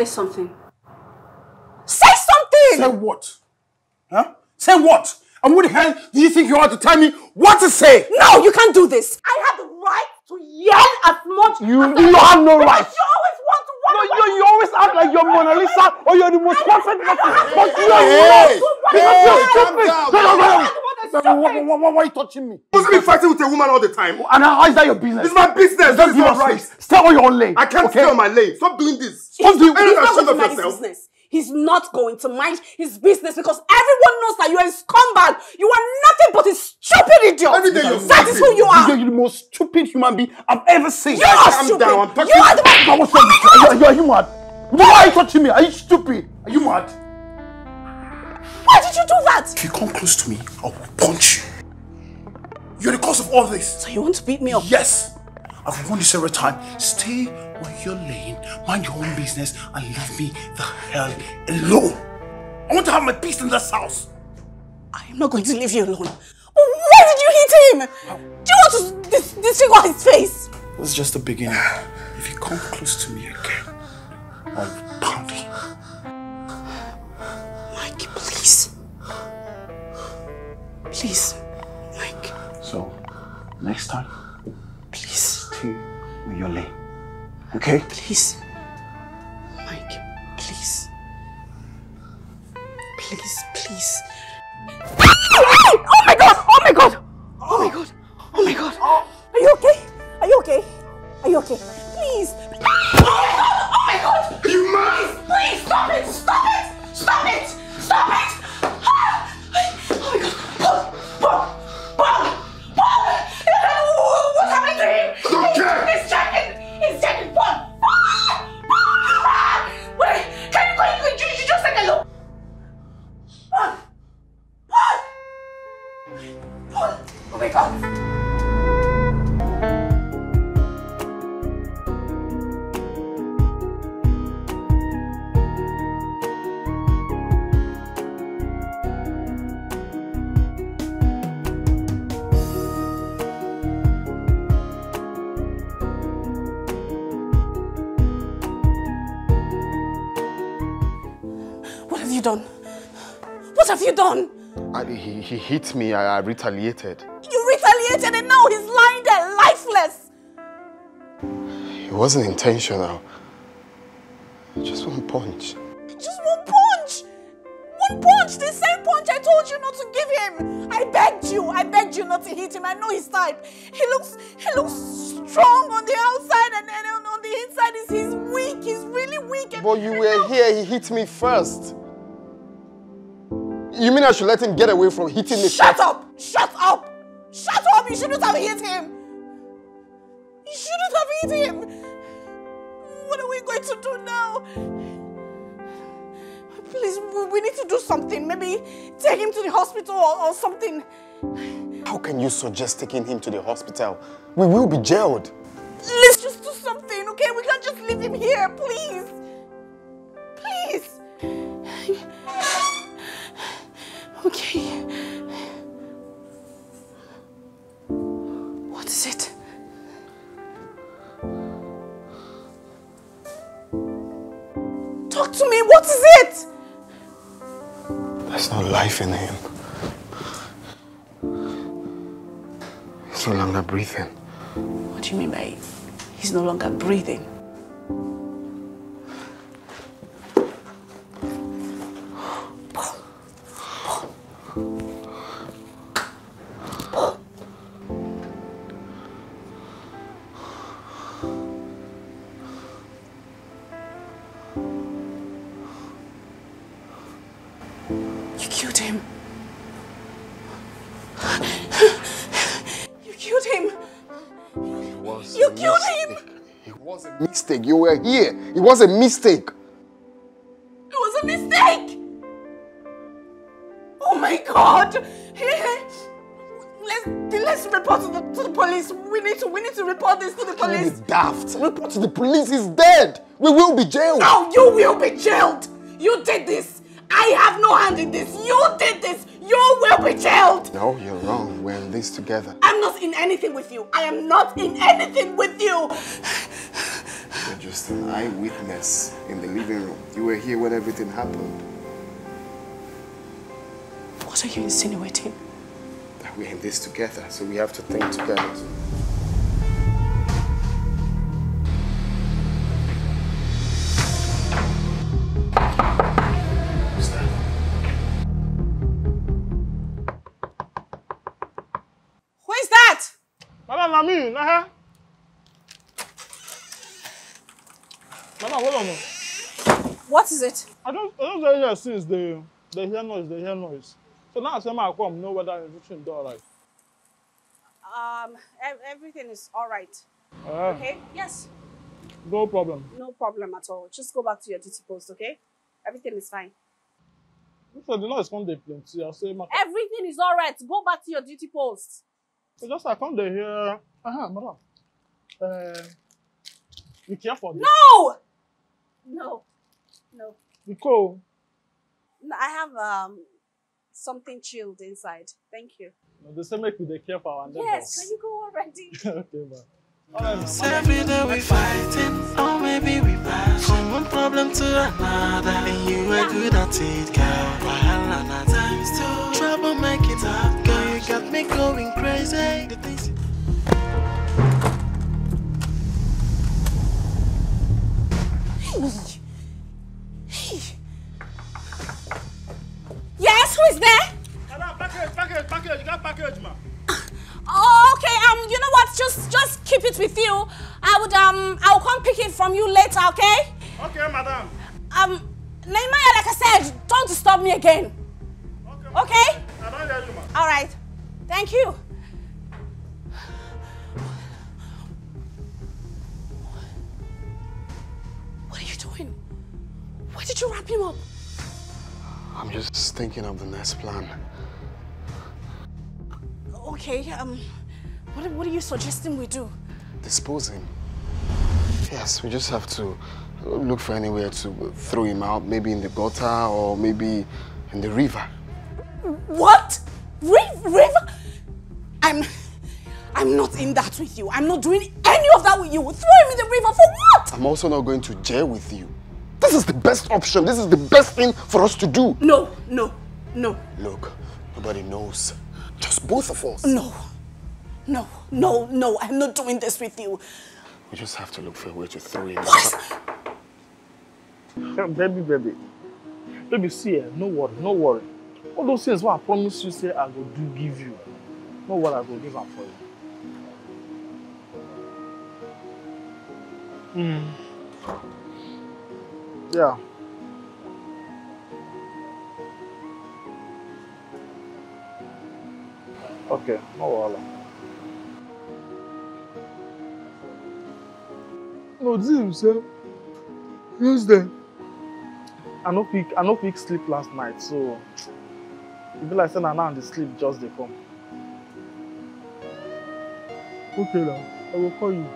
Say something. Say something! Say what? Huh? Say what? And what the hell do you think you are to tell me what to say? No, you can't do this. I have the right to yell as much You, as you have no right. You always want to No, you, you always act like you're Mona Lisa or you're the most perfect person. But you are Hey, not. hey, Because you're calm stupid. Why, why, why, why are you touching me? You must be fighting with a woman all the time. And how is that your business? It's my business. This Don't is give not right. space. Stay on your own lane. I can't okay? stay on my lane. Stop doing this. Stop doing- you He's not going to of mind his business. He's not going to mind his business because everyone knows that you're a scumbag. You are nothing but a stupid idiot. Every day you're that is who you are. You're the most stupid human being I've ever seen. You are Calm stupid. down, I'm talking- You are the one. But what's wrong with you? Are you, are you mad? Why are you touching me? Are you stupid? Are you mad? Why did you do that? If you come close to me, I will punch you. You're the cause of all this. So you want to beat me up? Yes. I've warned you several times. Stay on your lane, mind your own business, and leave me the hell alone. I want to have my peace in this house. I am not going to leave you alone. Why did you hit him? Do you want to dis- disfigure his face? This is just the beginning. If you come close to me again, I'll pound you. Mike, please. Please. Mike, So, next time, please. stay on your lane. Okay? Please. Mike, please. Please, please. Oh my god! Oh my god! Oh my god! Oh my god! Are you okay? Are you okay? Are you okay? Please! Oh my god! Oh Are you mad? Please stop it! Stop it! Stop it! Stop it! Oh my god! Paul! Paul! Paul! Paul! What's happening to him? Don't care. He's! He's checking! Paul! Paul! Paul! Wait! Can you go? You, you, you just take a look! Paul! Paul! Paul! Oh my god! Have you done? I, he, he hit me. I, I retaliated. You retaliated and now he's lying there lifeless! It wasn't intentional. Just one punch. Just one punch! One punch! The same punch I told you not to give him! I begged you! I begged you not to hit him. I know his type. He looks he looks strong on the outside and, and on, the inside is he's weak. He's really weak. But you were here. He hit me first. You mean I should let him get away from hitting me Shut first? up! Shut up! Shut up! You shouldn't have hit him! You shouldn't have hit him! What are we going to do now? Please, we, we need to do something. Maybe take him to the hospital or, or something. How can you suggest taking him to the hospital? We will be jailed. Let's just do something, okay? We can't just leave him here, please. Please. Okay. What is it? Talk to me. What is it? There's no life in him. He's no longer breathing. What do you mean by he's no longer breathing? You killed him. It was You killed him! It was a mistake. You were here. It was a mistake. It was a mistake! Oh my god! Let's, let's report to the, to the police. We need to we need to report this to the You police. is daft. Report to the police. He's dead. We will be jailed. No, you will be jailed! You did this! I have no hand in this! You did this! You will be jailed! No, you're wrong. We're in this together. I'm not in anything with you. I am not in anything with you. We're just an eyewitness in the living room. You were here when everything happened. What are you insinuating? That we're in this together, so we have to think together. What is it? I don't, I don't here since they, they hear noise, they hear noise. So now I say my come, know whether everything alright. Um, everything is all right. Uh, Okay? Yes. No problem. No problem at all. Just go back to your duty post, okay? Everything is fine. If the noise come dey plenty, I say. Everything is all right. Go back to your duty post. So just I come dey hear. Uh-huh, madam. Uh, you care for this? No! No. No. Because No, I have um something chilled inside. Thank you. they say make we dey care for our neighbors. Yes, can you go already? okay, man. Alright, Cause madam. every day we fighting, or maybe we pass from one problem to another. And you are good at it, girl. Wahala na times two. Trouble make it up, girl. You got me going crazy. The things is there? Madam, package, package, package. You got package, ma. Oh, okay. Um, you know what? Just just keep it with you. I would um I will come pick it from you later, okay? Okay, madam. Um Nehemiah, like I said, don't disturb me again. Okay. Okay? I don't hear you, ma. All right. Thank you. What are you doing? Why did you wrap him up? I'm just thinking of the next plan. Okay, um, what, what are you suggesting we do? Dispose him. Yes, we just have to look for anywhere to throw him out, maybe in the gutter or maybe in the river. What? Riv- River? I'm, I'm not in that with you. I'm not doing any of that with you. Throw him in the river for what? I'm also not going to jail with you. This is the best option. This is the best thing for us to do. No, no, no, Look, nobody knows. Just both of us. no, no, no, no. I'm not doing this with you. We just have to look for a way to throw him out. What? baby, baby. Baby, see, eh, no worry, no worry. All those things what I promise you, say I will do give you. No what I will give am for you. Mm. Yeah. Okay, no wahala. No, this is say, use them. I no quick, I no quick sleep last night, so e be like say na now the sleep just dey come. Okay now, I go call you.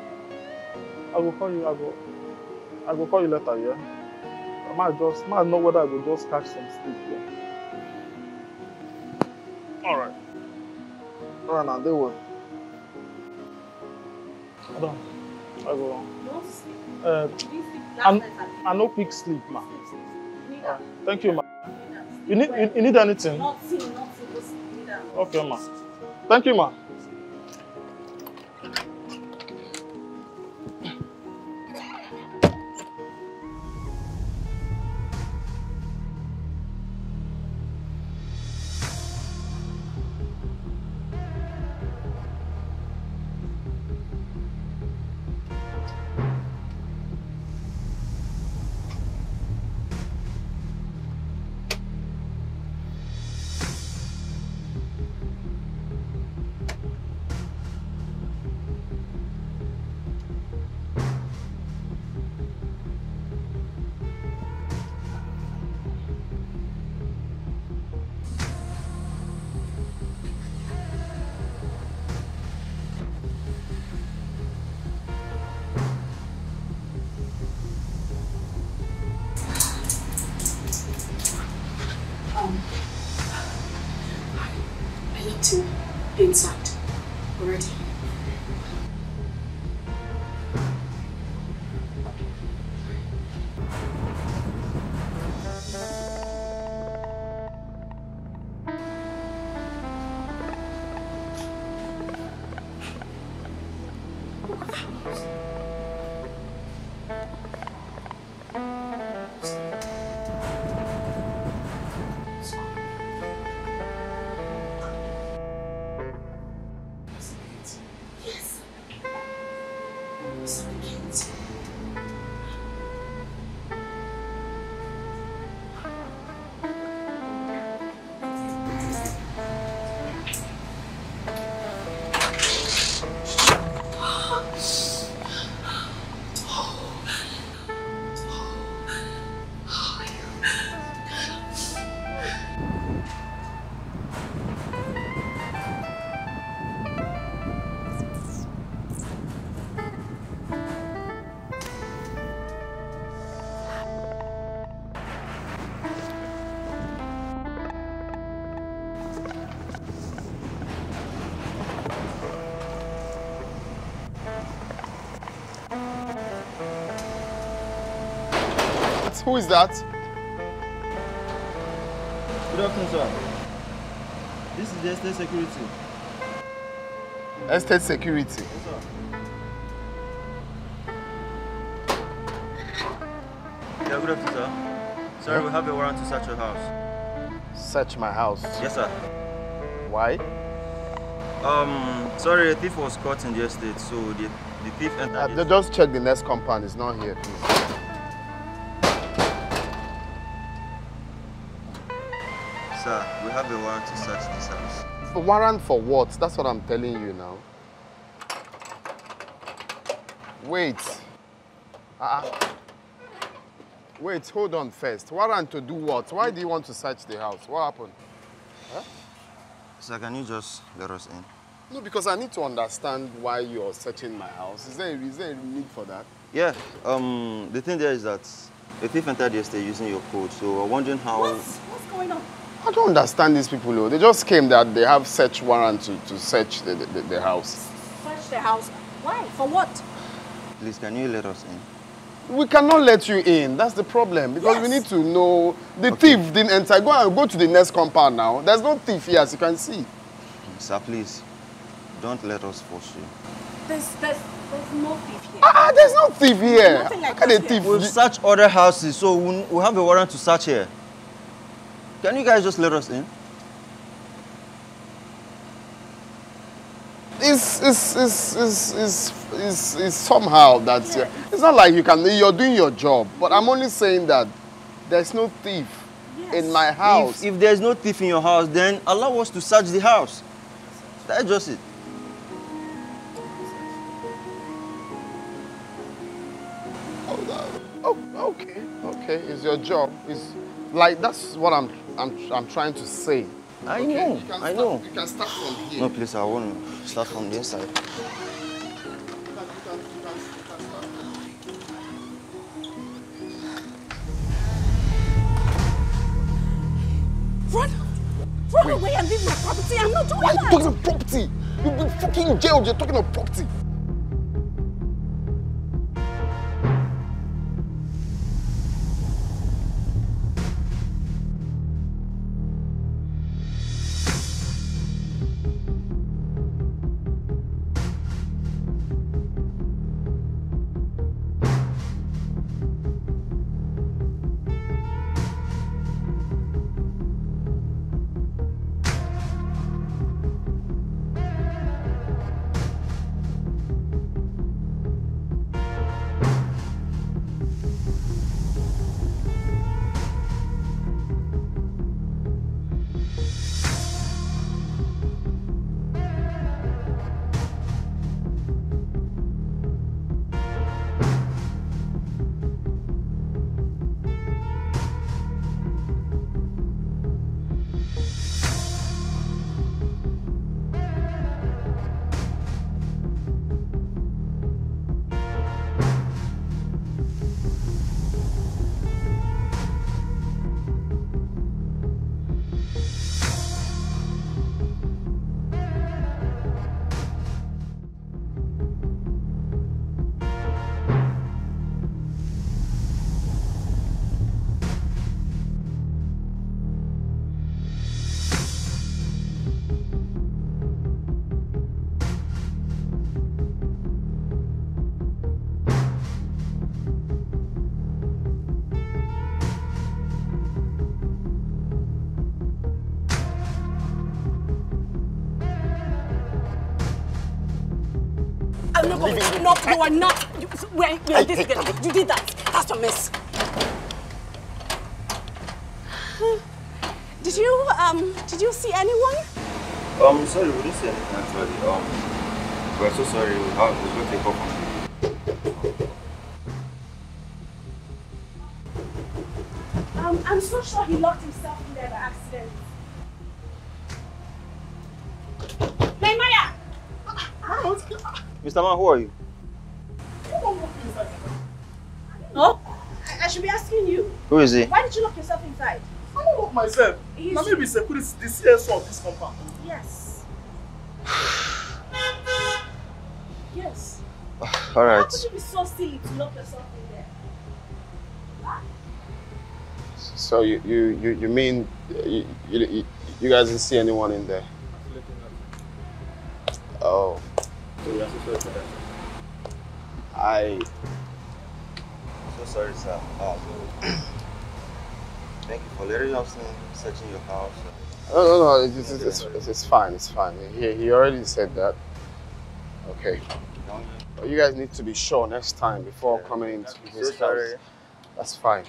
I go call you, I go, I go call you later, yeah? I might just, might know whether I go just catch some sleep, yeah? Alright. Alright now, they will. Hold on. I go, uh, I, I no quick sleep, ma. Alright, Thank you, ma. You need, you, you need anything? Okay, ma. Thank you, ma. Who is that? Good afternoon, sir. This is the estate security. Estate security. Yes, sir. Yeah, good afternoon, sir. Sir, we have a warrant to search your house. Search my house. Yes, sir. Why? Um, sorry, a thief was caught in the estate, so the, the thief entered Uh, just check the next compound. It's not here, please. Sir, we have a warrant to search this house. A warrant for what? That's what I'm telling you now. Wait. Uh, wait, hold on first. Warrant to do what? Why do you want to search the house? What happened? Sir, can you just let us in? No, because I need to understand why you're searching my house. Is there, is there a need for that? Yeah, um, the thing there is that a thief entered the estate using your code, so we're wondering how... What's, what's going on? I don't understand these people, though. They just came that they have search warrant to, to search the, the, the house. Search the house. Why? For what? Please, can you let us in? We cannot let you in. That's the problem. Because we need to know the thief didn't enter. Go and go to the next compound now. There's no thief here, as you can see. Sir, please, don't let us force you. There's, there's, there's no thief here. Ah, there's no thief here. Nothing like How can that here. thief? We've searched other houses, so we we have a warrant to search here. Can you guys just let us in? It's, it's, it's, it's, it's, it's, it's somehow that uh, it's not like you can. You're doing your job, but I'm only saying that there's no thief in my house. If, if there's no thief in your house, then allow us to search the house. That's just it. Oh, okay, okay. It's your job. It's like that's what I'm, I'm, I'm trying to say. I Okay, know, you can I start- know. You can start from here. No, please, I want to start from the inside. Run! Run away and leave my property. I'm not doing Why are you that. talking of property? You've been fucking jailed. You're talking of property. Leaving No, you are not. You, where, where Hey, this hey, together. You did that. That's a mess. Did you um did you see anyone? Um, sorry, we didn't see anything actually. Um, we're so sorry. We have we got a call from Um, I'm so sure he locked himself in there by accident. Hey Maya! Mr. Man, who are you? Oh, I, I should be asking you. Who is he? Why did you lock yourself inside? I don't look myself. He's- Now maybe security the CSO of this compound. Yes. yes. All How could you be so silly to lock yourself in there? So you you you, you mean you, you you you guys didn't see anyone in there? I So sorry, sir. Uh, thank you for letting us in, searching your house. no no no it's it's, it's, it's, it's fine it's fine. He he already said that. Okay. You? But you guys need to be sure next time before coming into his house. That's fine.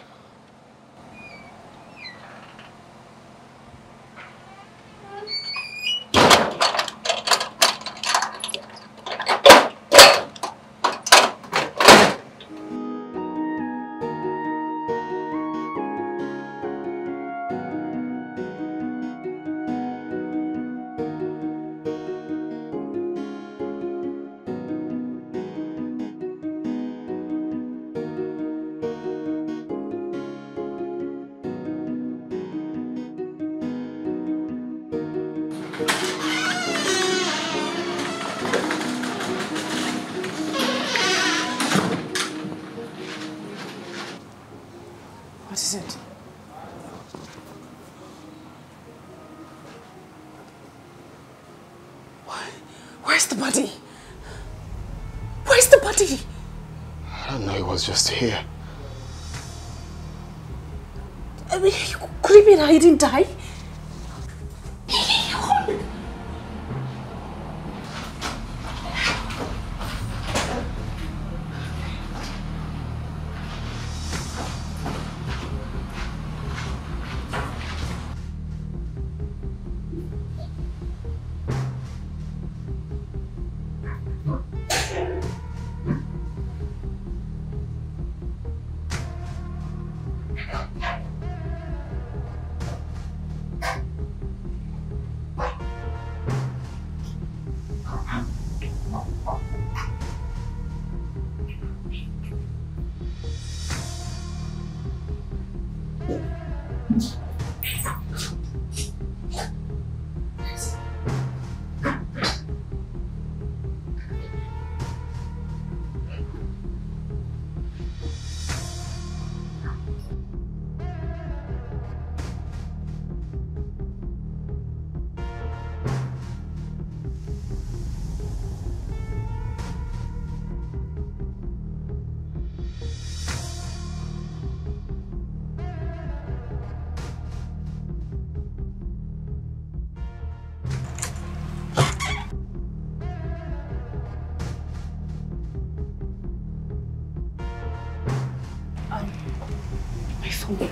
My.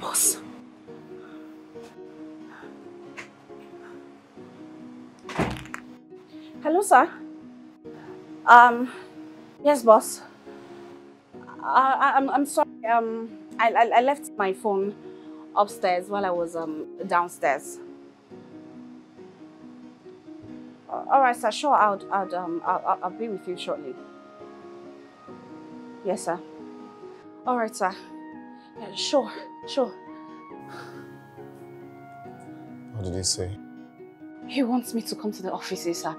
Boss. Hello, sir. Um, yes, boss. I, I, I'm, I'm sorry. Um, I, I, I left my phone upstairs while I was um downstairs. Uh, all right, sir. Sure, I'll, I'll, um, I'll- I'll be with you shortly. Yes, sir. All right, sir. Yeah, sure, sure. What did he say? He wants me to come to the office ASAP.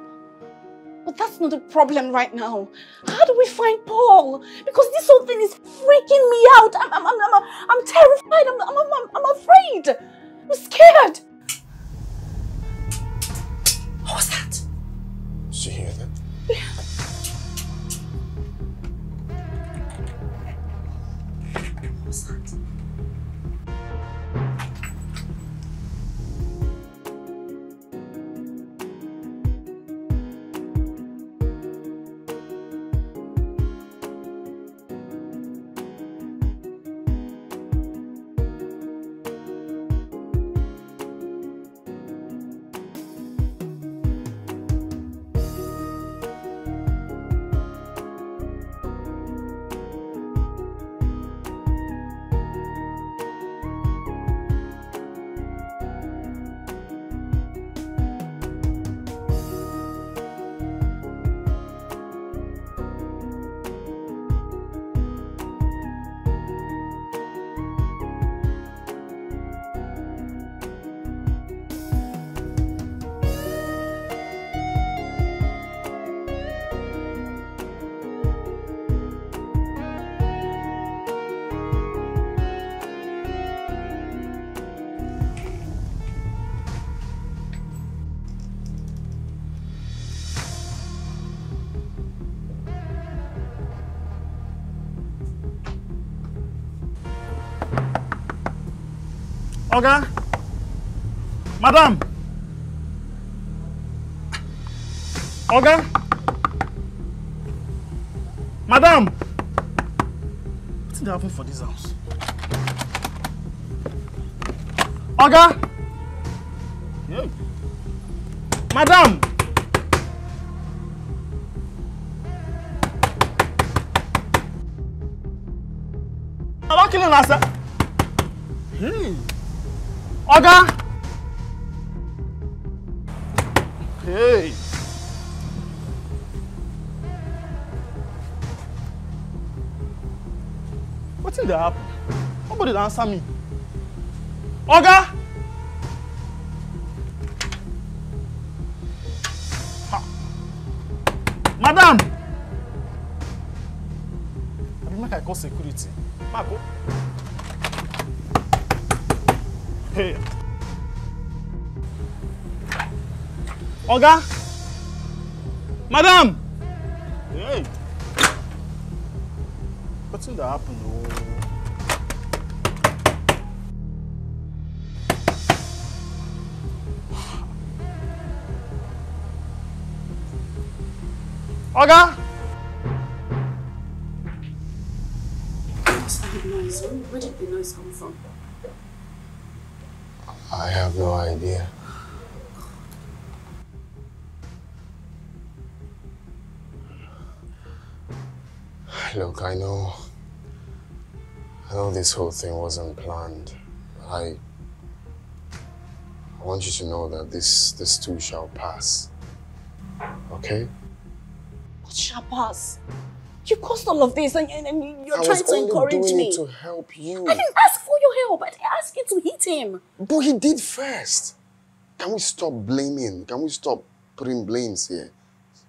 But that's not the problem right now. How do we find Paul? Because this whole thing is freaking me out. I'm, I'm, I'm, I'm, I'm terrified. I'm, I'm, I'm, I'm afraid. I'm scared. What was that? Did you hear that? What Oga? Madam? Oga? Madam? Wetin dey happen for dis house? Oga? Hey. Madam? I don kill una sir. Oga? Hey. Wetin dey happen? Nobody answer me. Oga? Ha. Madam! Abi make I call security. Marco. Hey. Oga? Madam! Hey. Oga? What's that noise? Where, where did the noise come from? Look, I know. I know this whole thing wasn't planned. I. I want you to know that this this too shall pass. Okay? What shall pass? You caused all of this and, and, you're I trying to encourage doing me. to help you. I didn't ask for your help. I didn't ask you to hit him. But he did first. Can we stop blaming? Can we stop putting blames here?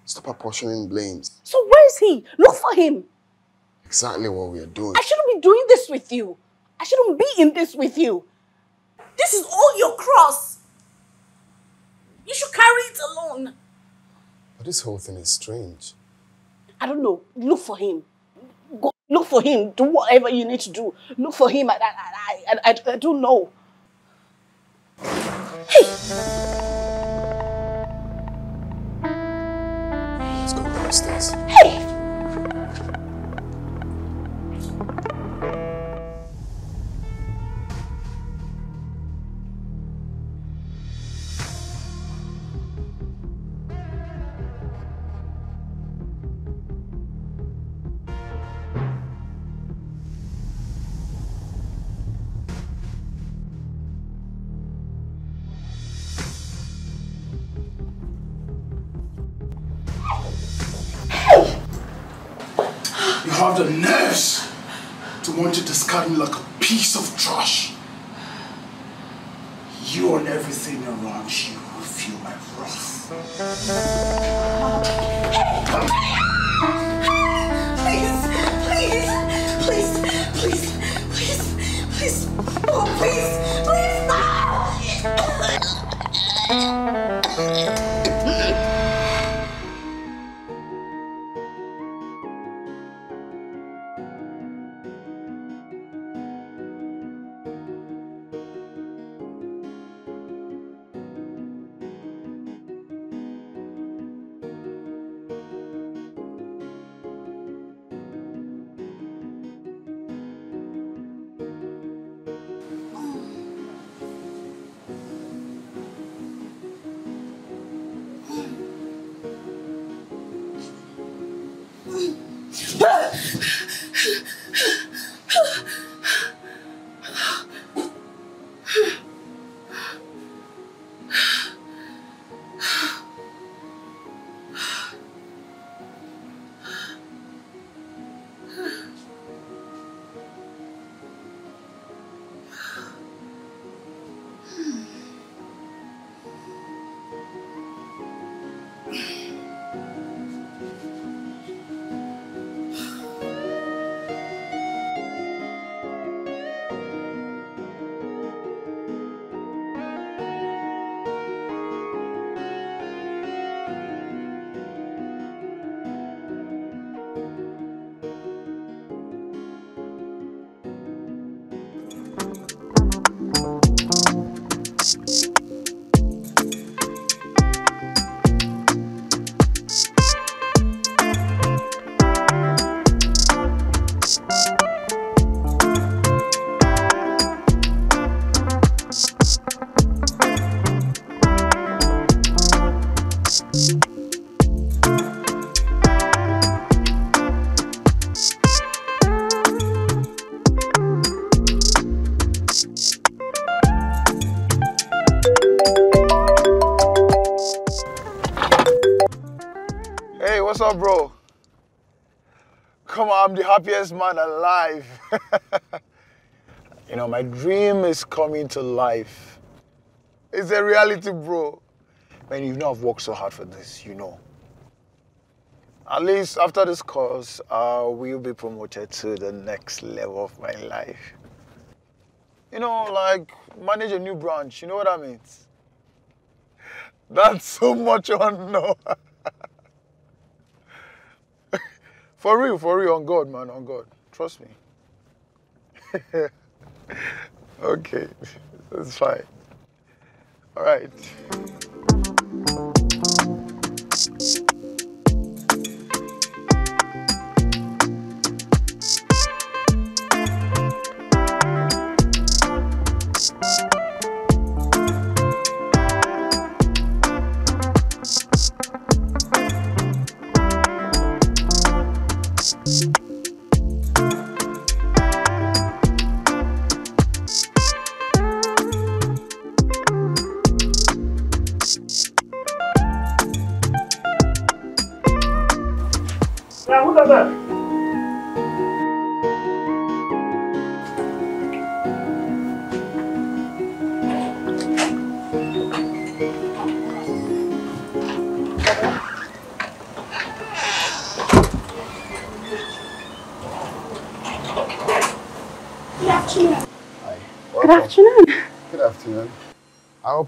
Stop apportioning blames. So where is he? Look for him. Exactly what we are doing. I shouldn't be doing this with you. I shouldn't be in this with you. This is all your cross. You should carry it alone. But this whole thing is strange. I don't know. Look for him. Go look for him. Do whatever you need to do. Look for him. I, I, I, I, I, don't know. Let's to want to discard me like a piece of trash. What's up, bro? Come on, I'm the happiest man alive. you know, my dream is coming to life. It's a reality, bro. Man, you know I've worked so hard for this, you know. At least after this course, I will be promoted to the next level of my life. You know, like manage a new branch, you know what I mean? That's so much honor. for real, for real, on God, man, on God. Trust me. okay, that's fine. All right.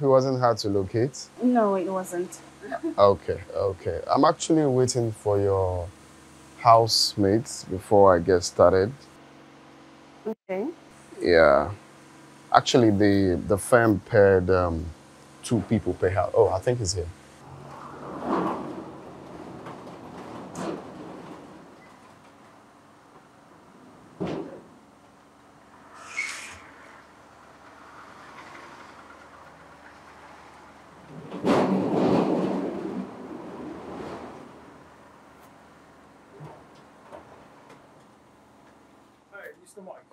It wasn't hard to locate. No, it wasn't. Okay, okay. I'm actually waiting for your housemates before I get started. Okay. Yeah. Actually, the the firm paired um, two people per house. Oh, I think he's here. Mr. Mike.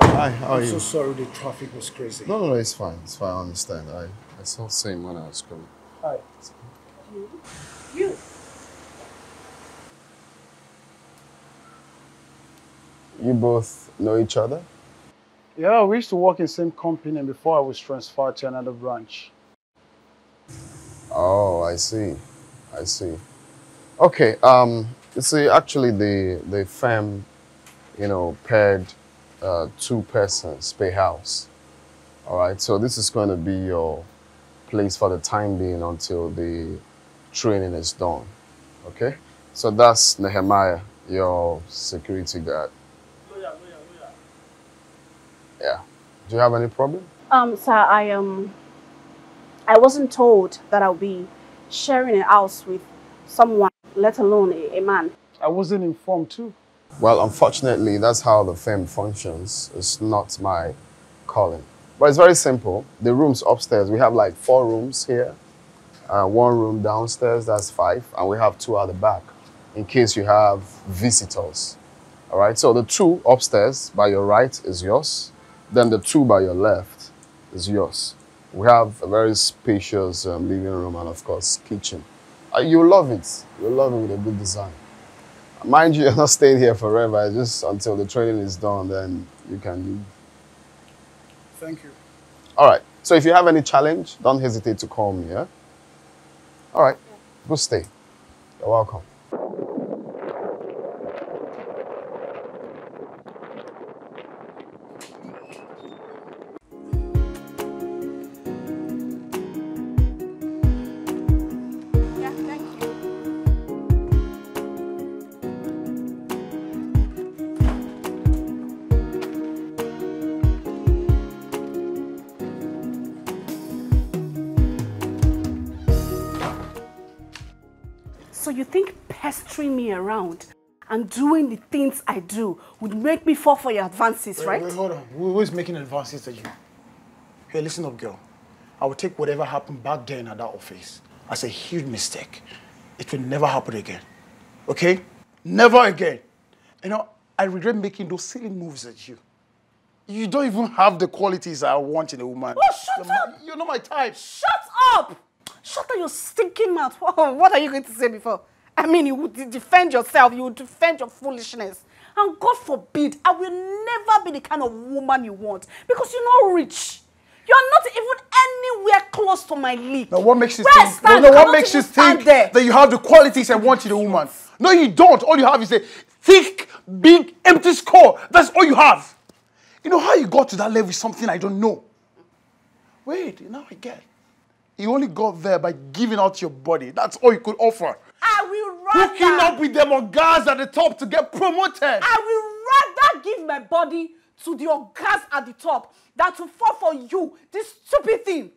Hi, how are I'm so you? Sorry the traffic was crazy. No, no, no, it's fine. It's fine. I understand. I, I saw the same when I was coming. Hi. You. You both know each other? Yeah, we used to work in the same company before I was transferred to another branch. Oh, I see. I see. Okay. Um, you see, actually, the the firm, you know, paired uh, two persons per house. All right. So this is going to be your place for the time being until the training is done. Okay. So that's Nehemiah, your security guard. Yeah. Do you have any problem? Um, sir, I um, I wasn't told that I'll be sharing a house with someone, let alone a, a man. I wasn't informed too. Well, unfortunately, that's how the firm functions. It's not my calling. But it's very simple. The rooms upstairs, we have like four rooms here, uh, one room downstairs, that's five, and we have two at the back in case you have visitors. All right, so the two upstairs by your right is yours, then the two by your left is yours. We have a very spacious um, living room and, of course, kitchen. Uh, you'll love it. You'll love it with a good design. Mind you, you're not staying here forever. It's Just until the training is done, then you can leave. Thank you. All right. So if you have any challenge, don't hesitate to call me. Yeah. All right. Good stay. You're welcome. Around and doing the things I do would make me fall for your advances, Wait, right? Wait, hold on. Who is making advances to you? Hey, listen up, girl. I will take whatever happened back then at that office as a huge mistake. It will never happen again. Okay? Never again. You know, I regret making those silly moves at you. You don't even have the qualities I want in a woman. Oh, shut You're up! You're not my type. Shut up! Shut up your stinking mouth. What are you going to say before? I mean, you would defend yourself, you would defend your foolishness. And God forbid, I will never be the kind of woman you want because you're not rich. You're not even anywhere close to my league. Now, what makes you Where think? stand, no, what makes you think there. that you have the qualities I want in a woman? No, you don't. All you have is a thick, big, empty skull. That's all you have. You know how you got to that level is something I don't know. Wait, now I get. You only got there by giving out your body. That's all you could offer. I will rather. Hooking up with them on guys at the top to get promoted. I will rather give my body to the orgas at the top than to fall for you, this stupid thing.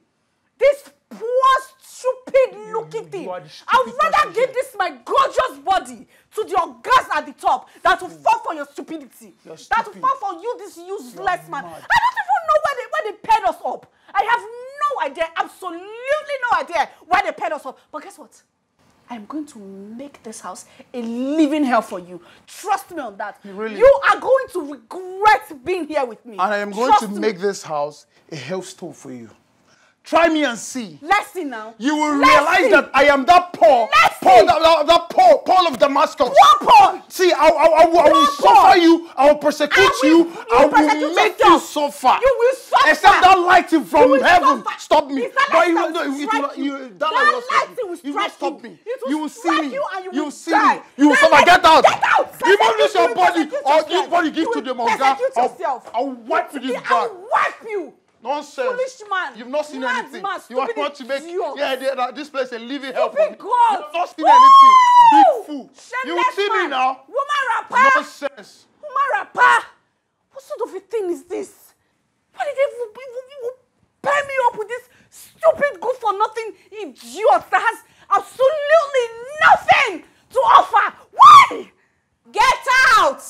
This poor, stupid looking thing. I would rather person give this my gorgeous body to the orgas at the top than to fall for your stupidity. You're Than to stupid. fall for you, this useless man. mad. I don't even know where they, where they paired us up. I have no idea, absolutely no idea where they paired us up. But guess what? I am going to make this house a living hell for you. Trust me on that. really- You are going to regret being here with me. And I am going Trust to me. make this house a hellstone for you. Try me and see. Let's see now. You will Let's realize see. that I am that Paul. Let's Paul, see. that, that, that Paul, Paul of Damascus. Poor Paul. See, I, I, I, will- I will Poor suffer Paul. you. I will persecute I will- you. you I will persecute will make yourself. you suffer. You will suffer. Except that lighting You from will heaven suffer. stop me. It's But you, no, will it will- you. you, that That light will stop light me. will You will strike stop you. me. It will You will see me. you and you You will will see die. me. You will suffer. Get out. Get out. This Persecute your you, body. Or give body give You to the will monga. persecute I'll, yourself. I'll wipe with this bag. I will wipe you. Nonsense. Foolish man. You've not seen Mad anything. man, you are want to make idiot. yeah, they, this place a living hell. for me. God. You've not seen Woo! anything. Big fool. You Shameless see me man. now. Woman rapper. Nonsense. Woman rapper. What sort of a thing is this? Why did they even, even, even pair me up with this stupid, good for nothing idiot that has absolutely nothing to offer? Why? Get out!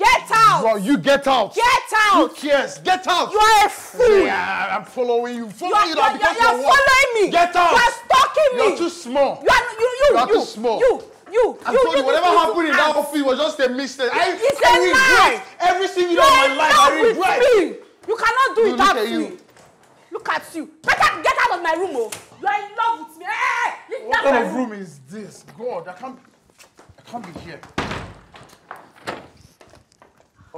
Get out! Bro, you get out. Get out! cares? Get out. You are a fool! Yeah, I'm following you. You Follow are, you you now because you you're what? following me! Get out. You are stalking me! You're too small. You are you you You are you too small. you you I you told you, you whatever to happened in that office was just a mistake. I, It's I a regret lie. everything you You know in are my life. I with regret. me. You cannot do You it look without at me. you. Look at you. Better get out of my room, oh. You are in love with me. Hey, What kind of room is this? God, I can't. I can't be here.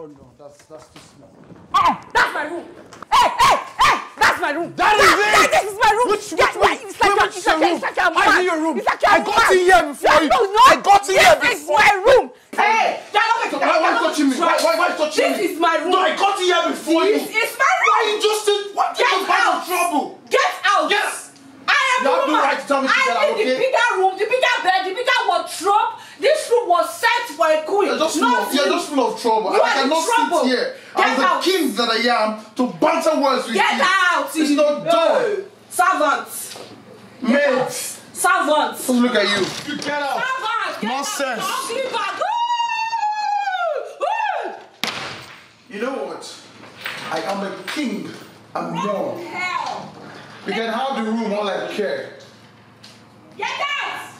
Oh no, that's that's too small. Eh, that's my room. Hey, hey, hey, that's my room. That is That- it. This is my room. Which- Yeah, which- yeah, which- it's like which it's like- room? it's like you're I mad. see your room. It's like you're I got mad. in here before Yeah, you. No, no. I got in here This is before- my room. Hey, why, why you touching me? Why, why, why you touching This me? is my room. No, I got in here before you. This is my room. Why you just did? What Get you got in trouble? Get out! Yes. I am You have no right to tell me to I get out, need the okay? bigger room, the bigger bed, the bigger wardrobe. This room was set for a queen. You're just full not of, you're you. just full of trouble. You I are in cannot trouble. sit here Get as the out. king that I am to banter words with Get you. out! It's not done. Hey, Servants. Mate, Servants. just look at you. You get out. Servants. Get Nonsense. Out. Ugly bag. Ooh! Ooh! You know what? I am a king and more. Hell. You can have the room all I care. Get out!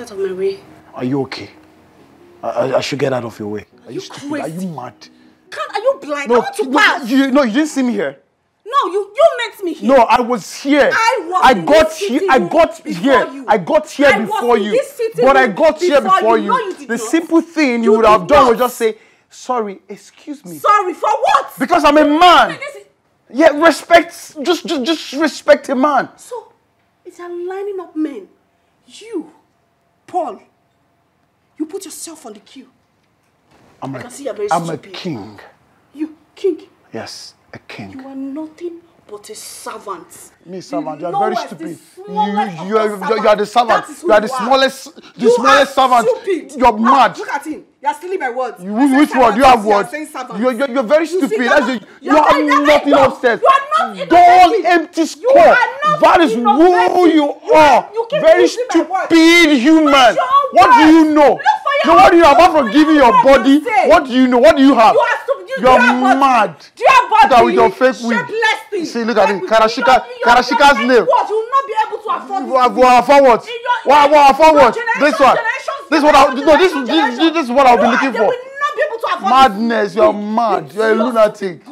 Out of my way. Are you okay? I, I, I should get out of your way. Are you stupid? Are you mad? Can't, are you blind? I No, want to no, pass. you, no, you didn't see me here. No, you you met me here. No, I was here. I was I got here. I got here. you. I got here I before you. But I got here before you. you. No, you the not. simple thing you, You would have done not. was just say, "Sorry, excuse me," Sorry for what? because I'm a man. Is- Yeah, respect. Just, just, just respect a man. So, it's a lining up men. You, Paul, you put yourself on the queue. I'm I a, can see you're very I'm a king. You, king, Yes, a king. you are nothing but a servant. Me, servant, you are The very lowest, stupid. the You, smallest you, of are, all you are the servant. That is who You are the you are. smallest, the You smallest are servant. Stupid. You're Look, mad. Look at him. You're stealing my words. You, I said which one? servant, You have you are what? saying servant. You're, you're, you're very You see, stupid. you're That's not- it. You you're are not- you're nothing not- upstairs. You are not Dull, innovative. empty You skull. are not That is innovative. who you You- are. you keep Very using my words. stupid human. your What do words. you know? Look So what do you apart from giving your body? you. What do you know? What do you have? You are. You, You're you mad. Do you have body? Look at with your fake wig. See, look at wig. Karashika- You- you- Karashika's nail. What? You will not be able to afford this. What, what, for what? What, what, This one. This is what I, no, this, this, this is what I'll be You are- looking for. will afford Madness, you're this. mad. You're a Useless lunatic.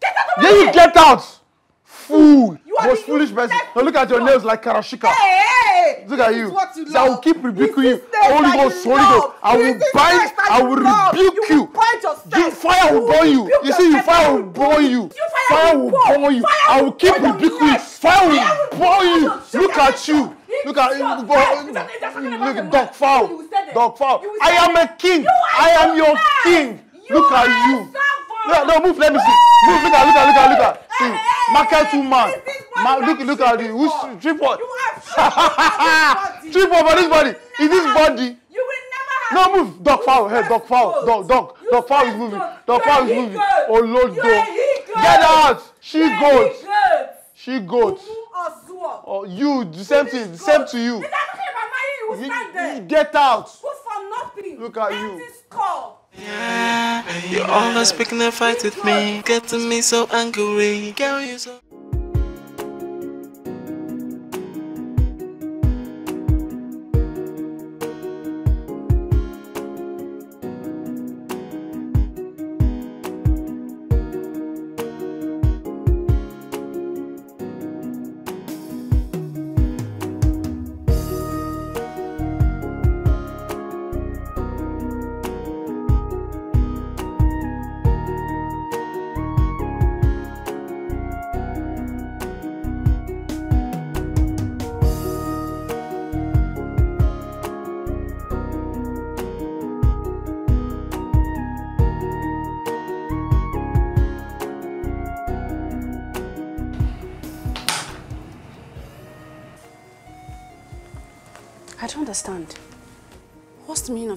Get out of my Yeah, you get out. Fool. You are Most foolish person. Now look at your nails like Karashika. Hey, Look at this you. is What you See, I will love. keep rebuking This you. is the Holy that Ghost, you Holy love. Ghost. I This will is the bind, that I you will love. rebuke You you. will bind yourself. You, fire will You burn you. rebuke You see, you yourself. fire You will burn you. You fire Fire will will burn. burn you. Fire I will will keep burn your rebuking you. neck. Fire Fire will will burn burn you. your Look at you. generation. Look at It's you. just- it's just- it's just talking about Look a at man. dog foul. You will say that. Dog foul. You will I say am a that. king. You are I am your useless. king. You Look at are a you. servant. No, no, move. Let me see. Move. Look at, look at, look at, look at. See, Hey, market hey, woman. Ma- look, look at this Who's for. tripod? You have Tripod for this body. Is this body? You will never have No, move. Dog foul. Hey, dog foul. Dog, dog. Dog foul is moving. Dog foul is moving. Oh, Lord, dog. Get out. She goat. She goat. Oh, you. The same thing. The same to you. You You- stand there. you Get out. Good for nothing. Look at you. Empty skull. You always picking a fight with me, getting me so angry. Girl, you so.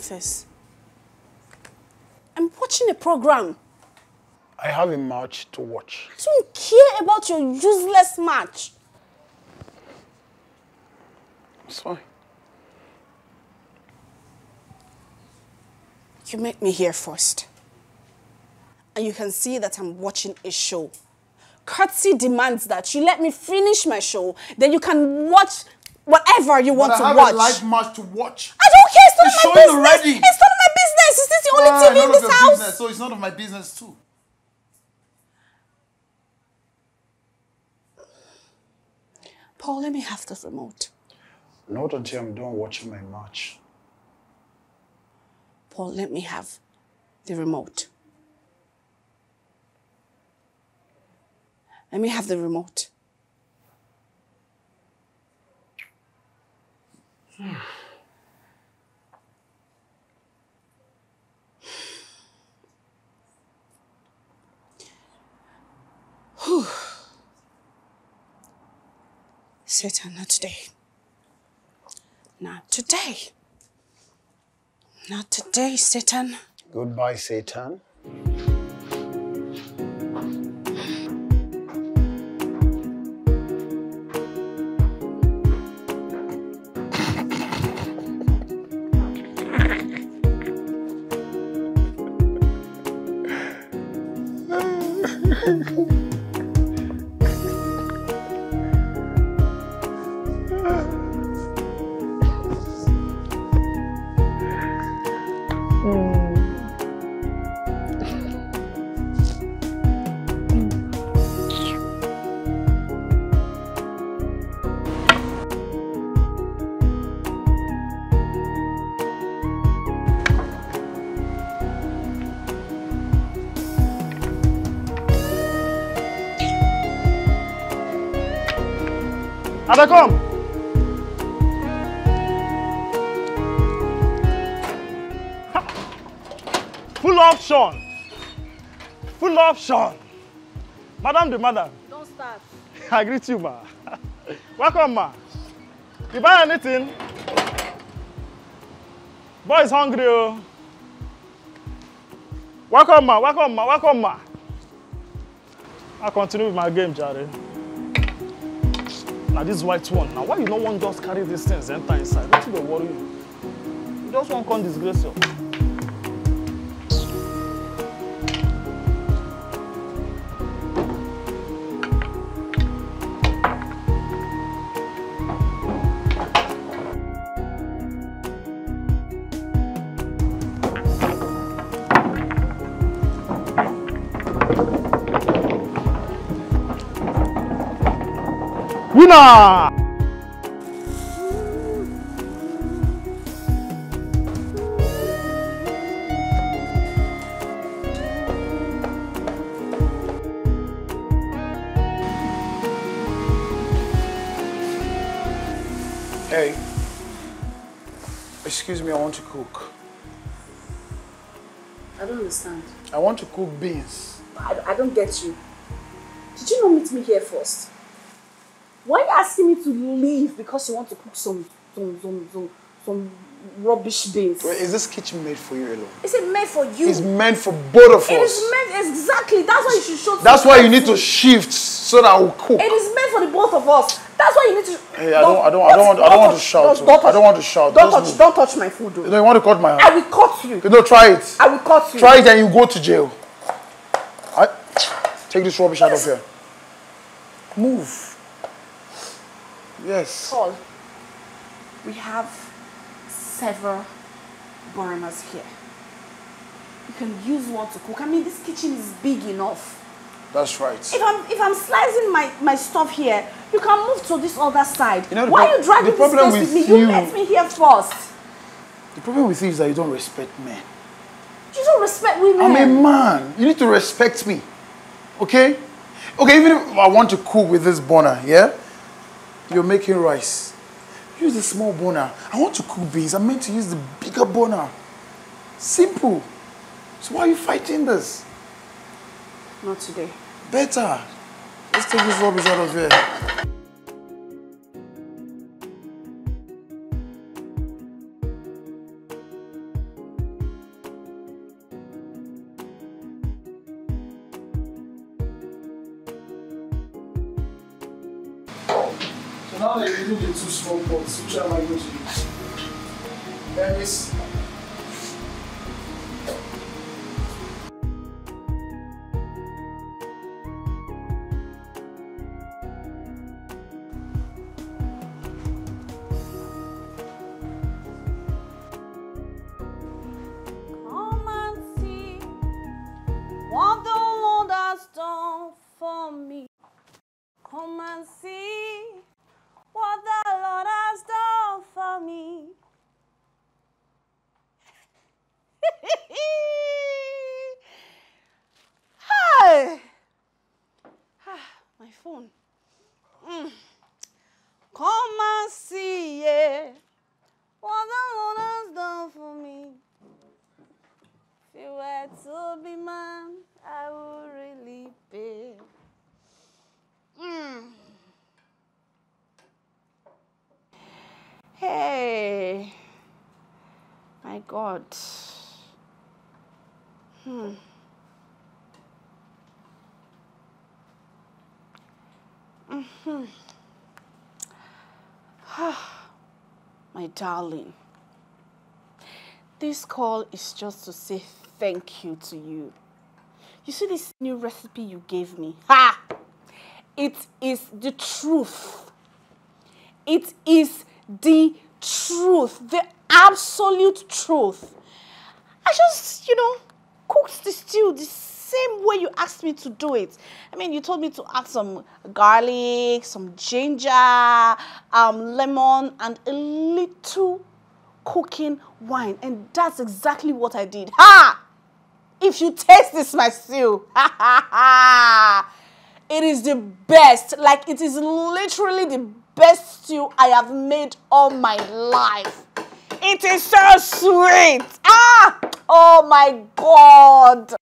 What's the meaning of this? I'm watching a program. I have a match to watch. I don't care about your useless match. It's fine. You met me here first. And you can see that I'm watching a show. Courtesy demands that you let me finish my show, then you can watch whatever you want to I have watch. a live match to watch. I don't care. It's none It's of my showing business. already. It's none of my business. Is this the only Ah, TV in this house? business, so it's none of my business too. Paul, let me have the remote. Not until I'm done watching my match. Paul, let me have the remote. Let me have the remote. Whew. Satan, not today. Not today. Not today, Satan. Goodbye, Satan. Dey come. Full option. Full option. Madam the madam. Don't start. I greet you, ma. Welcome, ma. You buy anything? Boy is hungry, oh. Welcome, ma. Welcome, ma. Welcome, ma. I continue with my game, Jare. Now this white one. Now why you no want just carry these things enter inside? Wetin dey worry you? Just wan come disgrace you. Winner! Hey. Excuse me, I want to cook. I don't understand. I want to cook beans. I, I don't get you. Did you not meet me here first? Why are you asking me to leave because you want to cook some some some some, some rubbish beans? Wait, is this kitchen made for you alone? Is it made for you? It's meant for both of It us. is meant exactly. That's why you should show. That's why you need to shift so that I will cook. It is meant for the both of us. That's why you need to. Hey, I don't- I don't- I don't want- I don't want to shout, Don't. I don't want to shout. Don't touch. Don't touch my food, know, you want to cut my hand? I will cut you. You know, try it. I will cut you. Try it and you go to jail. I, take this rubbish out of here. Move. Yes. Paul, we have several burners here. You can use one to cook. I mean, this kitchen is big enough. That's right. If I'm if I'm slicing my, my stuff here, you can move to this other side. You know, Why are you dragging the this problem close with with me? You you- met me here first. The problem with you is that you don't respect men. You don't respect women. I'm a man. You need to respect me. Okay? Okay, even if I want to cook with this burner, yeah? You're making rice. Use the small burner. I want to cook beans. I'm meant to use the bigger burner. Simple. So why are you fighting this? Not today. Better. Let's take this rubbish out of here. Small pots, which am going to use? Darling. This call is just to say thank you to you. You see this new recipe you gave me? Ha! It is the truth. It is the truth, the absolute truth. I just, you know, cooked the stew the same way you asked me to do it. I mean, you told me to add some garlic, some ginger, um, lemon, and a little cooking wine. And that's exactly what I did. Ha! If you taste this, my stew, ha ha ha! It is the best. Like it is literally the best stew I have made all my life. It is so sweet. Ah! Oh my god.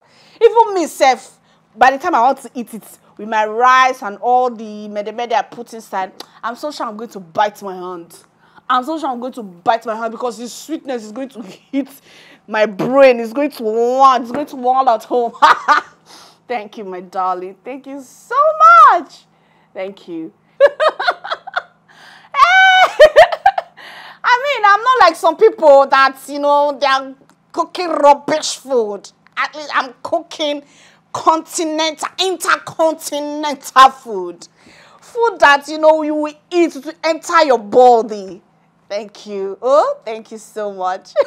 Even myself, by the time I want to eat it with my rice and all the mede mede I put inside, I'm so sure I'm going to bite my hand. I'm so sure I'm going to bite my hand because the sweetness is going to hit my brain. It's going to land. It's going to land at home. Thank you, my darling. Thank you so much. Thank you. I mean, I'm not like some people that, you know, they're cooking rubbish food. At least I'm cooking continental, intercontinental food. Food that, you know, you will eat to enter your body. Thank you. Oh, thank you so much.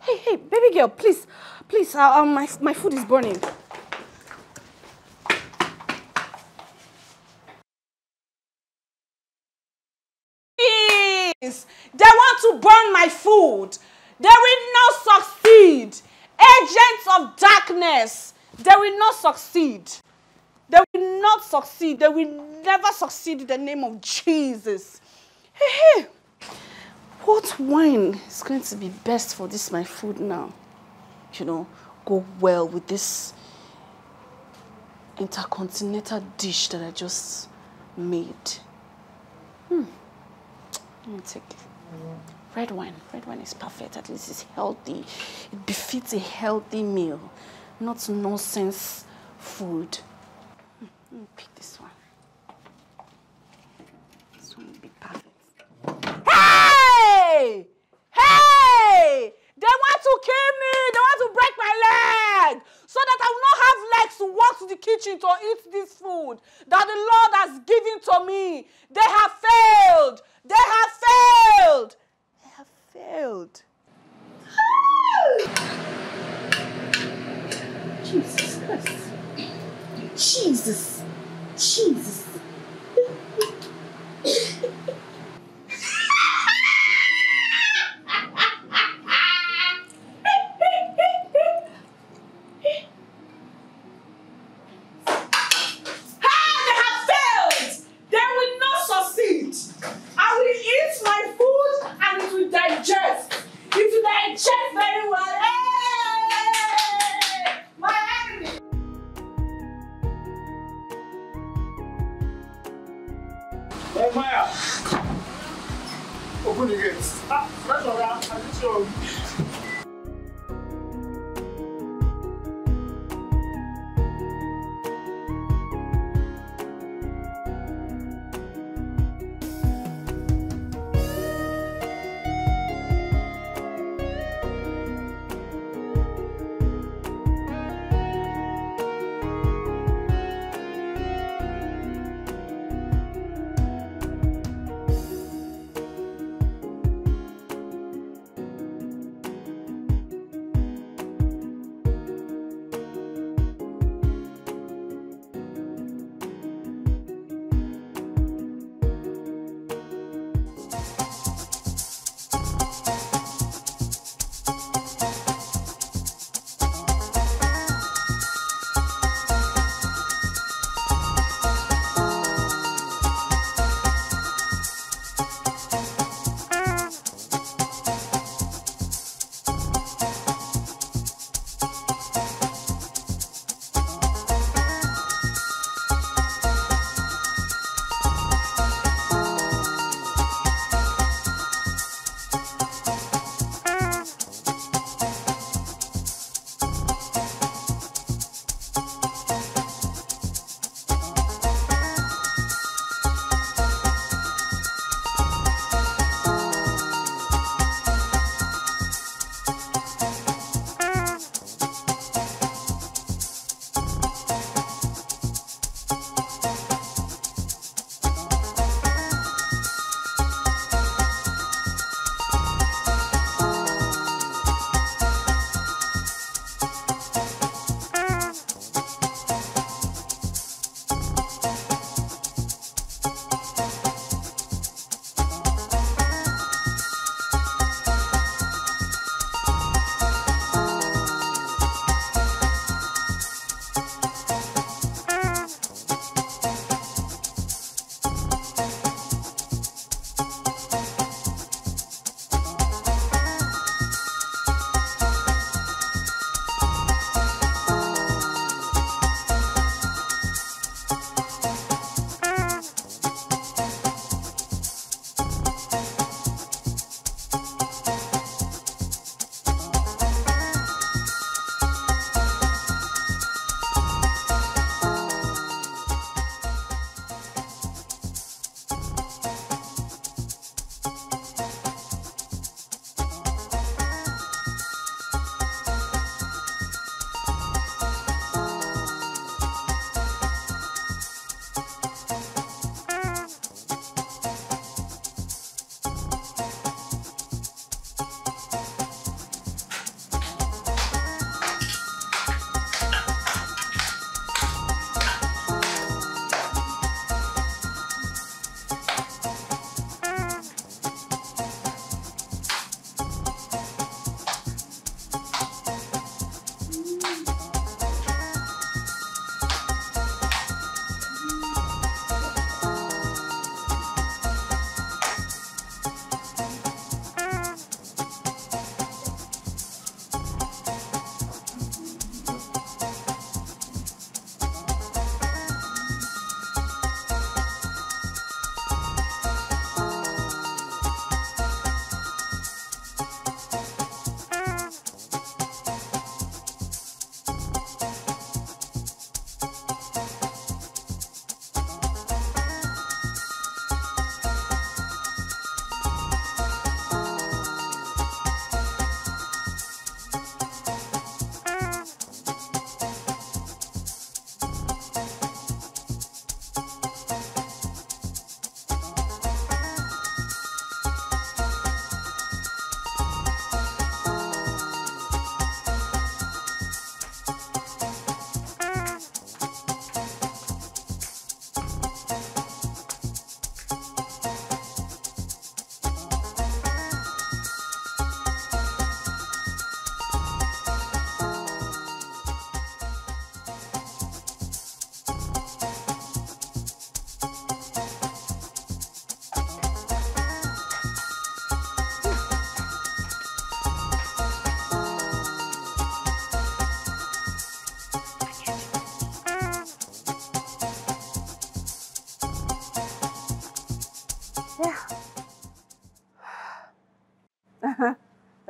hey, hey, baby girl, please, please, uh, um, my, my food is burning. To burn my food. They will not succeed. Agents of darkness, they will not succeed. They will not succeed. They will never succeed in the name of Jesus. Hey, hey. What wine is going to be best for this my food now? You know, go well with this intercontinental dish that I just made. Hmm. Let me take it. Red wine. Red wine is perfect. At least it's healthy. It befits a healthy meal, not nonsense food. Hmm, Let me pick this one. This one will be perfect. Hey! Hey! They want to kill me! They want to break my leg! So that I will not have legs to walk to the kitchen to eat this food that the Lord has given to me. They have failed! They have failed! Failed. Jesus Christ. Jesus. Jesus.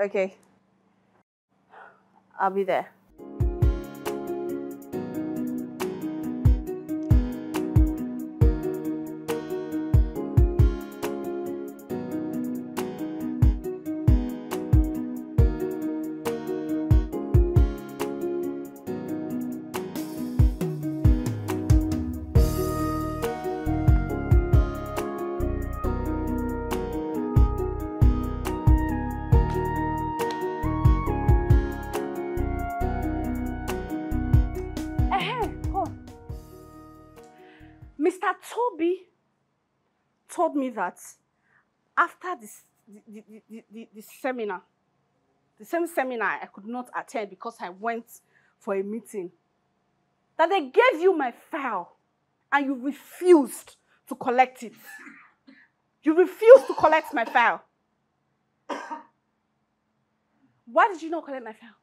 Okay. I'll be there. Seminar, the same seminar I could not attend because I went for a meeting, that they gave you my file and you refused to collect it. You refused to collect my file. Why did you not collect my file?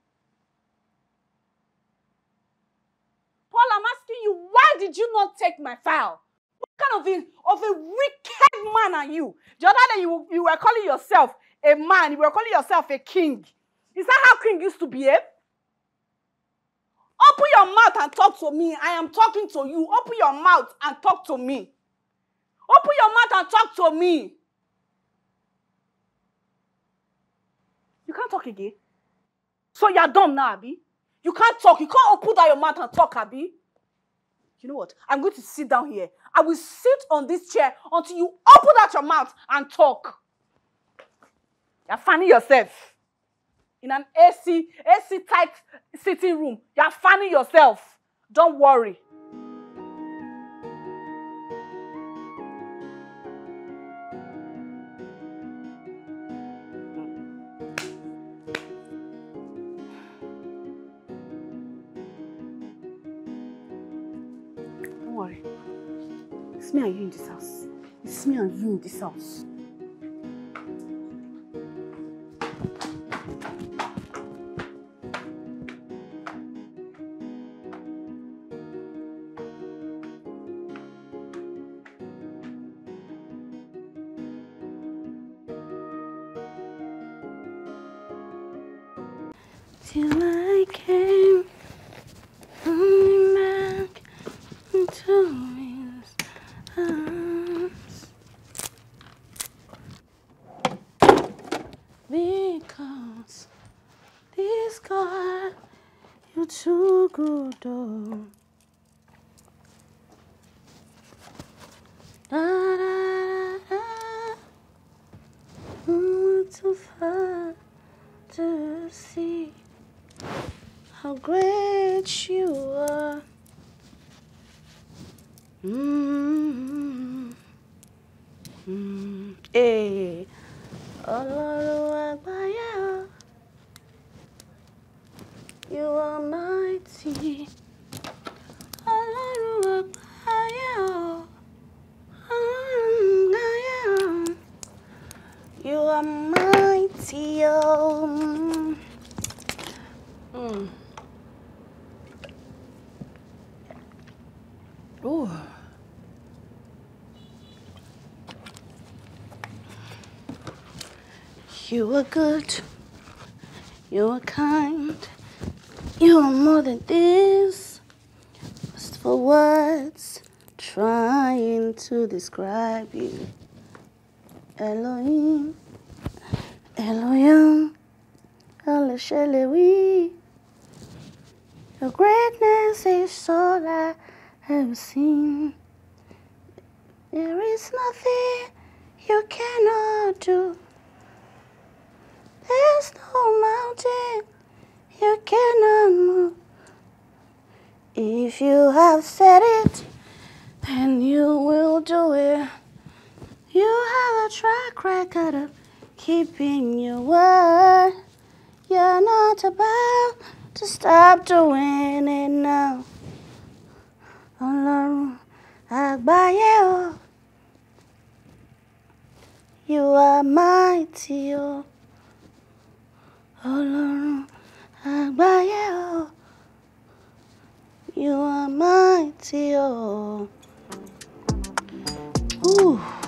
Paul, I'm asking you, why did you not take my file? What kind of a, of a wicked man are you? The other day you, you were calling yourself a man, you were calling yourself a king. Is that how king used to behave? Open your mouth and talk to me. I am talking to you. Open your mouth and talk to me. Open your mouth and talk to me. You can't talk again. So you're dumb now, Abby. You can't talk. You can't open down your mouth and talk, Abby. You know what? I'm going to sit down here. I will sit on this chair until you open out your mouth and talk. You're fanning yourself in an AC, AC tight sitting room. You're fanning yourself. Don't worry. Don't worry. It's me and you in this house. It's me and you in this house. Da, da, da, da. Too far to see how great you are. Mm, mm, eh, Ọlọ́run àgbáyé o, you are mighty. Ọlọ́run àgbáyé o, àgbáyé o, you are mighty o. Mm. Ooh. You are good. You are kind. You are more than this. Just for words trying to describe you. Elohim, Elohim, Elishelewi. Your greatness is all I have seen. There is nothing you cannot do. There's no mountain you cannot move. If you have said it, then you will do it. You have a track record of keeping your word. You're not about to stop doing it now. Ọlọ́run àgbáyé o. You are mighty o. Ọlọ́run àgbáyé o. You are mighty o. Ooh.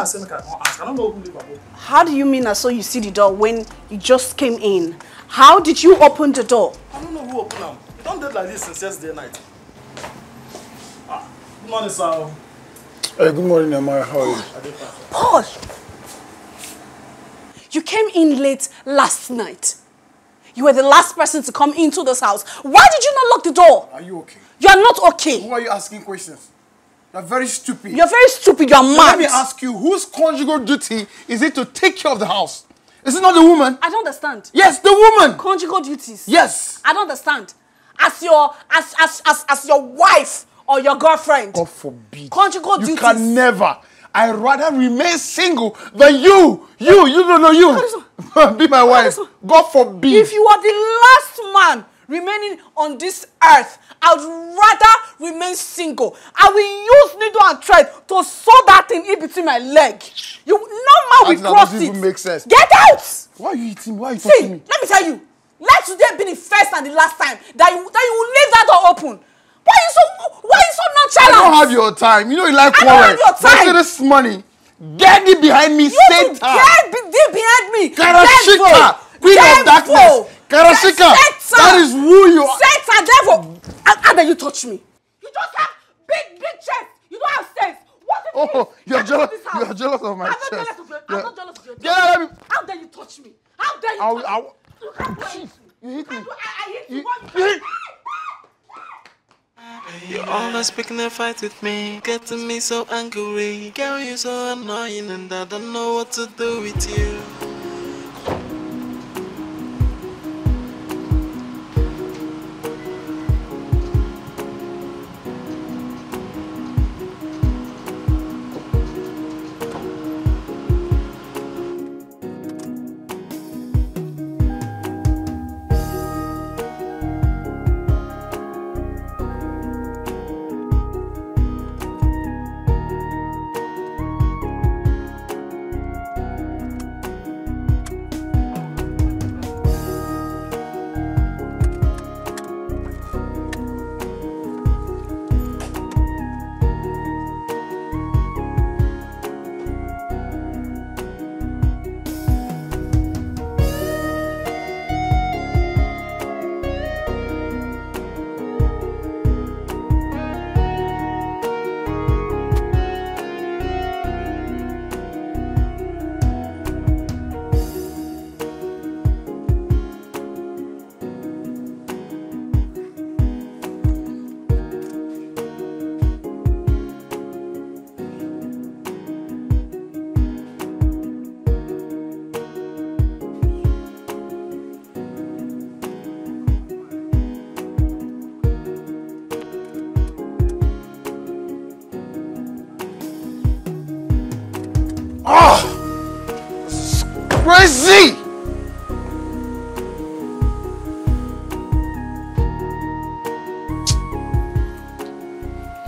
I say make I come ask. I don't know who live above. How do you mean I saw you see the door when you just came in? How did you open the door? I don't know who opened them. You don't dead like this since yesterday night. Ah, good morning, sir. Hey, good morning, Amaya. How are you? I did fine. Paul! You came in late last night. You were the last person to come into this house. Why did you not lock the door? Are you okay? You are not okay. Who are you asking questions? You're very stupid. You're very stupid. You are Now, mad. Let me ask you, whose conjugal duty is it to take care of the house? Is it not the woman? I don't understand. Yes, the woman. Conjugal duties. Yes. I don't understand. As your as as as, as your wife or your girlfriend. God forbid. Conjugal you duties. You can never. I rather remain single than you. You, you don't know you. Be my wife. God forbid. If you are the last man remaining on this earth, I would rather remain single. I will use needle and thread to sew that thing in between my leg. You no man will That cross doesn't it. even make sense. Get out! Why are you eating? Why are you See, touching me? let me tell you. Let today be the first and the last time that you that you will leave that door open. Why are you so why are you so I nonchalant? don't have your time. You know you like I don't quarrel. have your time. Let's this money. Get it behind me, You Satan. get deep behind me. Karashika, queen of Devil. darkness. Karashika, Satan. that is who you are. Satan, devil. How, how dare you touch me? You just have big, big chest. You don't have sense. What if Oh, you you're jealous. out of this house? You're jealous of my I'm chest. not jealous of your, Yeah. I'm not jealous of your Get out of. How dare you touch me? How dare you I'll- touch I'll- me? You can't do anything. You hit me. I, I hit you. You- What? you hit- You always picking a fight with me, getting me so angry. Girl, you're so annoying, and I don't know what to do with you.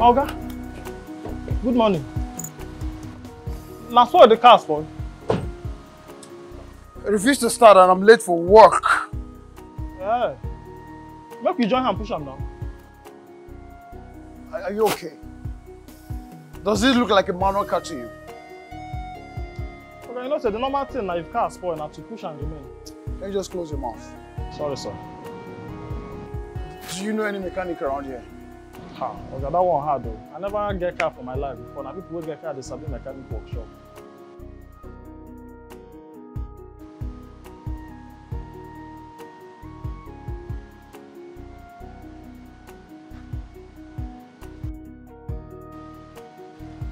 Oga, good morning. Na so the car's spoil. I refuse to start and I'm late for work. Yeah. Make you join hand push am down. Are, are you okay? Does this look like a manual car to you? Okay, you know say the normal thing na if car spoil na to push am remain. Can you just close your mouth? Sorry sir. Do you know any mechanic around here? Ha, oga that one hard though. I never get car for my life before. Na people wey get car dey sabi mechanic workshop.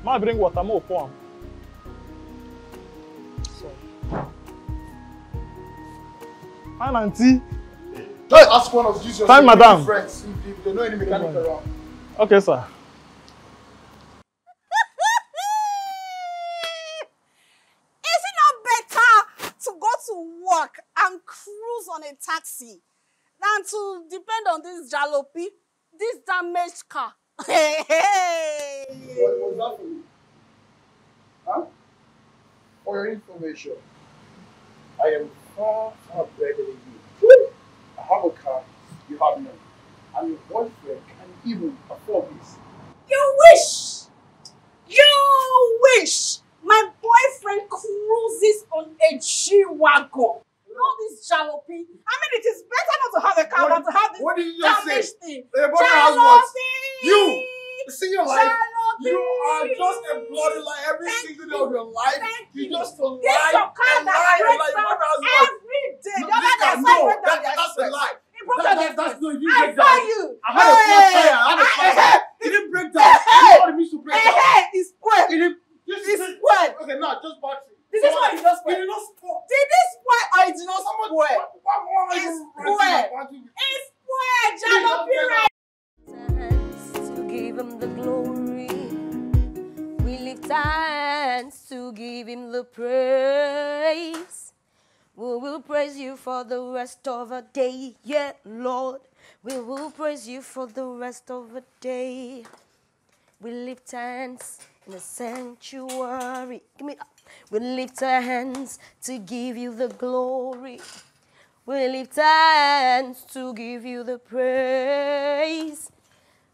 Ma bring water, mo pour am. So. Fine aunty. Just ask one of these your Fine, madam. friends if they know any mechanic around. Okay sir. Is it not better to go to work and cruise on a taxi than to depend on this jalopy, this damaged car? Hey, hey. What was that for you? Huh? For your information, I am far, far better than you. I have a car, you have none. and your boyfriend can even afford this. You wish! You wish! My boyfriend cruises on a G-Wagon. Not this jalopy. I mean, it is better not to have a car than to have this What did you just say? thing. Your boyfriend has what? You! See your life? Jalopy! You are just a bloody lie every Thank single day of your life. Thank You you. just a lie. This your car that breaks down every day. No, The other day, saw no, you that- that's a lie. It broke That- that- that's express. no, you I break saw down. you. I had a flat tire. I had a flat Hey, tire. It didn't break down. Hey, You know what it means to break Hey, down? hey, it's spoiled. It didn't. This It's is spoiled. Okay, now just battery. This is why it just It did not spoil. Did this spoil or it did not How much- spoil? what- what more are It's you spoiled. writing? It's spoiled. Jalopy red. to give him the glory. We lift our hands to give him the praise. We will praise you for the rest of the day, yeah, Lord. We will praise you for the rest of the day. We lift our hands in the sanctuary. Give me up. We lift our hands to give you the glory. We lift our hands to give you the praise.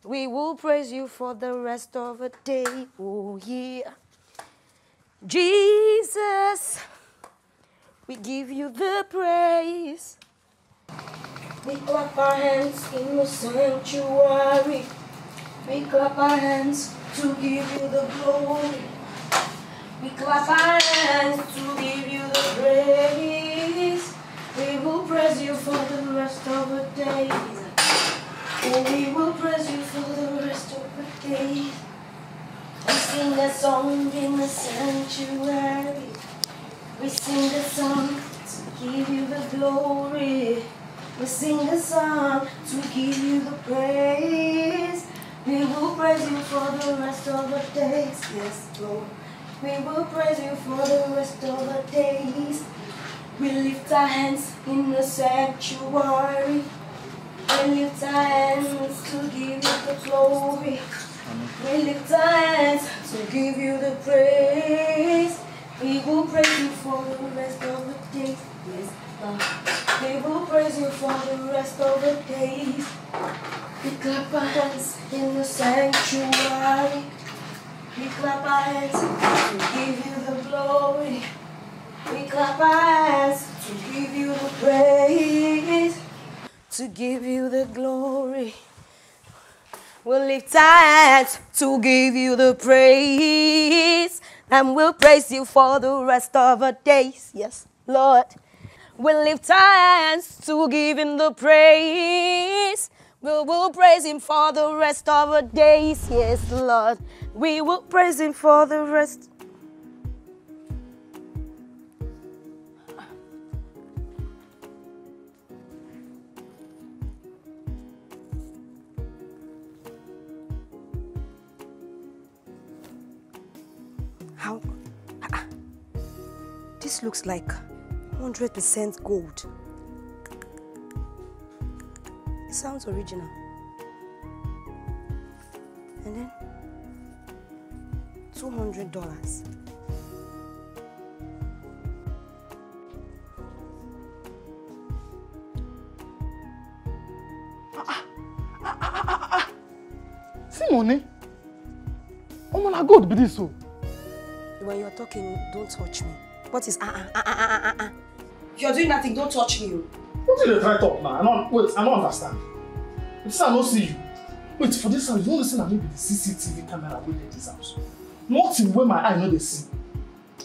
We will praise you for the rest of the day. Oh, yeah. Jesus, we give you the praise. We clap our hands in the sanctuary. We clap our hands to give you the glory. We clap our hands to give you the praise. We will praise you for the rest of the day. Oh, we will praise you for the rest of the day. We sing a song in the sanctuary. We sing a song to give you the glory. We sing a song to give you the praise. We will praise you for the rest of the days, yes, Lord. We will praise you for the rest of the days. We lift our hands in the sanctuary. We lift our hands to give you the glory. We lift our hands to give you the praise. We will praise you for the rest of the days. Yes, Lord. We will praise you for the rest of the days. We clap our hands in the sanctuary. We clap our hands to give you the glory. We clap our hands to give you the praise. To give you the glory. We'll lift our hands to give you the praise. And we'll praise you for the rest of our days. Yes, Lord. We'll lift our hands to give him the praise. We will praise him for the rest of our days. Yes, Lord. We will praise him for the rest. How? ah, ah. This looks like 100% gold. It sounds original. And then $200. See ah, ah, ah, money? Omo na God be this o. When you're talking, don't touch me. What is ah ah ah ah ah ah ah? You're doing nothing, don't touch me. oh. Wetin you dey try talk now? I no wait, I no understand. If say I no see you, wait for this house, you no know say na me be the CCTV camera wey dey this house. Nothing wey my eye no dey see.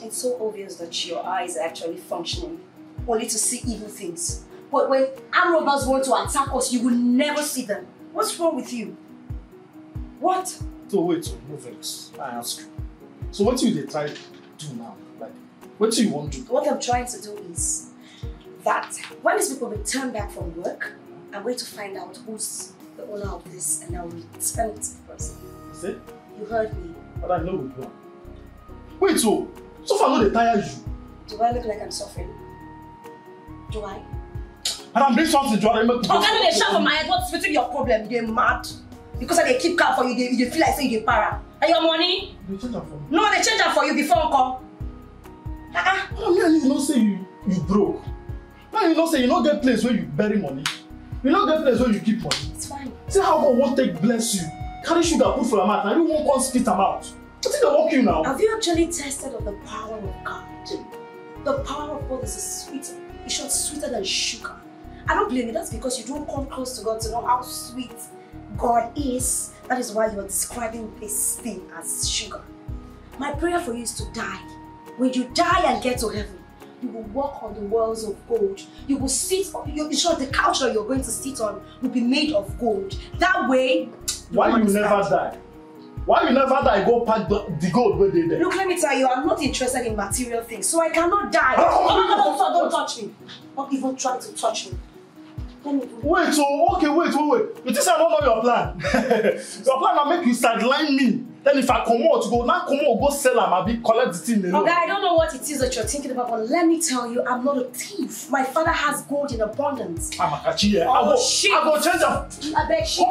It's so obvious that your eyes are actually functioning only to see evil things. But when armed robbers want to attack us, you will never see them. What's wrong with you? What? So wait o, no vex, I ask you. So wetin you dey try to do now? Like wetin you wan do? What I'm trying to do is that when these people return back from work, I'm going to find out who's the owner of this and I'll spend it to the person. You say? You heard me. But I know do am. Wait o, so far no dey tire you. Do I look like I'm suffering? Do I? And I'm bring something to her make we Oh, I dey shout for my head. What's wetin be your problem? You're mad? Because I dey keep calm for you, you feel like say you dey para. And your money? Dey change am for me. No, I dey change am for you before uncle. Ah ah. No, me and you know say you you broke. Now you know say you no get place where you bury money. You no get place where you keep money. It's fine. See how God won't take bless you. Carry sugar put for your mouth and you won't come spit am out. Think they work you now? Have you actually tested of the power of God? The power of God is sweeter. It's short sweeter than sugar. I don't blame you. That's because you don't come close to God to know how sweet God is. That is why you are describing this thing as sugar. My prayer for you is to die. When you die and get to heaven, you will walk on the walls of gold. You will sit on, you, sure the couch that you're going to sit on will be made of gold. That way, Why you understand. never die? Why you never die go pack the, the gold where they there? Look, let me tell you, I'm not interested in material things, so I cannot die. Oh, oh, oh No, no, no, no, don't touch me. Don't even try to touch me. Wait, so okay, wait, wait, wait. You think I don't know your plan? your plan na make you sideline me. Then if I come out, you go now come out, go sell am, abi collect the thing. Okay, I don't know what it is that you're thinking about, but let me tell you, I'm not a thief. My father has gold in abundance. Amakachi, yeah. I Oh, go, shit. I go change am. I beg shit.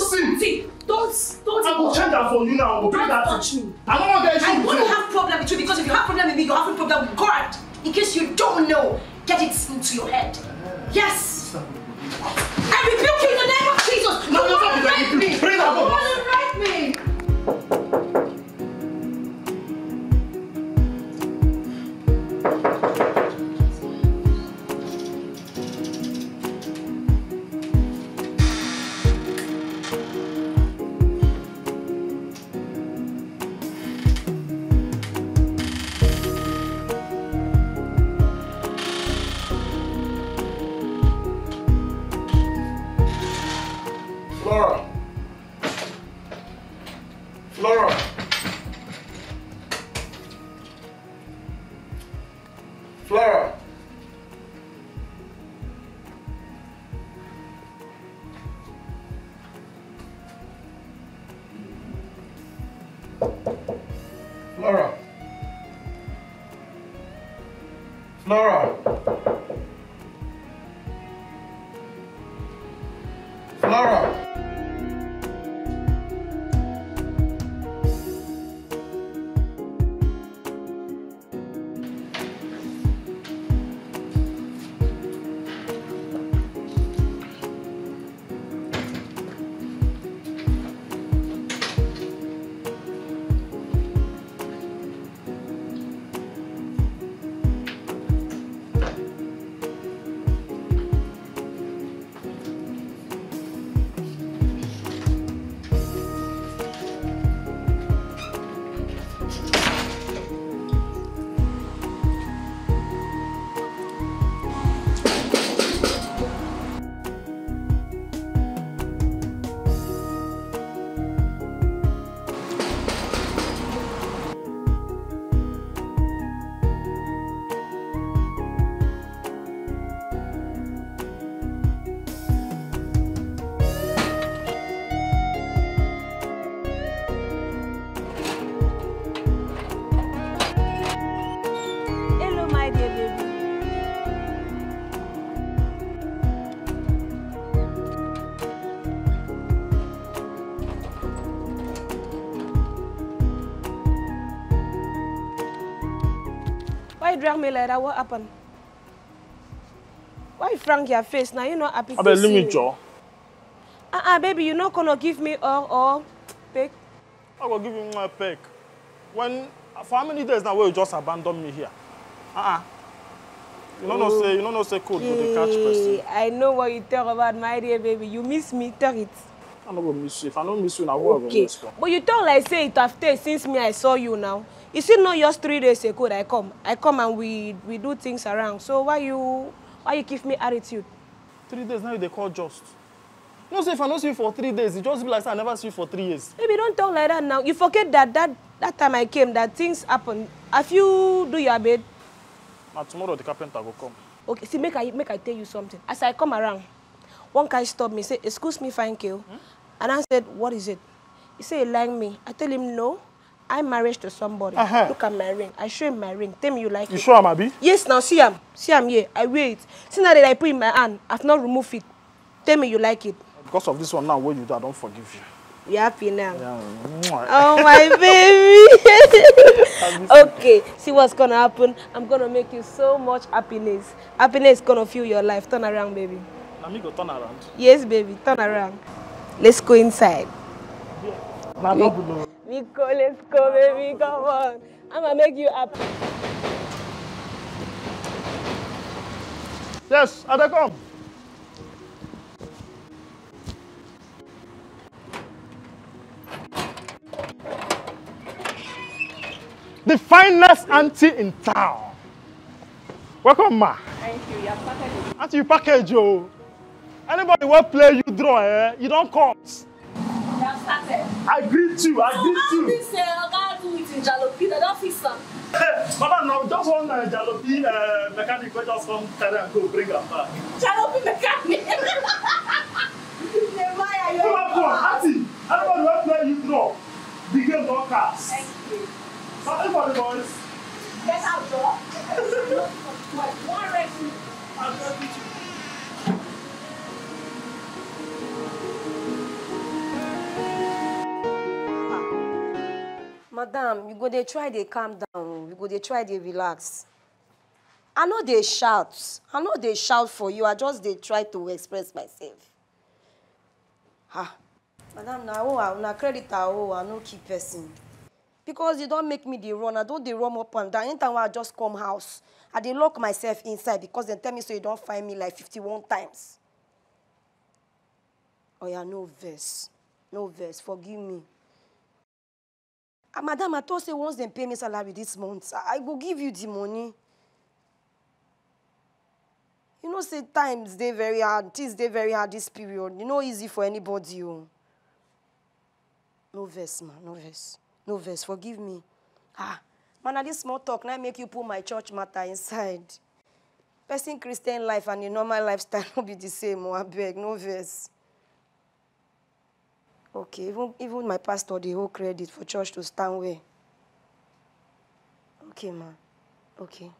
See, See, don't, don't. I go change am for you now. I Don't that touch me. I don't want get I issue want with to you. have problem with you because if you have problem with me, you're having problem with God. In case you don't know, get it into your head. Yes. I rebuke you in the name of Jesus. No, you no, no, want to no, rape no, me. bring that you drag me like that? What happened? Why you frank your face now? You not happy to see me. Joe. Uh-uh, baby, you not gonna give me all or pick. I go give you my peck. When for how many days now will you just abandon me here? Uh-uh. You don't know say you don't know say code go dey catch person. I know what you talk about, my dear baby. You miss me, talk it. I no go miss you. If I don't miss you, now who I go miss for? But you talk like say it stayed since me I saw you now. You see not just three days ago that I come. I come and we we do things around. So why you why you give me attitude? Three days now they call just. Know say if I don't see you for three days, it just be like I never see you for three years. Baby, don't talk like that now. You forget that that that time I came that things happen. Have you do your bed? Now tomorrow the carpenter go come. Okay, see make I make I tell you something. As I come around, one guy stopped me, say, excuse me, thank you. And I said, what is it? He said, he like me. I tell him, no. I'm married to somebody. Uh-huh. Look at my ring. I show him my ring. Tell me you like You it. sure, Amabi? Yes, now see him. See him here. I wear it. See now that I put in my hand, I've not removed it. Tell me you like it. Because of this one now, what you do, I don't forgive you. You happy now? Yeah. Oh my baby. okay, see what's gonna happen. I'm gonna make you so much happiness. Happiness gonna fill your life. Turn around, baby. Now me go turn around. Yes, baby. Turn around. Let's go inside. Na double no. Nico, let's go, baby. Come on. I'ma make you happy. Yes, come. The finest auntie in town. Welcome, ma. Thank you. You have it. Auntie, you package, oh. Anybody will play you draw, eh? You don't come. You have started. I greet you, I So greet how you. this uh, guy do it in Jalopy? Don't fix am. Mama, now just one uh, jalopy uh, mechanic will just come carry and go bring am back. Dey try dey calm down. You go dey try dey relax. I no dey shout. I no dey shout for you. I just dey try to express myself. Ah, madam, na oh, ah, na credit I owe. I no keep person. Because you don make me dey run. I don dey run up and down. Anytime I just come house, I dey lock myself inside because dem tell me say you don find me like 51 times. Oya, no vex. No vex. Forgive me. Ah, madam, I thought say once dem pay me salary this month, I go give you the money. You know, say times dey very hard, things dey very hard this period. E no easy for anybody o. No vex, ma, no vex. No vex, forgive me. Ah, man, na this small talk na make you put my church matter inside. Person Christian life and a normal lifestyle no be the same o, abeg, no vex. Okay, even even my pastor dey hold credit for church to stand well. Okay, ma. Okay.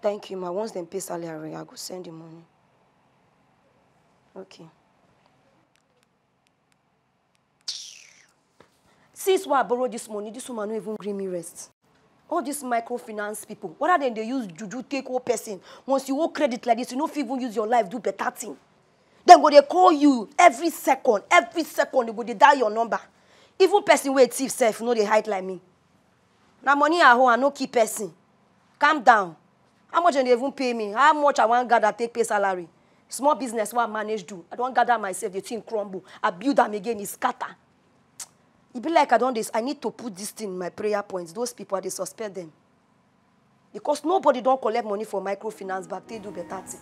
Thank you, ma. Once dem pay salary, I go send the money. Okay. Since wey I borrow this money, this woman no even gree me rest. All these microfinance people, whether dem dey use juju take hold person, once you hold credit like this, you no fit even use your life do better thing. Dem go dey call you every second, every second dem go dey dial your number. Even person wey thief sef no dey hide like me. Na money I hold, I no keep person. Calm down. How much dem dey even pay me? How much I wan gather take pay salary? Small business wey I manage do, I don gather myself, the thing crumble. I build am again, e scatter. E be like I don dey, I need to put this thing in my prayer points. Those people, I dey suspect them. Because nobody don collect money for microfinance bank take do better thing.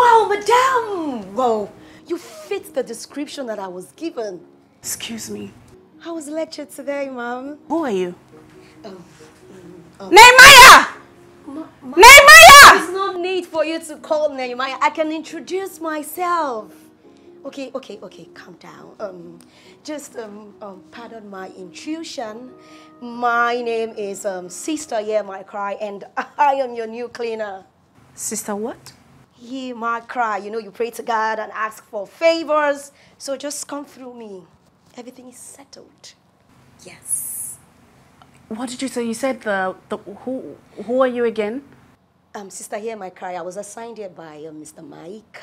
Wow, madam! Wow, you fit the description that I was given. Excuse me. How was lecture today, ma'am? Who are you? Oh. Nehemiah! Nehemiah! There's no need for you to call Nehemiah. I can introduce myself. Okay, okay, okay, calm down. Um, just um, um, pardon my intrusion. My name is um, Sister Hear My Cry, and I am your new cleaner. Sister what? Hear my cry. You know, you pray to God and ask for favors. So just come through me. Everything is settled. Yes. What did you say? You said the, the who who are you again? Um, Sister Hear My Cry. I was assigned here by uh, Mr. Mike.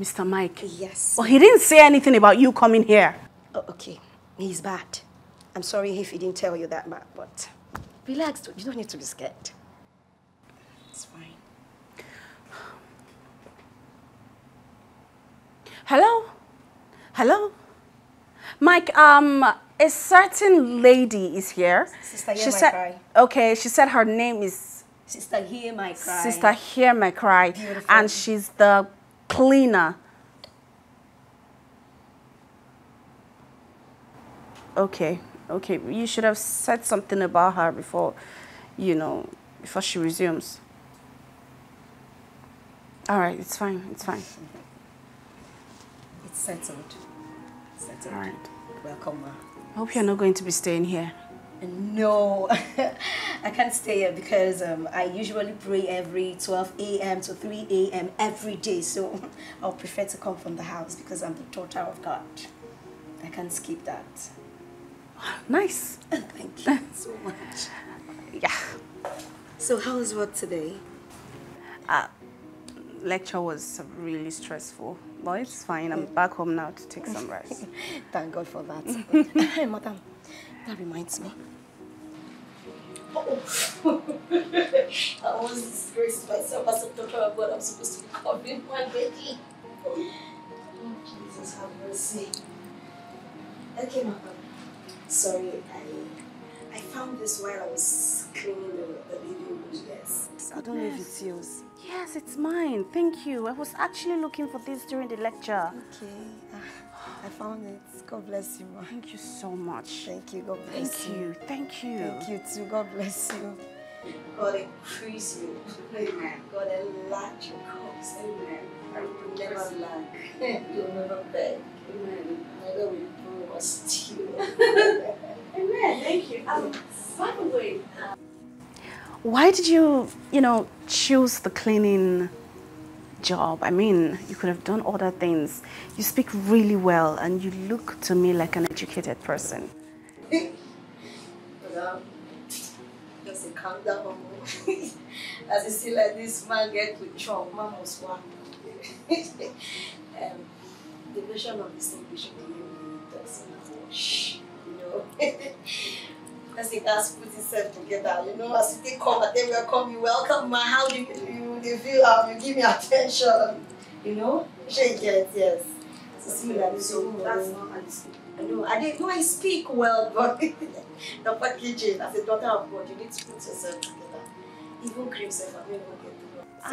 Mr. Mike. Yes. Well, he didn't say anything about you coming here. Oh, okay. He's bad. I'm sorry if he didn't tell you that, Matt, but relax. You don't need to be scared. It's fine. Hello? Hello? Mike, um, a certain lady is here. Sister, hear she my said, cry. Okay, she said her name is Sister, hear my cry. Sister Hear My Cry, Beautiful. and she's the cleaner. Okay, okay. You should have said something about her before, you know, before she resumes. All right, it's fine, it's fine. Settled. Settled. All right. Welcome, ma. I hope you're not going to be staying here. No, I can't stay here because um, I usually pray every 12 a.m. to 3 a.m. every day. So I'll prefer to come from the house because I'm the daughter of God. I can't skip that. nice. Thank you so much. Yeah. So how was work today? Uh, lecture was really stressful, but it's fine. I'm back home now to take some rest. Thank God for that. hey, madam, that reminds me. Oh, I almost disgraced myself as a doctor of what I'm supposed to be covering my baby. Oh, Jesus, have mercy. Okay, madam. Sorry, I I found this while I was cleaning the, the living room. Yes. I don't know if it's yours. Yes, it's mine. Thank you. I was actually looking for this during the lecture. Okay. Ah, I found it. God bless you, ma. Thank you so much. Thank you. God bless you. Thank you. Thank you. Thank you too. God bless you. God increase you. Amen. God enlarge your cause. Amen. And you never lack. You'll never beg. Amen. Neither will you borrow or steal. Amen. Thank you. Um, by the way, Why did you, you know, choose the cleaning job? I mean, you could have done other things. You speak really well and you look to me like an educated person. Down. As you see, like this man get to chop, man must work. um, the version of thing we should be doesn't wash, you know. He guys put himself together, you know, as they come and they welcome you, welcome man, how do you, you they feel um, you give me attention, you know? You get, yes. So this, so that's not how. I know, I didn't know I speak well, but the packaging, as a daughter of God, you need to put yourself together. Even cream self, I don't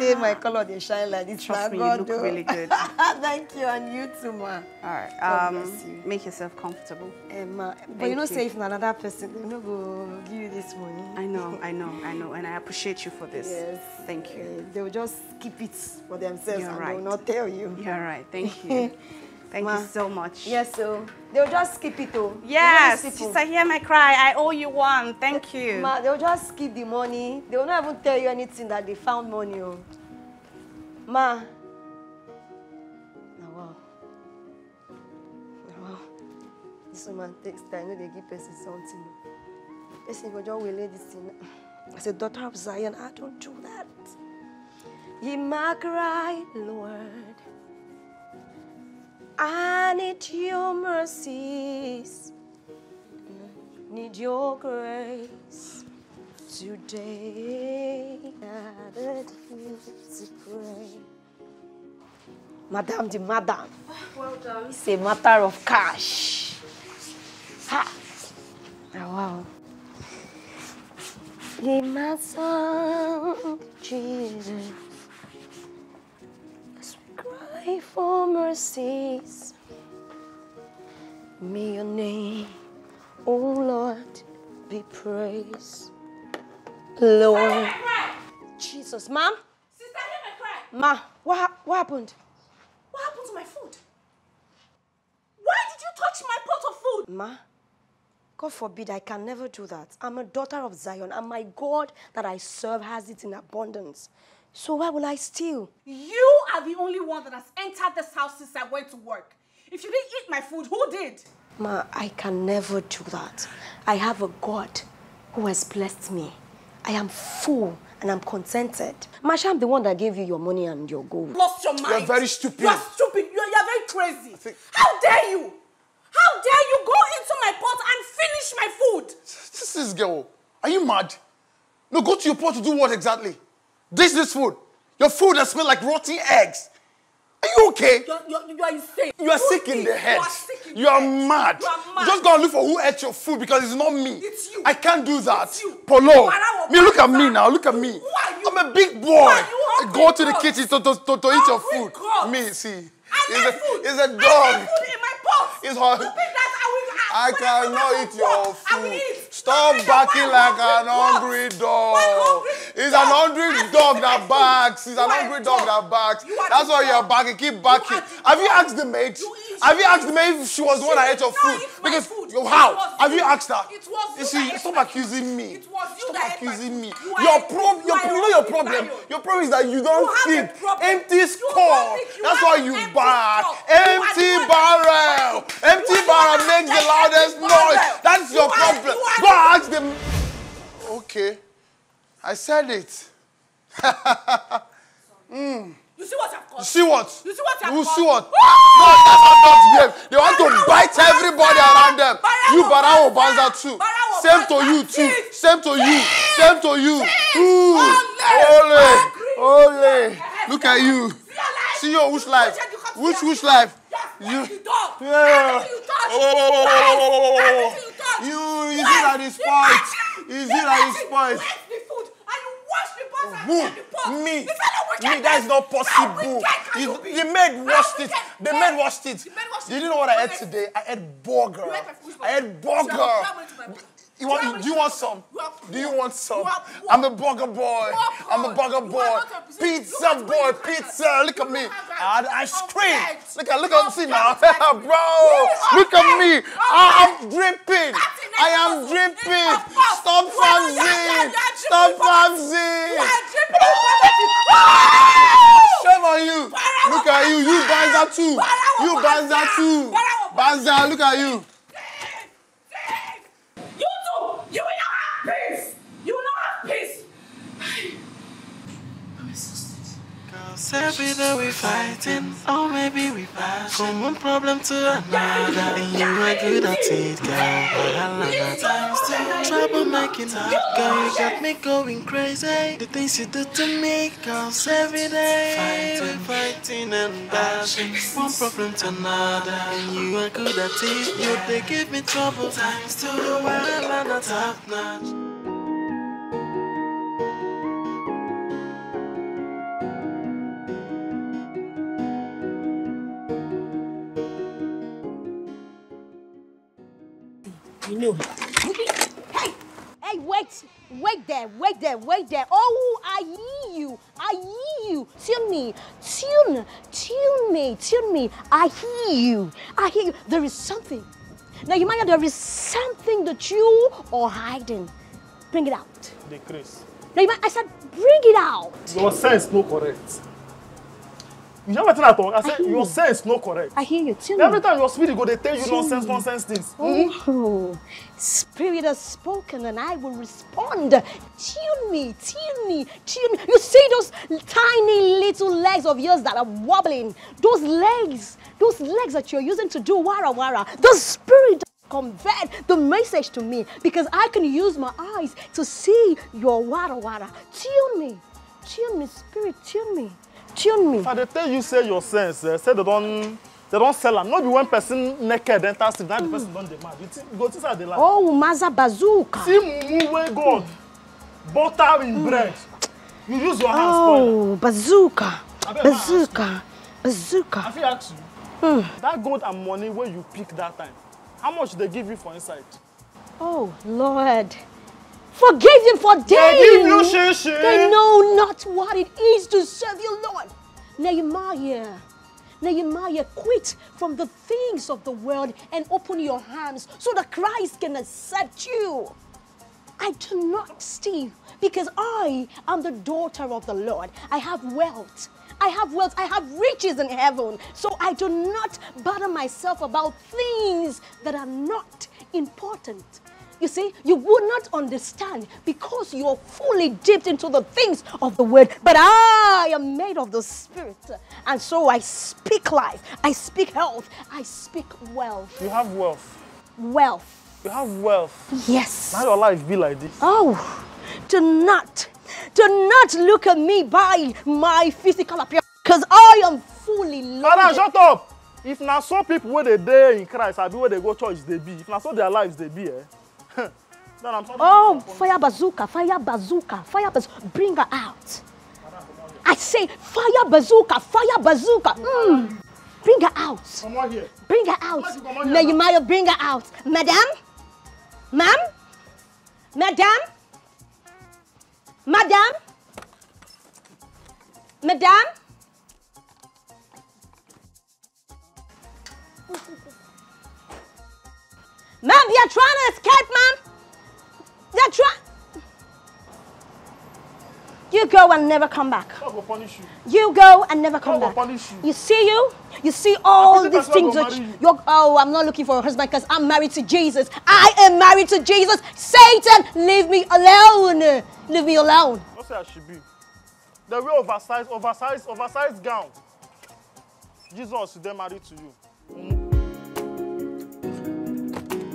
even get to See my color, they shine like this. Trust me, you look do. really good. Thank you, and you too, ma. All right. God Um, you. make yourself comfortable. Eh, ma, but Thank you know, you. say if another person, they no go give you this money. I know, I know, I know, and I appreciate you for this. Yes. Thank you. Eh, they'll just keep it for themselves You're and right. they'll not tell you. You're right. Thank you. Thank Ma. you so much. Yes, so they'll just skip it, oh. Yes, You know sister, oh. hear my cry. I owe you one. Thank you. Ma, they'll just skip the money. They will not even tell you anything that they found money. Oh. Ma. Now, wow. Now, wow. This woman takes time. No, they give person something. oh. Person go just will this thing. As a daughter of Zion, I don't do that. Ye my cry, Lord. I need your mercies need your grace today. Gathered here to pray. Madam, the madam. well done. It's a matter of cash. Ha! Oh, wow. My son, Jesus. Cry for mercies, may your name Oh Lord, be praised. Lord. Jesus, ma'am. Sister, hear my cry. Ma, what, what happened? What happened to my food? Why did you touch my pot of food? Ma, God forbid, I can never do that. I'm a daughter of Zion, and my God that I serve has it in abundance. So why will I steal? You are the only one that has entered this house since I went to work. If you didn't eat my food, who did? Ma, I can never do that. I have a God who has blessed me. I am full and I'm contented. Masha, I'm the one that gave you your money and your gold. Lost your mind. You're very stupid. You are stupid. You are, you are very crazy. How dare you? How dare you go into my pot and finish my food? This is girl. Are you mad? No, go to your pot to do what exactly? This is food. Your food that smell like rotten eggs. Are you okay? You're, you're, you are insane. You are sick in the head. You are sick in You the are head. mad. You are mad. Just go and look for who ate your food because it's not me. It's you. I can't do that. It's you. Polo. Me, look at me now. Look at me. Who are you? I'm a big boy. Who are you? Hungry Go to the gods. kitchen to, to, to, to eat your food. gods. Me, see. I It's a, food. it's a I dog. made food in my pot. It's hot. That I will? I when come cannot eat your work, I will food. Stop barking like an hungry dog. It's an hungry dog that barks. It's an hungry dog that barks. That's why you're barking. Keep barking. Have you asked the maid? Have you asked the maid if she was the one that ate your food? Because yo, how? Have you asked her? It was you see, stop accusing me. It was you Stop that ate my accusing me. Your problem. you Your you know your problem. Your problem is that you don't think. Empty skull. don't think. You That's why you empty bad. skull. You are Empty the one that- barrel. Empty You are the barrel makes the that loudest noise. That's You your are Okay. I said it. mm. You see what I've You got? see what? You see what I've You see what? No, that's how dogs behave. They want to bite everybody around them. You Barawo Banza too. Same to you too. Same to you. Same to you. Ooh. Ole. Ole. Look at you. See your which life? Which which life? You. Yeah. Oh, oh, oh, oh, oh. You. You see that is spoiled. You see that is spoiled. Who? Me. Me, that is not possible. You, the maid washed it. The maid washed it. You didn't know what I ate today? I ate burger. I ate burger. You want, do you want some? Do you want some? I'm a burger boy. I'm a burger boy. Pizza boy. Pizza. Look at me. I had ice cream. Look at, look at, see now. Bro, look at me. I am dripping. I am dripping. Stop fanzing. Stop fanzing. Shame on you. Look at you. You Banza too. You Banza too. Banza, look at you. You too! You will not have peace! You will not have peace! Cause every day we fighting, or maybe we pass from one problem to another. And you are good at it, girl. Wahala times two. Trouble making up, girl. You got me going crazy. The things you do to me, cause every day we fighting and bashing. Oh, one problem to another. And you are good at it. You they give me trouble times two. Wahala top notch. You. Hey! Hey, wait! Wait there, wait there, wait there. Oh, I hear you. I hear you. Tune me. Tune. Tune me. Tune me. I hear you. I hear you. There is something. Now, you might there is something that you are hiding. Bring it out. The Chris. Now, you might, I said, bring it out. Your sense no correct. You know wetin I talk? I hear your you. sense no correct. I hear you. Tune Every time your spirit go, they tell you nonsense, me. nonsense things. Oh, mm-hmm. Spirit has spoken and I will respond. Tune me, tune me, tune me. You see those tiny little legs of yours that are wobbling? Those legs, those legs that you're using to do wara wara. The Spirit convert the message to me because I can use my eyes to see your wara wara. Tune me, tune me, Spirit, tune me, tune me. I dey tell you say your sense, eh, say they don they don sell am. No be when person naked enter street, na the person don dey mad. You think, go think say I dey lie. Oh, Maza Bazooka. See mumu wey God butter in bread. You use your hand spoil am. Oh, bazooka, bazooka, bazooka. I fit ask you. That gold and money wey you pick that time, how much they give you for inside? Oh, Lord. Forgive them for They they, give you shishi. they know not what it is to serve you, Lord. Nehemiah, Nehemiah, quit from the things of the world and open your hands so that Christ can accept you. I do not steal because I am the daughter of the Lord. I have wealth. I have wealth. I have riches in heaven. So I do not bother myself about things that are not important. You see, you would not understand because you're fully dipped into the things of the word. But I am made of the spirit. And so I speak life. I speak health. I speak wealth. You have wealth. Wealth. You have wealth. Yes. Now your life be like this. Oh, do not, do not look at me by my physical appearance, because I am fully Madam, loaded. shut up. If na so people wey they dey in Christ I be where they go church they be, if na so their lives they be, eh? Then I'm sorry. Oh, fire bazooka, fire bazooka, fire bazooka, bring her out. I say, fire bazooka, fire bazooka. Mm. Bring her out. Come on here. Bring her out. Let me come on here Nehemiah, bring her out. Madam? Ma'am? Madam? Madam? Madam? Ma'am, you're trying to escape, ma'am. You're trying. You go and never come back. God will punish you. You go and never come God will back. punish you. You see you? You see all these things that you. you're, oh, I'm not looking for a husband because I'm married to Jesus. I am married to Jesus. Satan, leave me alone. Leave me alone. Don't say I should be. They wear oversized, oversized, oversized gown. Jesus then married to you.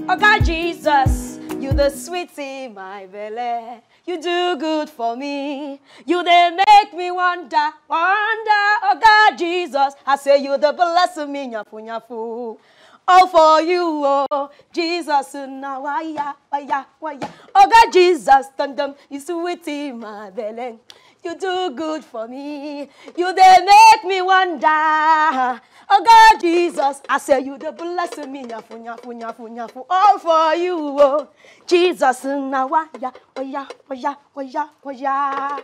Oh God, Jesus, you the sweetie, my belly. You do good for me. You they make me wonder, wonder. Oh God, Jesus, I say you the bless me, nyafu nyafu. All for you, oh Jesus, now waya, waya, waya. Oh God, Jesus, tandem, you sweet in my belly. You do good for me. You they make me wonder. Oh God, Jesus, I say you the bless me, nyafu, nyafu, nyafu, nyafu, all for you, oh Jesus, now waya, waya, waya, waya, waya.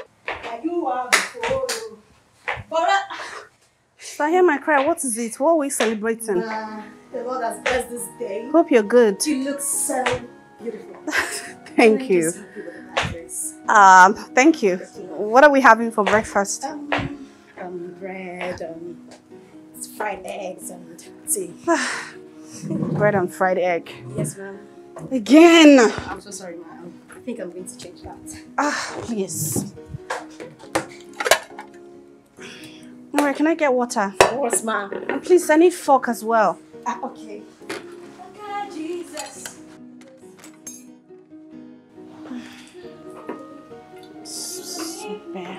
You are before. But So I hear my cry. What is it? What are we celebrating? uh, the Lord has blessed this day. Hope you're good. You look so beautiful. Thank you. Just happy with the mattress. Um, thank you. What are we having for breakfast? Um, um, bread, um, fried eggs, and tea. Bread and fried egg. yes, ma'am. Again. I'm so sorry, ma'am. I think I'm going to change that. Ah, please. Alright, can I get water? Yes, ma'am. And please, I need fork as well. Ah, okay. Super.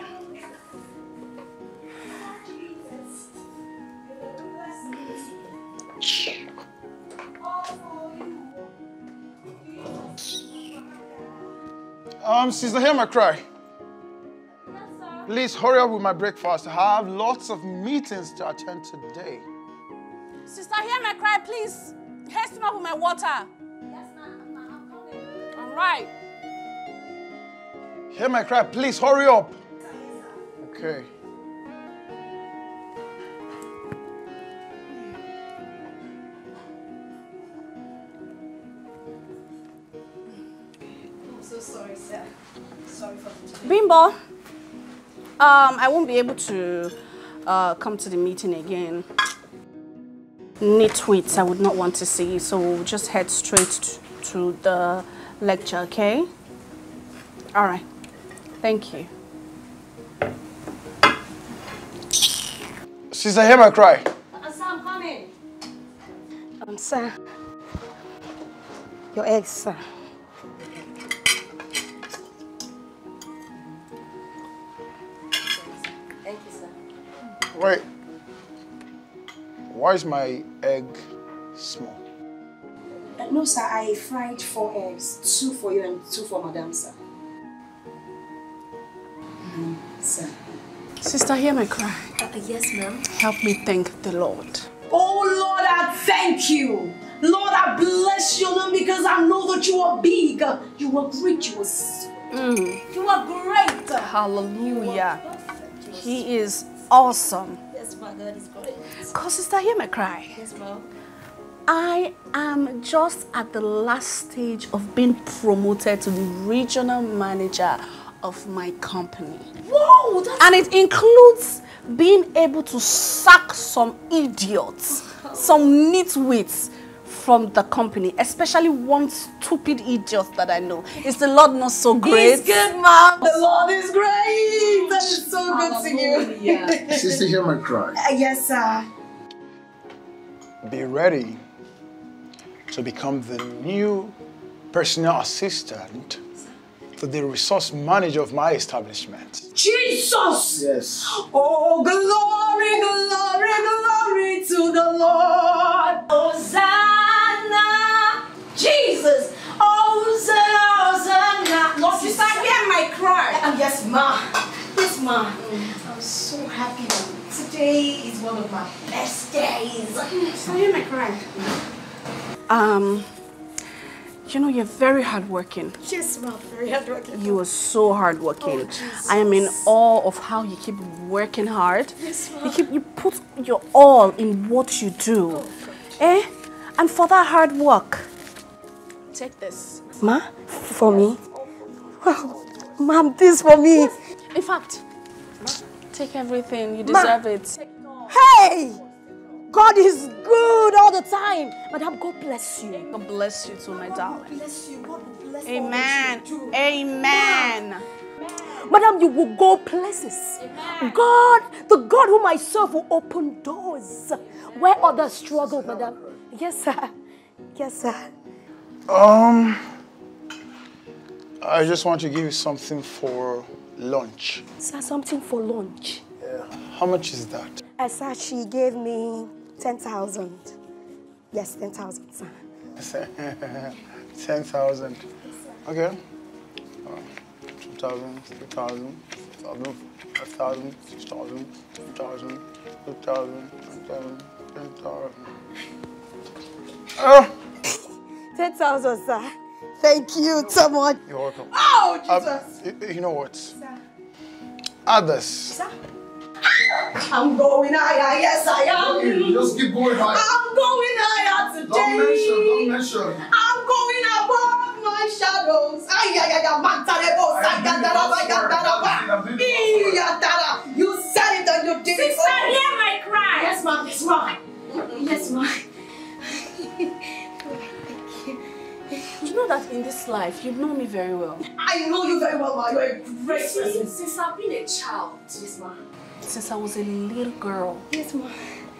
Um, Sister, hear my cry. Please hurry up with my breakfast. I have lots of meetings to attend today. Sister, hear my cry, please. Hasten up with my water. Yes, ma'am. I'm coming. All right. Hear my cry. Please hurry up. Okay. I'm so sorry, sir. Sorry for the Bimbo, um, I won't be able to uh, come to the meeting again. Nitwits, I would not want to see, so we'll just head straight to the lecture, okay? All right. Thank you. Sister, hear my cry. Sir, I'm coming. Um, sir. Your eggs, sir. Thank you, sir. Wait. Why is my egg small? Uh, no, sir. I fried four eggs. Two for you and two for Madam, sir. Mm, sir. Sister, hear my cry. Uh, yes, ma'am. Help me thank the Lord. Oh, Lord, I thank you. Lord, I bless your name because I know that you are big. You are great. You are, s- you are great. Hallelujah. He is awesome. Yes, my God is great. Cause sister, hear my cry. Yes, ma'am. I am just at the last stage of being promoted to the regional manager of my company. Whoa, that's And it includes being able to sack some idiots, some nitwits from the company, especially one stupid idiot that I know. Is the Lord not so great? He's good, mom. The Lord is great. That is so good to you. Sister, hear my cry. Uh, yes, sir. Be ready to become the new personal assistant to the resource manager of my establishment. Jesus. Yes. Oh, glory, glory, glory to the Lord. Hosanna. Jesus. Hosanna, Hosanna. Lord, you start hearing my cry. Uh, yes, ma. Yes, ma. I'm so happy. Today is one of my best days. Start hearing my cry. Um, you know, you're very hardworking. Yes, ma. Very hardworking. You are so hardworking. Oh. I am in awe of how you keep working hard. Yes, You keep you put your all in what you do. Eh? And for that hard work, take this. Ma, for me? Wow, ma'am, this for me. In fact, take everything. You Ma. deserve it. Hey! God is good all the time. Madam, God bless you. God bless you too, my darling. Bless you. God bless Amen. you do. Amen. Madam, you will go places. God, the God whom I serve will open doors where others struggle, madam. Yes, sir. Yes, sir. Um, I just want to give you something for lunch. Sir, something for lunch. How much is that? Uh, sir, she gave me 10,000. Yes, 10,000, sir. 10,000. Okay. Uh, 2,000, 3,000, 4,000, 5,000, 6,000, 2,000, 2,000, 10,000, 10,000. Oh, 10,000, sir. Thank you so much. you're welcome. Oh, Um, y- you know what? Others. I'm going higher, yes I am. Just keep going high. I'm going higher today. Don't mention, don't mention. I'm going above my shadows. Ay, ay, ay, ay, mantarebo, sayandaraba, yandaraba. Iyandara. You said it and you did it. Sister, hear my cry. Yes, ma'am. Yes, ma'am. Yes, ma'am. You know that in this life, you know me very well. I know you very well, ma. You're a great person. since I've been a child, Yes, ma'am. Since I was a little girl, Yes, ma'am.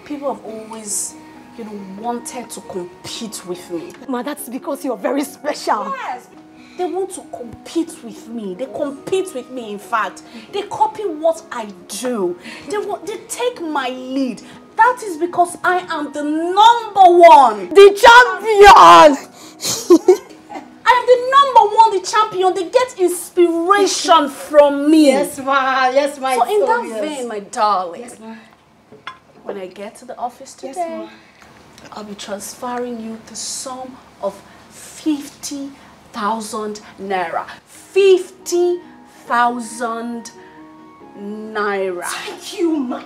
people have always, you know, wanted to compete with me. Ma, that's because you're very special. Yes. They want to compete with me. They compete with me, in fact. They copy what I do. They, wa- they take my lead. That is because I am the number one. The champion! I am the number one, the champion. They get inspiration from me. Yes, ma. Yes, ma. So in that obvious. vein, my darling, Yes, ma. when I get to the office Yes, today, ma. I'll be transferring you the sum of 50,000 naira. 50,000 naira. Thank you, ma.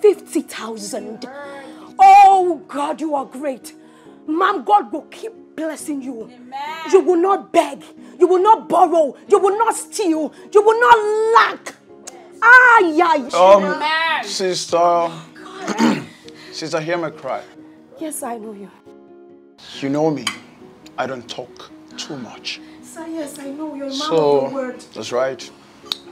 50,000. Oh, God, you are great. Ma'am, God will keep blessing you. You will not beg. You will not borrow. You will not steal. You will not lack. Ah, yeah. Um, sister. sister, hear my cry. yes, I know you. You know me. I don't talk too much. Sir, yes, I know you're man So, of the word. that's right.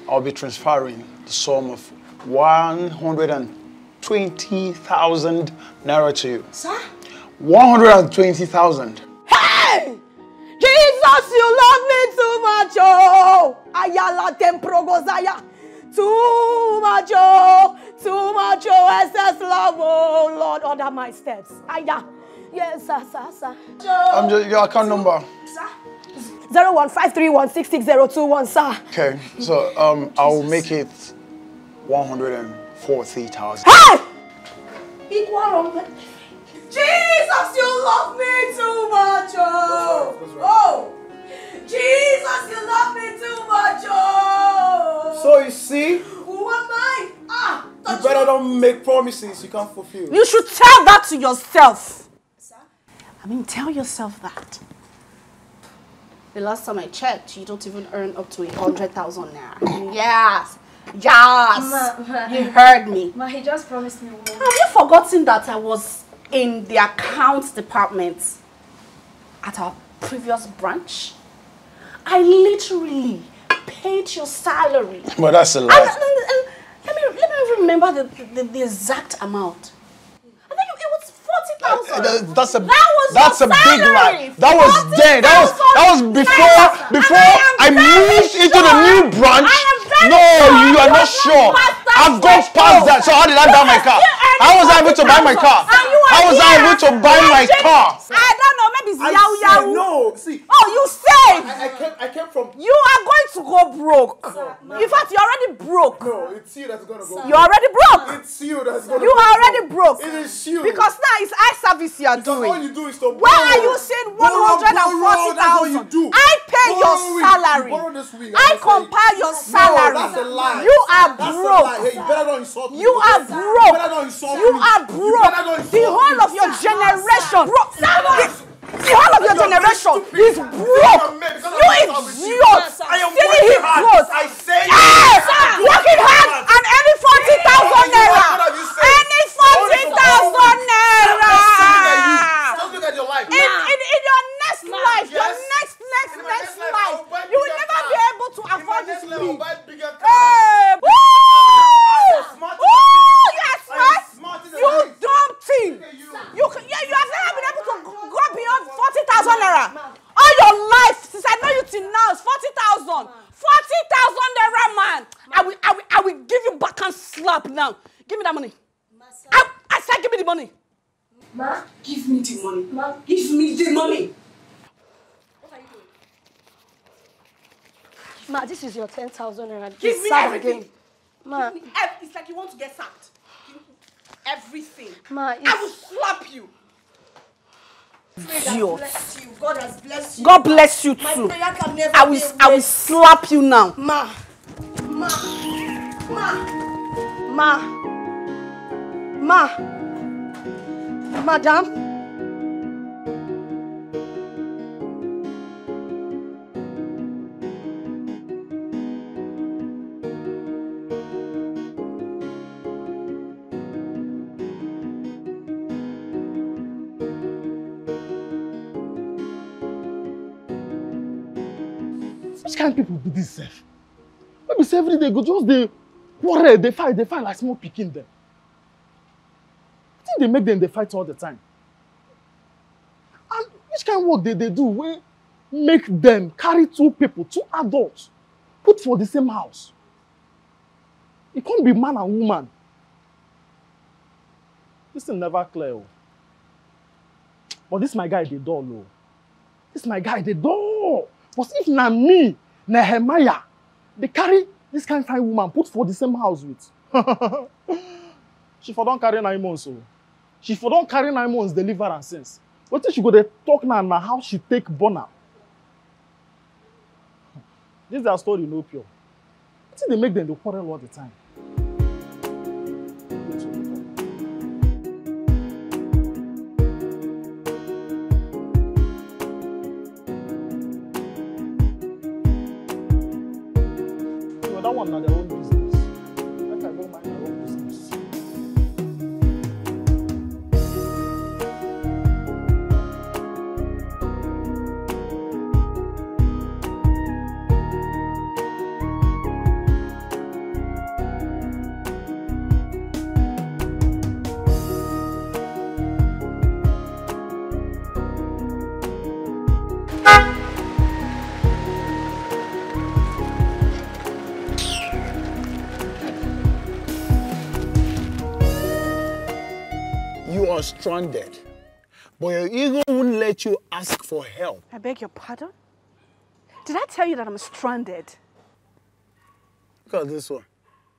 I'll be transferring the sum of 120,000 naira to you. Sir? 120,000. Hey! Jesus, you love me too much, oh! Ayala temprogozaya. Too much, oh! Too much, oh! SS love, oh! Lord, order my steps. Aya. Yes, sir, sir, sir. I'm just your account number. Zero one five three one six six zero two one, sir. Okay, so um, I'll make it 140,000. Hey! Jesus, you love me too much, oh! Oh! Jesus, you love me too much, oh! So you see, Who am I? Ah! you better don't make promises you can't fulfill. You should tell that to yourself. I mean, tell yourself that. The last time I checked, you don't even earn up to a hundred thousand naira. Yes, yes, you heard me. Ma, he just promised me one. Have you forgotten that I was in the accounts department at our previous branch? I literally paid your salary. But that's a And, lie. and- and let me let me remember the, the, the exact amount. I think it was forty thousand. That- That's a That was that's a your big lie. That was then. That was that was before before I, moved into the new branch. No, you are not sure. I've gone past that. So how did I buy my car? How was I able to buy my car? How was I able to buy my car? I don't know. Maybe it's I yahoo yahoo. no. See, Oh, you say I, I came, I came from. you are going to go broke. In fact, you're already broke. No, it's you that's gonna go. You're already broke. It's you that's gonna. You are already broke. It is you. Because now it's eye service you are Because all doing. you do is to Where are borrow. you saying Borrow, borrow, that's what you 140,000? do. I pay your Borrow it. salary. You borrow this week, I compile your No, salary. that's a lie. You are That's a lie. broke. Hey, you better not insult me. You are You broke. better not insult You me. are You broke. better not The whole me. of your generation. The The whole of your generation is broke. You idiot. Stealing his clothes. Hey, working hard. and any forty thousand naira. Any forty thousand naira. In, in, in your next life, your next, next, next life, you will never be able to afford this. Hey, woo! Woo! You are Than You dumb thing. You can, yeah, you have never been able to go beyond forty thousand naira. All your life since I know you till now is forty thousand. Forty thousand naira, man. I will, I will, I will give you back and slap now. Give me that money. I, I said, give me the money. Ma, Give me the money. ma, Give me the money. ma, this is your 10,000 naira. Give me everything. game. Ma, Give me ev- It's like you want to get sacked. Everything. ma, I will slap you. God bless you. God has blessed you. God bless you My too. prayer can never I will, I will slap you now. Ma, ma, ma, ma, ma, madam. Kind of people be this sef? No be say every day go just dey quarrel, dey fight, dey fight like small pikin dem. Wetin dey make dem dey fight all the time? And which kind work dey dey do wey make dem carry two people, two adults, put for the same house? E come be man and woman. Dis thing never clear o. But this my guy dey dull o. This my guy dey dull. But if na me, Nehemiah, dey carry this kind fine woman put for the same house with, she for don carry nine months o. She for don carry nine months deliver am since. Wetin she go dey talk now na how she take born am. This their story no pure. Wetin dey make dem dey quarrel all the time? Stranded. But your ego won't let you ask for help. I beg your pardon? Did I tell you that I'm stranded? Look at this one.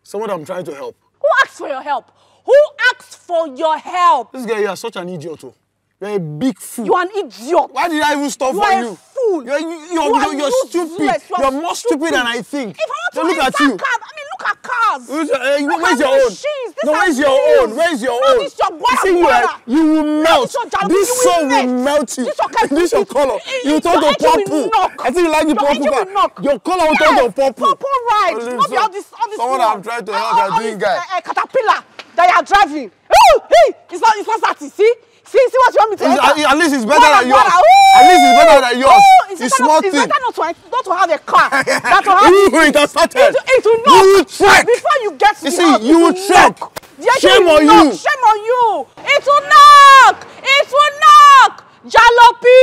Someone I'm trying to help. Who asked for your help? Who asked for your help? This guy, you are such an idiot. Oh. You're a big fool. You are an idiot. Why did I even stop You for are a fool. You're, you're, You you're, you're stupid. You are You're more stupid than I think. If I want So to look at you. cab, I mean, look at cars. Your, uh, Look where's your own? shoes. No, where's your own? Where's your No, own? this your you see, you, are, you will melt. Jalo- This you will melt. you. This your This your color. You turn to purple. I think you like the purple. knock. Your color will turn to purple. Purple. All Not be all this, all this Someone one. I'm trying to All- help, all doing guy. uh, uh, caterpillar that you are driving. Oh, hey, it's not, it's not starting. See, see, see what you want me to It's- enter? at least it's better than yours. Ooh. At least it's better than yours. Ooh, It's better small not, thing. It's better not to, not to have a car. That to have You it has started. It, it will You knock. will trek. Before you get to You the see, house, you will trek. Shame on knock. you. Shame on you. It will knock. It will knock. Jalopy.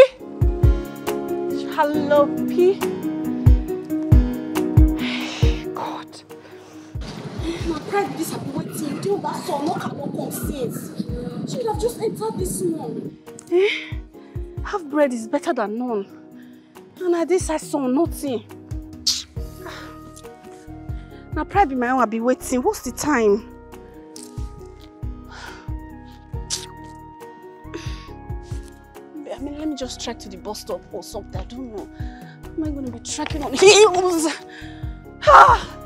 Jalopy. My pride this have been waiting till that song no can walk on since. She would have just entered this one. Eh? Half bread is better than none. And I this I saw nothing. Now pride be my own, I'll be waiting. What's the time? I mean, let me just trek to the bus stop or something. I don't know. Am I going to be trekking on heels? Ah!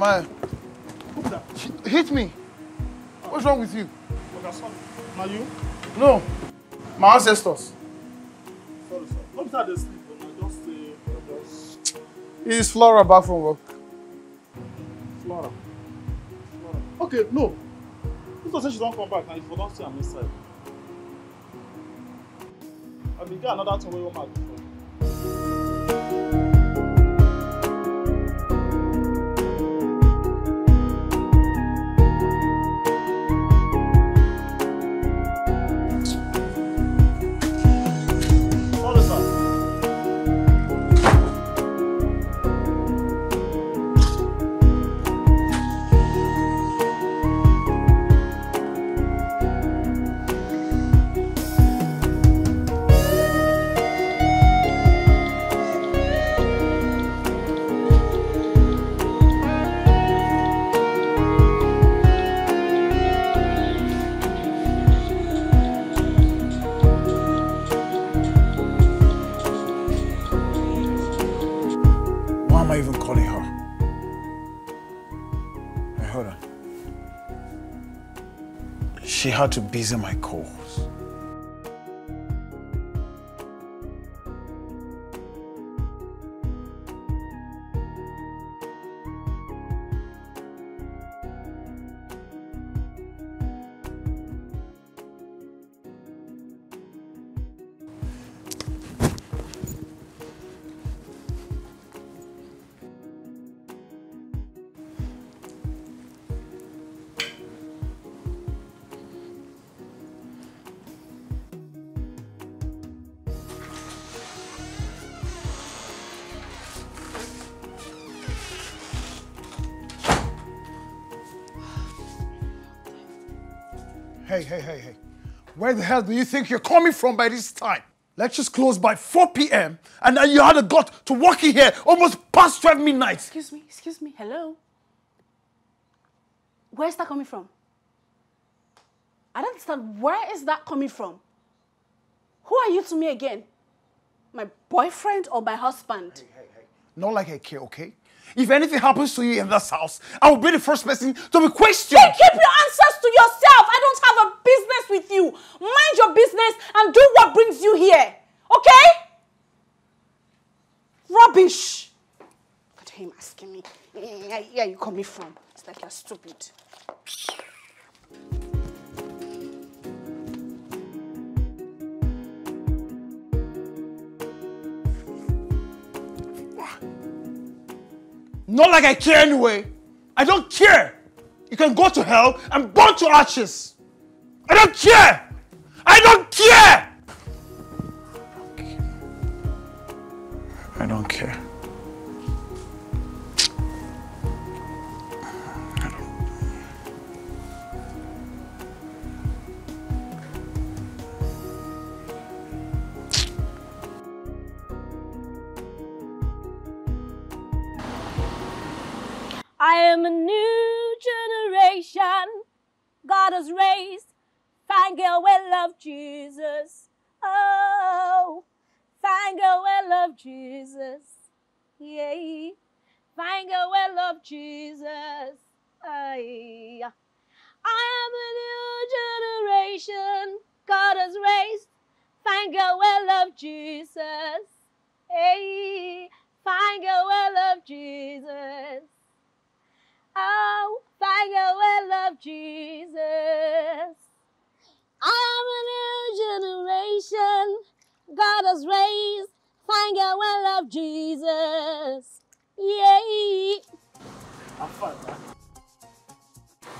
Nehemiah, hit me. What's wrong with you? Now you? No, my ancestors. Sorry, sir. Not that they sleep, but I just say, just Is Flora back from work? Flora. Flora. Okay, no. If say she don't come back, and if you don't see am inside. I mean, get another thing wey you want Had to busy my calls. Where the hell do you think you're coming from by this time? Lectures close by 4 p.m. and then you had a gut to walk in here almost past 12 midnight. Excuse me, excuse me, hello? Where's that coming from? I don't understand. Where is that coming from? Who are you to me again? My boyfriend or my husband? Not like I care, okay? If anything happens to you in this house, I will be the first person to be questioned. Keep your answers to yourself. I don't have a business with you. Mind your business and do what brings you here. Okay? Rubbish. Look at him asking me, are you coming from? It's like you're stupid. Not like I care anyway. I don't care. You can go to hell and burn to ashes. I don't care. I don't care. I don't care. Jesus. Oh, fine girl, we love Jesus. Yeah. Fine girl, we love Jesus. Aye. I am a new generation. God has raised. Find girl well love Jesus. Hey, find girl well love Jesus. Oh, find girl well love Jesus. I am a new generation. God has raised. Find girl well love Jesus. Yay.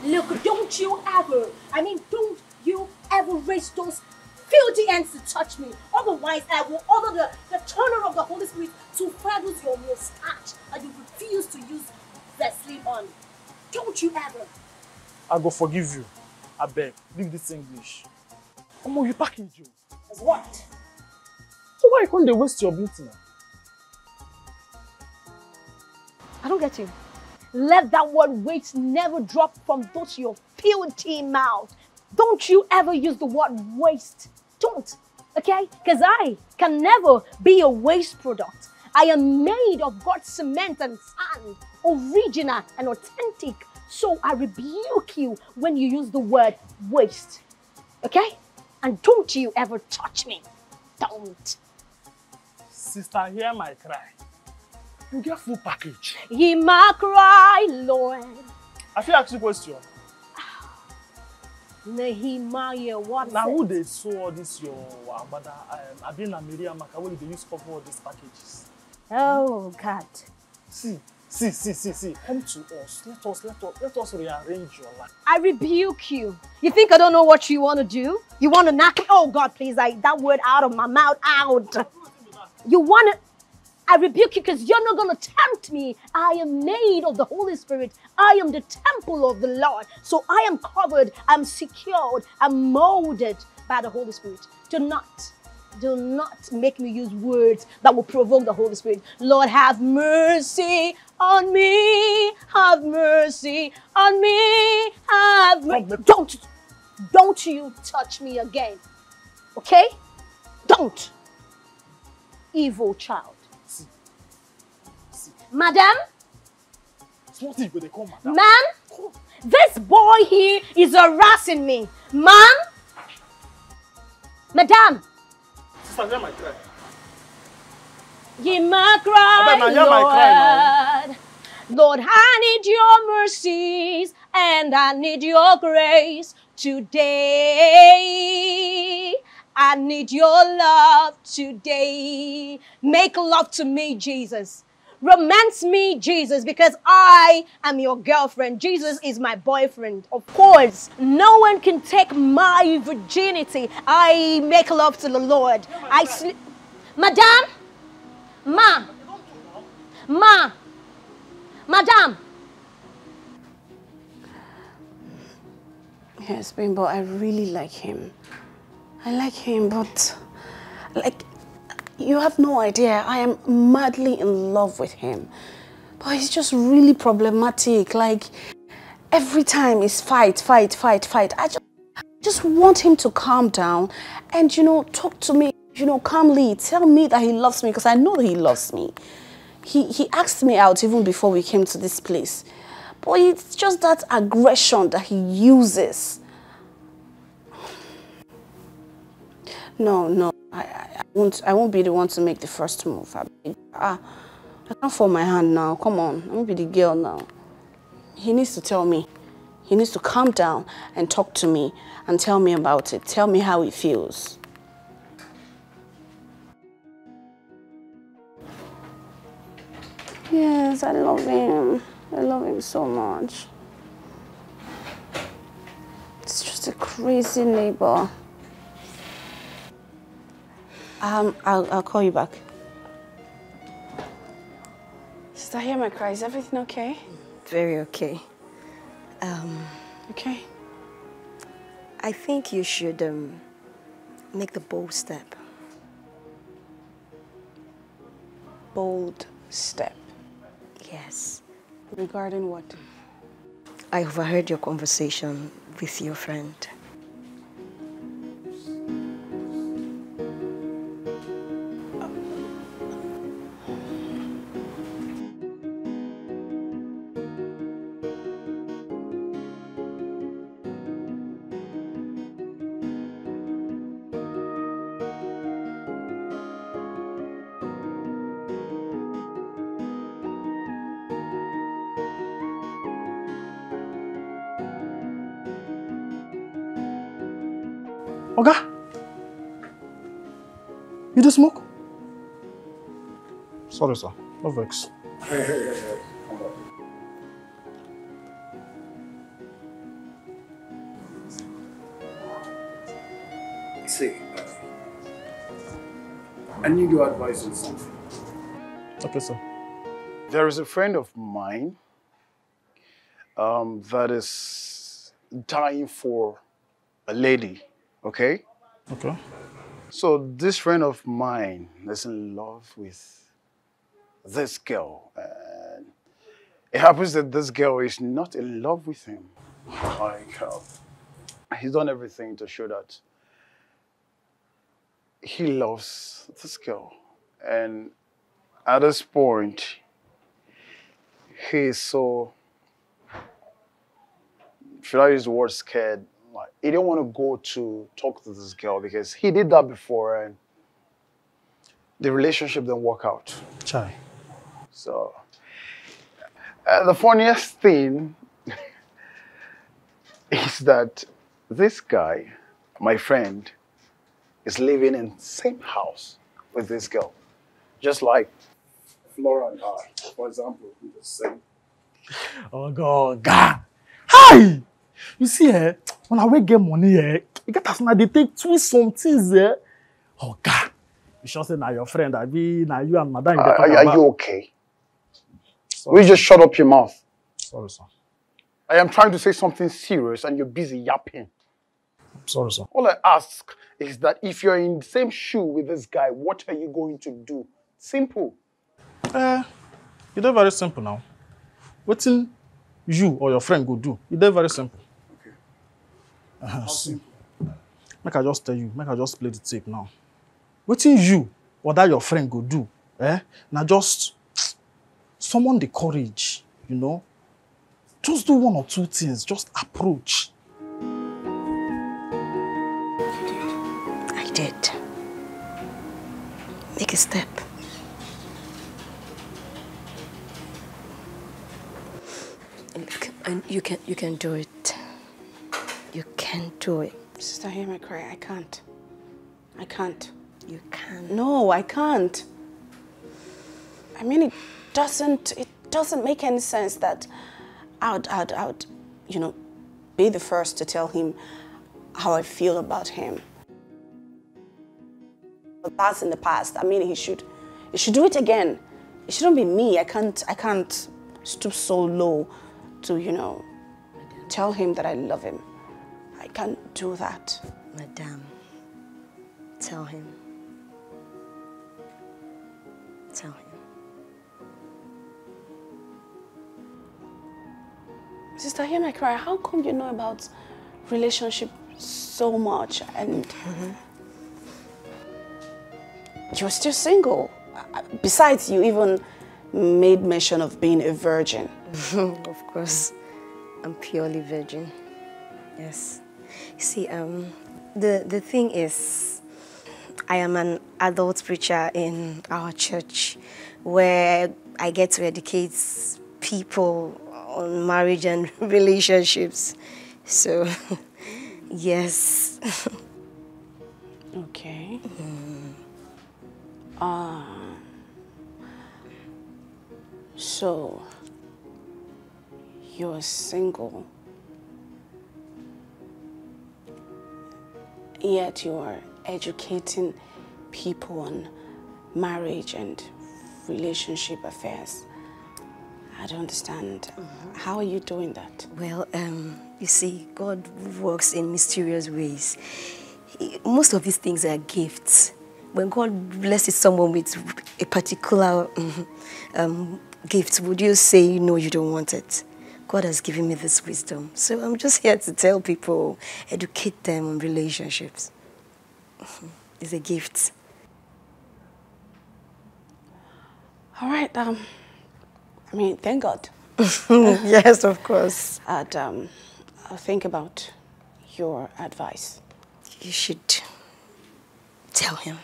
Look, don't you ever, I mean, don't you ever raise those filthy hands to touch me. Otherwise, I will order the, the turner of the Holy Spirit to feathers your mustache and you refuse to use Vaseline on. Don't you ever. I go forgive you. I beg, leave this English. Omo, you package you. As what? So why you can't they waste your beauty now? I don't get you. Let that word waste never drop from those your filthy mouth. Don't you ever use the word waste. Don't. Okay? Because I can never be a waste product. I am made of God's cement and sand, original and authentic. So I rebuke you when you use the word waste. Okay? And don't you ever touch me. Don't. Sister, hear my cry. You get full package. Hear my cry, Lord. I feel ask you question. Nehemiah, what Now who they saw all this your agbada? Um, I been na Miriam Maka they use cover all these packages. Oh, God. See, see, see, see, see. Come to us. Let us, let us, let us rearrange your life. I rebuke you. You think I don't know what you want to do? You want to knock me? Oh God, please, I that word out of my mouth out. You want to? I rebuke you because you're not going to tempt me. I am made of the Holy Spirit. I am the temple of the Lord. So I am covered. I'm secured. I'm molded by the Holy Spirit. Do not, do not make me use words that will provoke the Holy Spirit. Lord, have mercy on me. Have mercy on me. Have mercy. Don't, don't you touch me again. Okay? Don't. Evil child. Madam, Small thing go dey come, madam. ma'am, this boy here is harassing me. Ma'am, madam, Sister, hear my cry. hear my cry, hear my cry Lord. Lord, I need your mercies and I need your grace today. I need your love today. Make love to me, Jesus. Romance me, Jesus, because I am your girlfriend. Jesus is my boyfriend. Of course, no one can take my virginity. I make love to the Lord. I sleep. Madam, ma, ma, madam. Yes, but I really like him. I like him, but like you have no idea. I am madly in love with him. But he's just really problematic. Like every time it's fight, fight, fight, fight. I just just want him to calm down and you know talk to me, you know, calmly. Tell me that he loves me because I know that he loves me. He he asked me out even before we came to this place. But it's just that aggression that he uses. No, no, I, I, I won't. I won't be the one to make the first move. I, ah, I can't fold my hand now. Come on, I won't be the girl now. He needs to tell me. He needs to calm down and talk to me and tell me about it. Tell me how he feels. Yes, I love him. I love him so much. It's just a crazy neighbor. Um, I'll, I'll call you back. Did I hear my cry. Is everything okay? Very okay. Um, Okay. I think you should um, make the bold step. Bold step. Yes. Regarding what? I overheard your conversation with your friend. You smoke? Sorry, sir. No vex. Hey, hey, hey, hey. Come. See, uh, I need your advice on something. Okay, sir. There is a friend of mine um, that is dying for a lady, okay? Okay. So this friend of mine is in love with this girl. And it happens that this girl is not in love with him. Like, uh, he's done everything to show that he loves this girl. And at this point, he is so, should I use the word scared? Like, he didn't want to go to talk to this girl because he did that before and the relationship didn't work out. Chai. So, uh, the funniest thing is that this guy, my friend, is living in the same house with this girl. Just like Flora and I, for example, we the same. Oh God, God. Hi! You see, eh, when I will get money, eh, you get as now they take twist some things, eh. Oh God. You sure say now your friend, I be now you and madam. you Are, are- are you okay? Will you just shut up your mouth? Sorry, sir. I am trying to say something serious and you're busy yapping. Sorry, sir. All I ask is that if you're in the same shoe with this guy, what are you going to do? Simple. Eh, dey very simple now. Wetin you or your friend go do? Dey very simple. Okay. Uh-huh. see. Make I just tell you, make I just play the tape now. Wetin you or that your friend go do? Eh? Now just summon the courage, you know? Just do one or two things. Just approach. I did. Make a step. And and you can, you can do it. You can do it. Sister, hear me cry. I can't. I can't. You can't. No, I can't. I mean, it doesn't. It doesn't make any sense that I would, I would, I would, you know, be the first to tell him how I feel about him. But that's in the past. I mean, he should, he should do it again. It shouldn't be me. I can't, I can't stoop so low to, you know, tell him that I love him. I can't do that. Madame, tell him. Tell him. Sister, hear me cry. How come you know about relationship so much and mm-hmm. you're still single? Besides, you even made mention of being a virgin. of course, I'm purely virgin. Yes. See, um, the the thing is, I am an adult preacher in our church, where I get to educate people on marriage and relationships. So, yes. Okay. Ah. so, you're single, yet you are educating people on marriage and relationship affairs. I don't understand. How are you doing that? Well, um, you see, God works in mysterious ways. Most of these things are gifts. When God blesses someone with a particular um, gift, would you say, no, you don't want it? God has given me this wisdom. So I'm just here to tell people, educate them on relationships. It's a gift. All right. Um, I mean, thank God. yes, of course. And um, I'll think about your advice. You should tell him.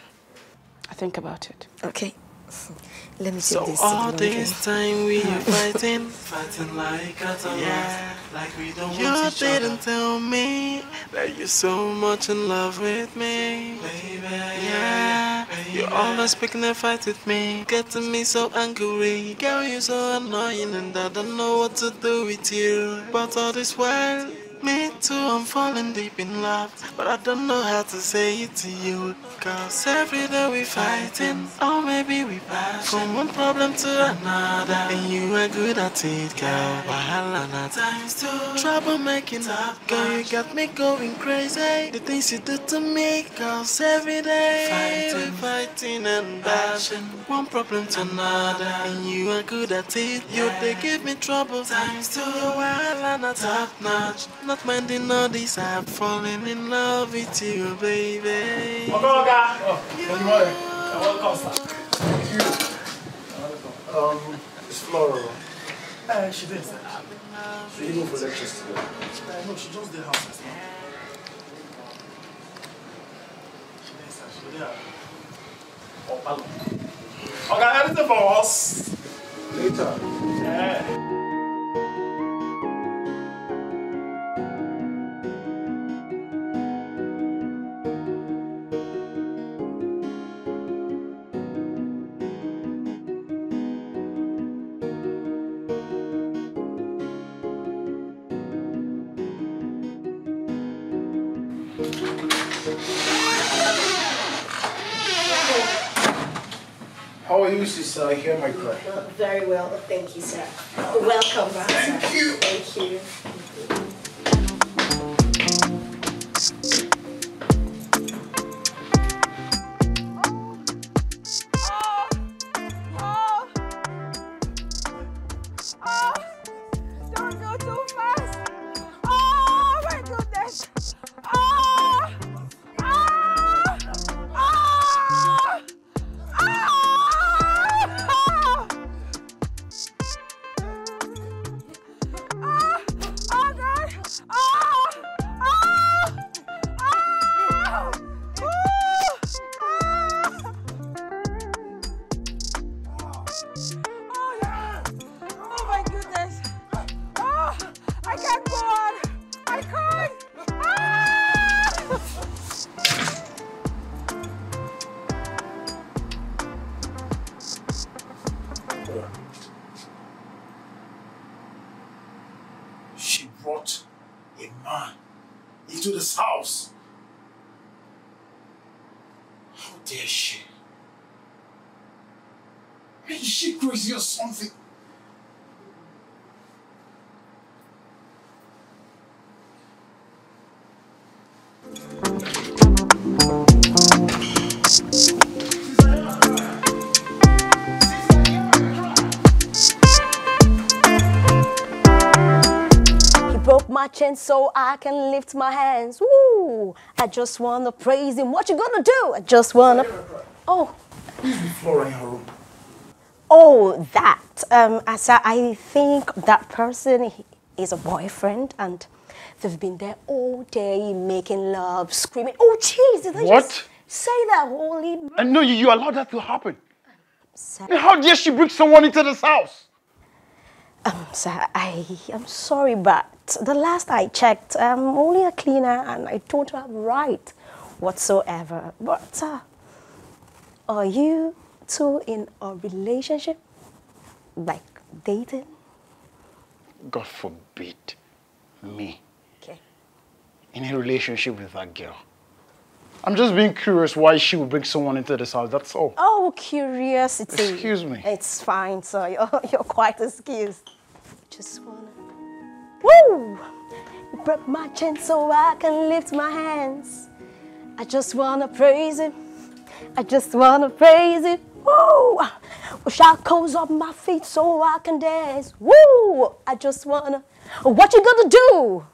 I think about it. Okay. Let me take So this. to all this time we are fighting, fighting like atoms, yeah, like we don't want each other. You didn't tell me that you're so much in love with me, baby. Yeah, you're always picking a fight with me, getting me so angry. Girl, you're so annoying, and I don't know what to do with you. But all this while. Me too, I'm falling deep in love, but I don't know how to say it to you. Cause every day we fighting, or maybe we pass from one problem to another. And you are good at it, girl. Wahala na times two. Trouble making up, girl, you got me going crazy. The things you do to me, cause every day fighting, we fighting and bashing. One problem to another, and you are good at it. You they give me trouble times two. Wahala na top notch. Not minding all this, I'm falling in love with you, baby. Um, it's Flora. Uh, she did. sir. So you go for lectures today? Uh, no, she just did house just now. She did, sir. She did. Oh, pardon. Okay, anything for us? Later. Yeah. Are you, sister? I uh, hear my cry. Very well, thank you, sir. Welcome back. Thank you. Thank you. Broke chain so I can lift my hands. Woo! I just wanna praise him. What you gonna do? I just wanna. Oh, Who's with Flora in her room? oh, that. Um, as I, I think that person is a boyfriend, and they've been there all day making love, screaming. Oh, jeez! Did I What? just say that? Holy. And no, you, you allowed that to happen. Sir, how dare she bring someone into this house? um, sir, I am sorry, but the last I checked, I'm only a cleaner, and I don't have right whatsoever. But uh, are you two in a relationship, like dating? God forbid me Okay. in a relationship with that girl. I'm just being curious why she would bring someone into this house. That's all. Oh, curiosity. Excuse me. It's fine, sir. You're, you're quite excused. Just wanna. Woo! You broke my chain so I can lift my hands. I just wanna praise him. I just wanna praise him. Woo! Wish I coals up my feet so I can dance. Woo! I just wanna. What you gonna do?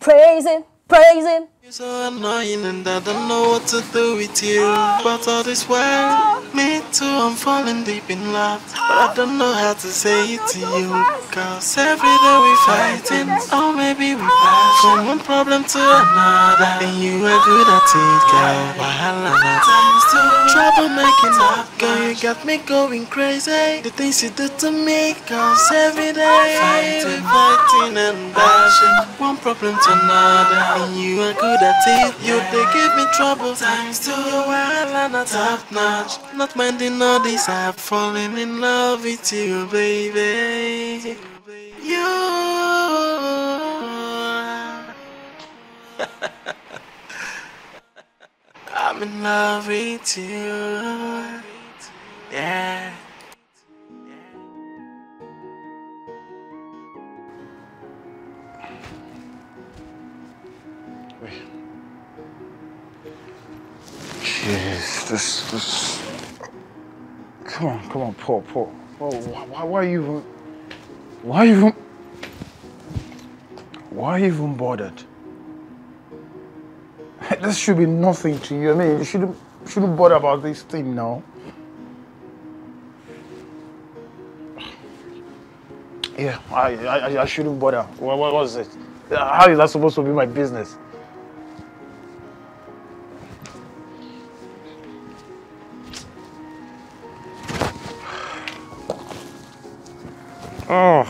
Praise him, praise him. You're so annoying and I don't know what to do with you. But all this while, me too, I'm falling deep in love. But I don't know how to say it to you. Cause every day we fighting, or maybe we pass from one problem to another. And you are good at it, girl. Wahala na times two. Trouble making up, girl. You got me going crazy. The things you do to me, cause every day we fighting and bashing. One problem to another, and you are good at it. You they give me trouble times two. Your wahala na top notch. Not minding all this, I'm falling in love with you, baby. You. I'm in love with you. Yeah. Jeez, this, this. Come on, come on, Paul, Paul. Paul, why, why, why you even. Why you even. Why you even bothered? This should be nothing to you. I mean, you shouldn't, shouldn't bother about this thing now. Yeah, I, I, I shouldn't bother. What, what was it? How is that supposed to be my business? Oh.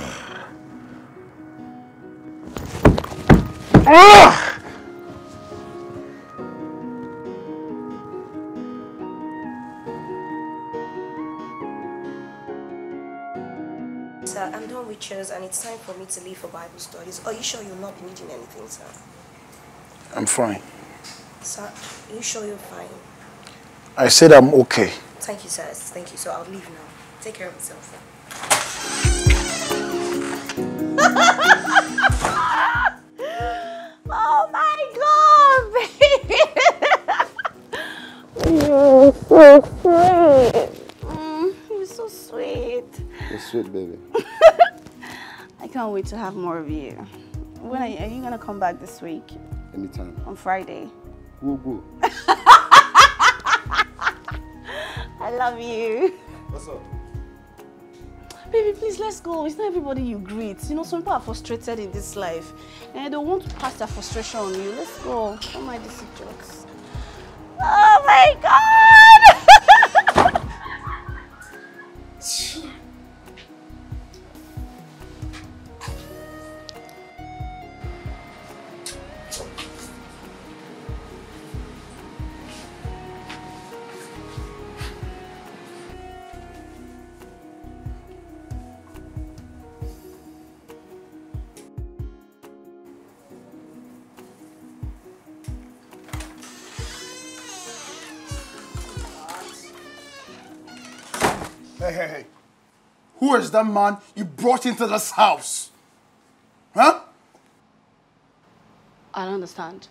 Ah! Sir, I'm done with chairs and it's time for me to leave for Bible studies. Are you sure you'll not be needing anything, sir? I'm fine. Sir, are you sure you're fine? I said I'm okay. Thank you, sir. Thank you. So I'll leave now. Take care of yourself. Oh my god, baby! You're so sweet. Mm, you're so sweet. You're sweet, baby. I can't wait to have more of you. When are you, are you gonna come back this week? Anytime. On Friday? Woo woo. I love you. What's up? Baby, please let's go. It's not everybody you greet. You know, some people are frustrated in this life and they want to pass their frustration on you. Let's go. Don't mind these jokes. Oh my god! Who is that man you brought into this house? Huh? I don't understand.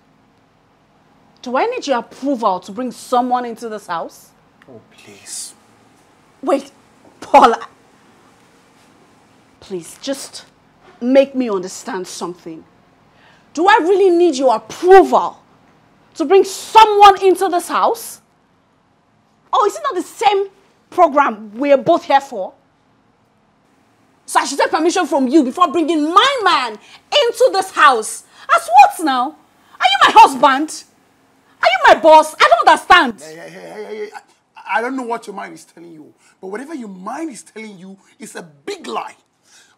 Do I need your approval to bring someone into this house? Oh, please. Wait, Paula. Please, just make me understand something. Do I really need your approval to bring someone into this house? Oh, is it not the same program we're both here for? So I should take permission from you before bringing my man into this house. As what now? Are you my husband? Are you my boss? I don't understand. Hey, hey, hey, hey. I I don't know what your mind is telling you, but whatever your mind is telling you is a big lie.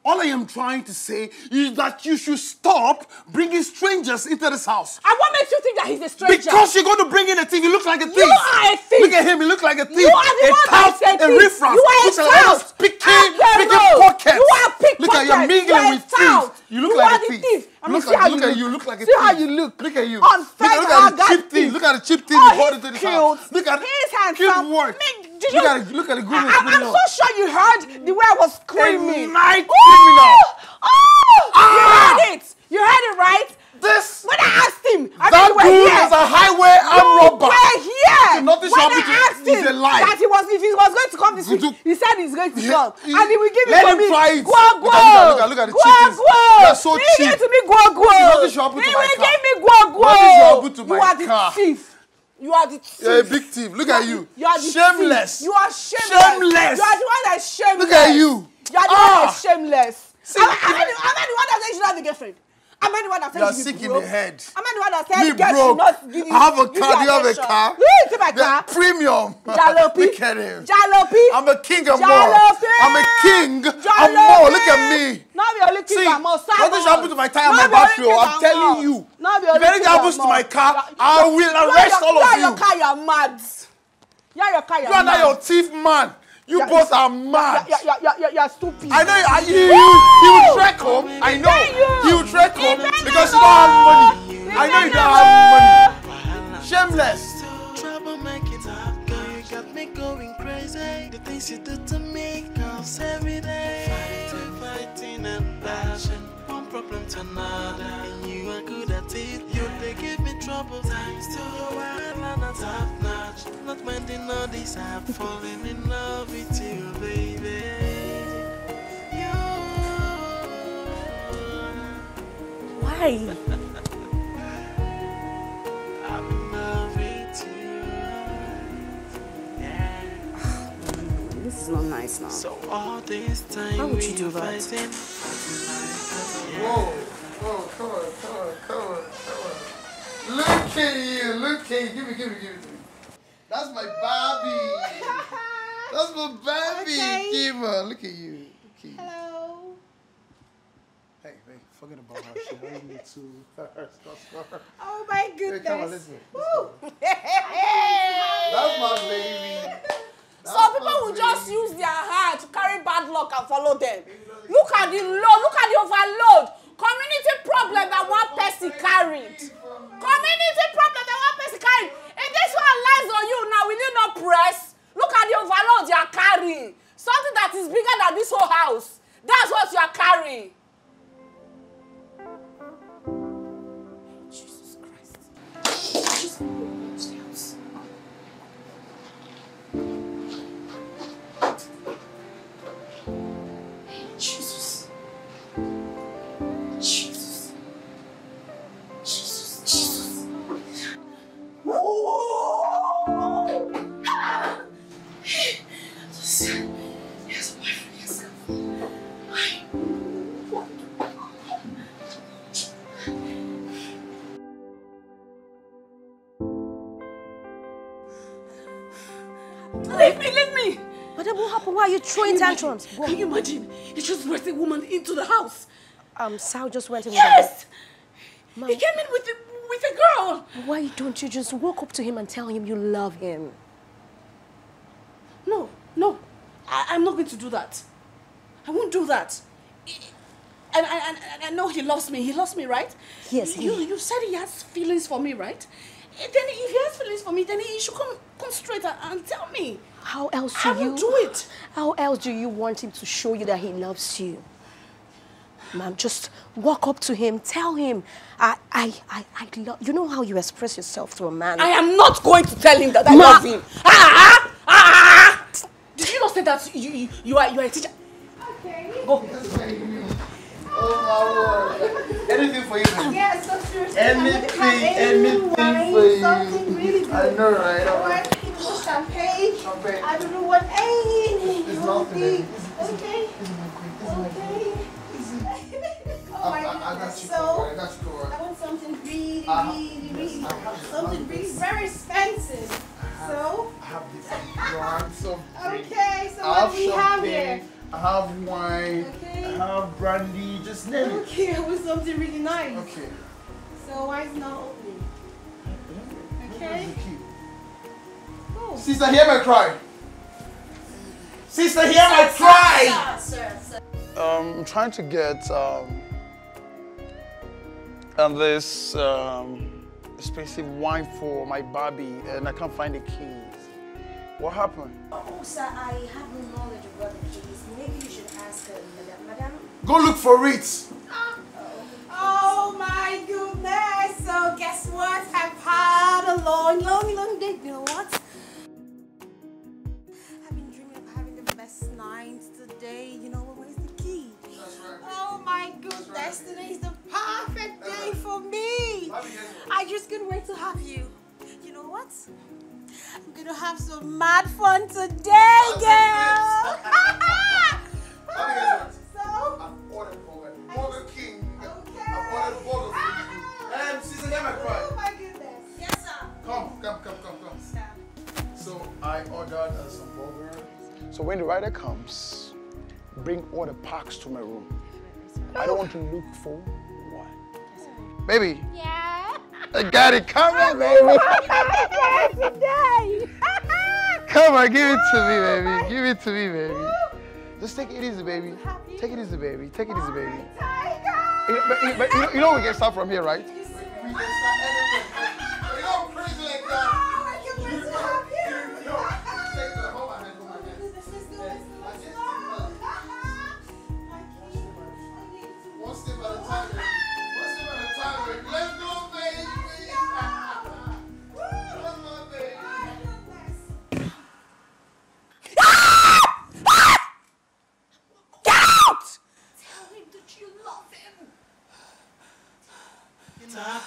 All I am trying to say is that you should stop bringing strangers into this house. And what makes you think that he's a stranger? Because you're going to bring in a thief. He looks like a thief. You are a thief. Look at him. He looks like a thief. You are the a one that tout, said a thief. riffraff. You are a tout. Picking, picking pockets. You are a pickpocket. Look at you You mingling a with thieves. You look You like a thief. thief. I mean, look see like, how look you at look. you. Look like a See thief. how you look. Look at you. Unfair look, at- look at the cheap thief. thief. Look at the cheap oh, thief Oh, you brought he's cute. house. Look at He's Good handsome. work. Me- did Look you- at. Look at the I, grooming I'm, I'm criminal. so sure you heard the way I was screaming. night Ooh! criminal. Oh! Ah! You heard it. You heard it, right? This When I asked him, I that mean, dude here. is a highway armed You robber. were here. Nothing when I asked him a lie. that he was, if he was going to come this You week, he said he's going to He- come, he- and he will give it let to him me. try it. Guo Look guo. at- look at- look at the chickens. guo. They are so He cheap. gave it to me guo guo. Nothing shall happen to he my will car. give me guo guo. Nothing shall happen to you my are the car. thief. You are the thief. You're a big thief. Look at you. You are the Shameless. thief. You are shameless. Shameless. You are the one that's shameless. Look at you. You are the Ah. one that's shameless. See, am, am, I am I the one that said you should have a girlfriend? Am I the one that said You are you sick in broke? the head. Am I the one that said Me should broke. not give you I have a car. Do you have a car? You to see my The car. premium. Jalopy. Look at him. Jalopy. I'm a king and more. Jalopy. I'm a king and Jalopy. more. Look at me. Not be only king See, and more. nothing should happen to my tire and Not my battery. king I'm and telling you. Not be If only anything king and happens to my car, You- I will you and arrest your- all you of and your you. car, you're mad. You and your car, you're You and mad. your thief man. You Yeah, both are mad. you're, you're, you're, you're stupid. I know I, you, you, you will track home. I know. you. You will track home because you don't have money. I know you don't have money. Shameless. Trouble make it up, girl. You got me going crazy. The things you do to me, cause every day fighting, fighting and bashing. One problem to another, and you are good at it. You they give me trouble times two. While I'm not top notch, not minding all this. I'm falling in love with you, baby. Why? I'm in love with you. Yeah. This is not nice now. So all this time Why would you do are that? Whoa, whoa, come on, come on, come on, come on. Look at you, look at you. Give me, give me, give me. That's my Barbie. That's my Barbie. Okay. Give her. Look at you. Look at you. Hello. Hey, hey, forget about her. She don't need to. Oh my Hey, goodness. come on. Woo. That's my baby. Some people will just use their heart to carry bad luck and follow them. Look at the load, look at the overload. Community problem that one person carried. Community problem that one person carried. If this one lies on you now, will you not press? Look at the overload you are carrying. Something that is bigger than this whole house. That's what you are carrying. Throwing tantrums? Can you imagine? He just brought a woman into the house. Um, Sal just went in Yes! Mom. He came in with a, with a girl. Why don't you just walk up to him and tell him you love him? No, no. I, I'm not going to do that. I won't do that. And I, and I know he loves me. He loves me, right? Yes, You, he- you said he has feelings for me, right? And Then if he has feelings for me, then he should come, come straight and, and tell me. How else do I you do it. How else do you want him to show you that he loves you? Ma'am, just walk up to him, tell him, I, I, I, I love. You know how you express yourself to a man. I am not going to tell him that I Ma- love him. Ah, ah, ah, ah. Did you not say that you, you, you, are, you are a teacher? Oh my word. Anything for you. Yes, so seriously. Anything, Any anything wine, for you. Something really good. I know, right? Give me some champagne. Champagne. I don't know what. Hey, eh? It's nothing, baby. Okay. Okay. Oh my I, I, I goodness. So. I you. I want something really, really, really, something really very expensive. So, I have different brands okay, so what do we have here? Champagne. I have wine. Okay. I have brandy. Just name it. Okay, I want something really nice. Okay. So why is it not opening? Okay. Here's the key. Sister, hear my cry. Sister, hear my cry. Sir, sir. Um, I'm trying to get um, and this um, expensive wine for my Barbie, and I can't find the keys. What happened? Oh, sir, I have no knowledge of what the keys. Maybe you should ask her, madam. Madam? Go look for it. Oh, oh my goodness! So guess what? I've had a long, long, long day. You know what? I've been dreaming of having the best night today. You know what? Where's the key? Oh my goodness! Today is the perfect day for me. I just couldn't wait to have you. You know what? What? I'm gonna have some mad fun today, girl. so, ordered Burger, Burger King. I've ordered burger for you. Um, Sister, hear my cry. oh my goodness. Yes, sir. Come, come, come, come, come. So I ordered uh, some burger. So when the rider comes, bring all the packs to my room. I don't want to look for one. Baby. Yeah. I got it. Come on, baby. Today. Come on, give it to me, baby. Give it to me, baby. Just take it easy, baby. Take it easy, baby. Take it easy, baby. You know, you know, you know we can start from here, right? We can start anything. You know, crazy like that.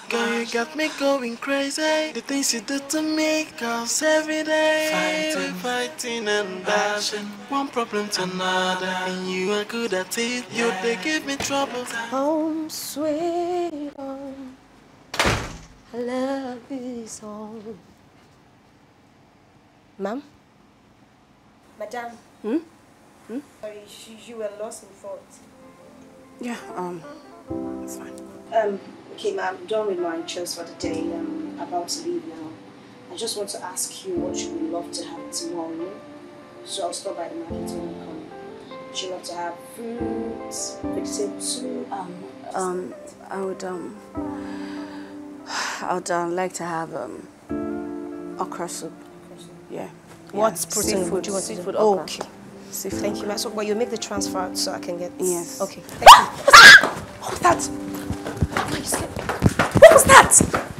Girl, you got me going crazy. The things you do to me, cause every day fighting, fighting and bashing. One problem to another, and you are good at it. You they give me trouble. Home sweet home. I love this home. Ma'am? Madam? Hmm? Sorry, you, you were lost in thought. Yeah, um, it's fine. Um, okay, ma'am, done with my chores for the day. I'm about to leave now. I just want to ask you what you would love to have tomorrow. So I'll stop by the market when you come. Would you love to have fruits, vegetable soup? Um, um, I would, um, I would uh, like to have, um, okra soup. Yeah. What Yeah, What's protein seafood, would you want seafood do? okra. Okay. Seafood Thank you, okra. ma'am. So, but you make the transfer so I can get. Yes. Okay. Thank you. What was that? What was that?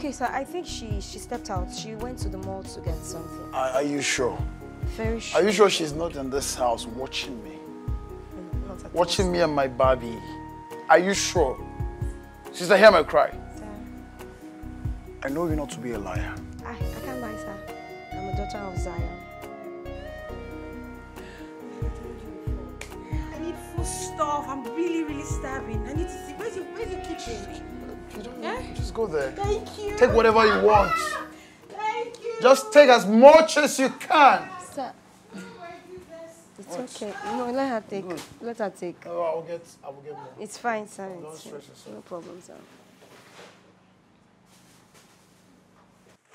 Okay, sir. I think she she stepped out. She went to the mall to get something. Are, are you sure? Very sure. Are you sure she's not in this house watching me? Mm, not at Watching me and my Barbie? Are you sure? Sister, hear my cry. Sir. I know you not to be a liar. I, I can't lie, sir. I'm a daughter of Zion. I need food stuff. I'm really, really starving. I need to see. Where's your, where's your kitchen? You don't Eh? just go there. Thank you. Take whatever you want. Thank you. Just take as much as you can. Sir. It's okay. No, let her take. Let her take. Oh, I'll get, I will get more. It's fine, sir. Don't It's stress yourself. no problem, sir.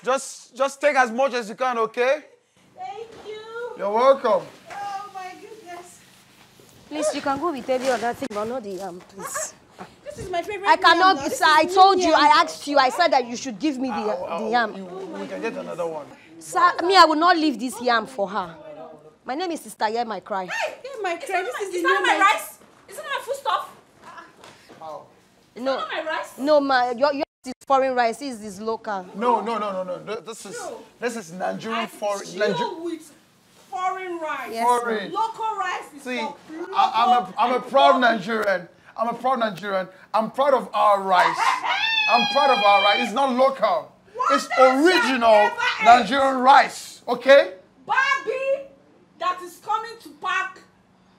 Just, just take as much as you can, okay? Thank you. You're welcome. Oh my goodness. Please, you can go with any other thing, but not the um, please. This is my favorite. I cannot. yam Sir, I told new you. I asked you. I said that you should give me the, the yam. We can get another one. Sir, me, I will not leave this yam for her. My name is Sister Hear My Cry. Yeah, my credit. This is the Is new that my my rice? Isn't my food stuff? No, Not my rice? no, ma, your, yours is foreign rice. This is local. No, no, no, no, no. Th- This is this is Nigerian foreign. Niger- Chill with foreign rice. Yes, Foreign. Local rice is See, for I, I'm a I'm a proud Nigerian. I'm a proud Nigerian. I'm proud of our rice. I'm proud of our rice. It's not local. It's original Nigerian rice. Okay? Barbie that is coming to pack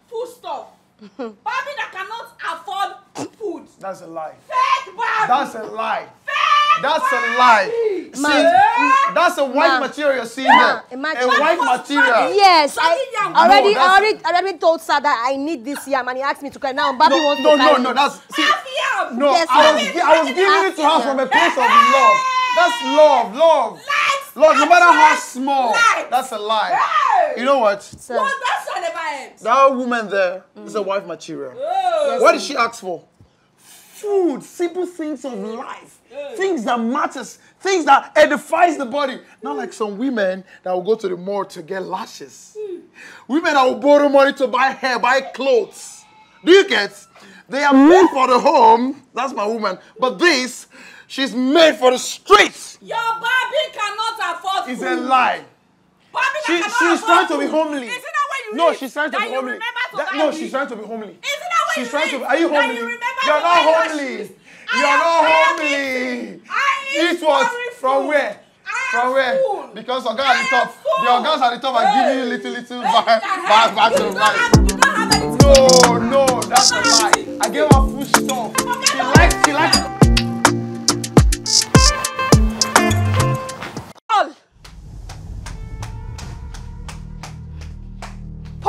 food stuff. Barbie that cannot afford food. That's a lie. Fake Barbie. That's a lie. Fake That's a lie. See, Ma- that's a white Ma- material. See Ma, there, imagine- a white material. Yes, I already, No, I already, already told sir that I need this yam, and he asked me to carry. Now, Bobby No, wants no, to no, no. it. That's see. Half yam. No, Yes, I was, I was giving it to her from a place of love. That's love, love. Lights. Lord, no matter how small, Lights. that's a lie. Hey. You know what? Sir, um, What that's what never ends. That woman there is a wife material. Oh. What did she ask for? Food, simple things of life, oh. things that matters, things that edifies the body. Not like some women that will go to the mall to get lashes. Hmm. Women that will borrow money to buy hair, buy clothes. Do you get? They are made for the home. That's my woman. But this, she's made for the streets. Your Barbie cannot afford It's food. a lie. Barbie She, cannot she's afford trying to be food. homely. Isn't that what you No, read? she's trying to that be homely. to That- no, she's trying to be homely. Isn't that what She's you trying to. read? Are you That homely? you remember You're not homely. You're I not homely. I eat foreign From food. where? From where? full. Because Oga I at the top. full. The Ogas at the top are giving you little, little Hey, back, back, back to back. No, no, that's a lie. I gave her food stuff. She likes, she likes.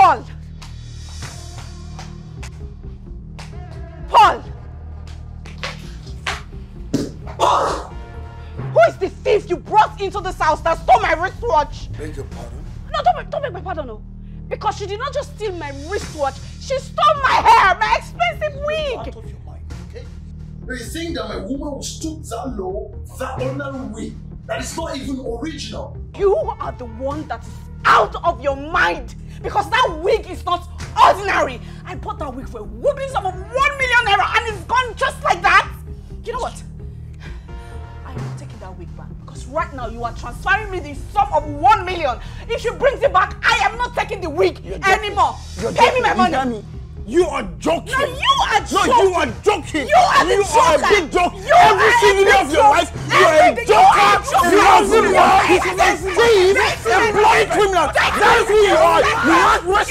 Paul! Paul! Paul! Who is the thief you brought into this house that stole my wristwatch? Beg your pardon? No, don't, beg- don't beg my pardon, no. Because she did not just steal my wristwatch, she stole my hair, my expensive Out wig. of your mind, okay? You're you saying that my woman will stoop that low, that ordinary way, that is not even original? You are the one that is out of your mind because that wig is not ordinary. I bought that wig for a whooping sum of one million naira and it's gone just like that. You know what? I am taking that wig back because right now you are transferring me the sum of one million. If she brings it back, I am not taking the wig anymore. Pay me my money. You are joking. No, you are No, joking. you are joking. You are the You are a big joke. You Every are single day of your life, you are a Everything- you are a joker. joker. You are who you are. You A are a thief, a bloody criminal. That is who you are. You have respect.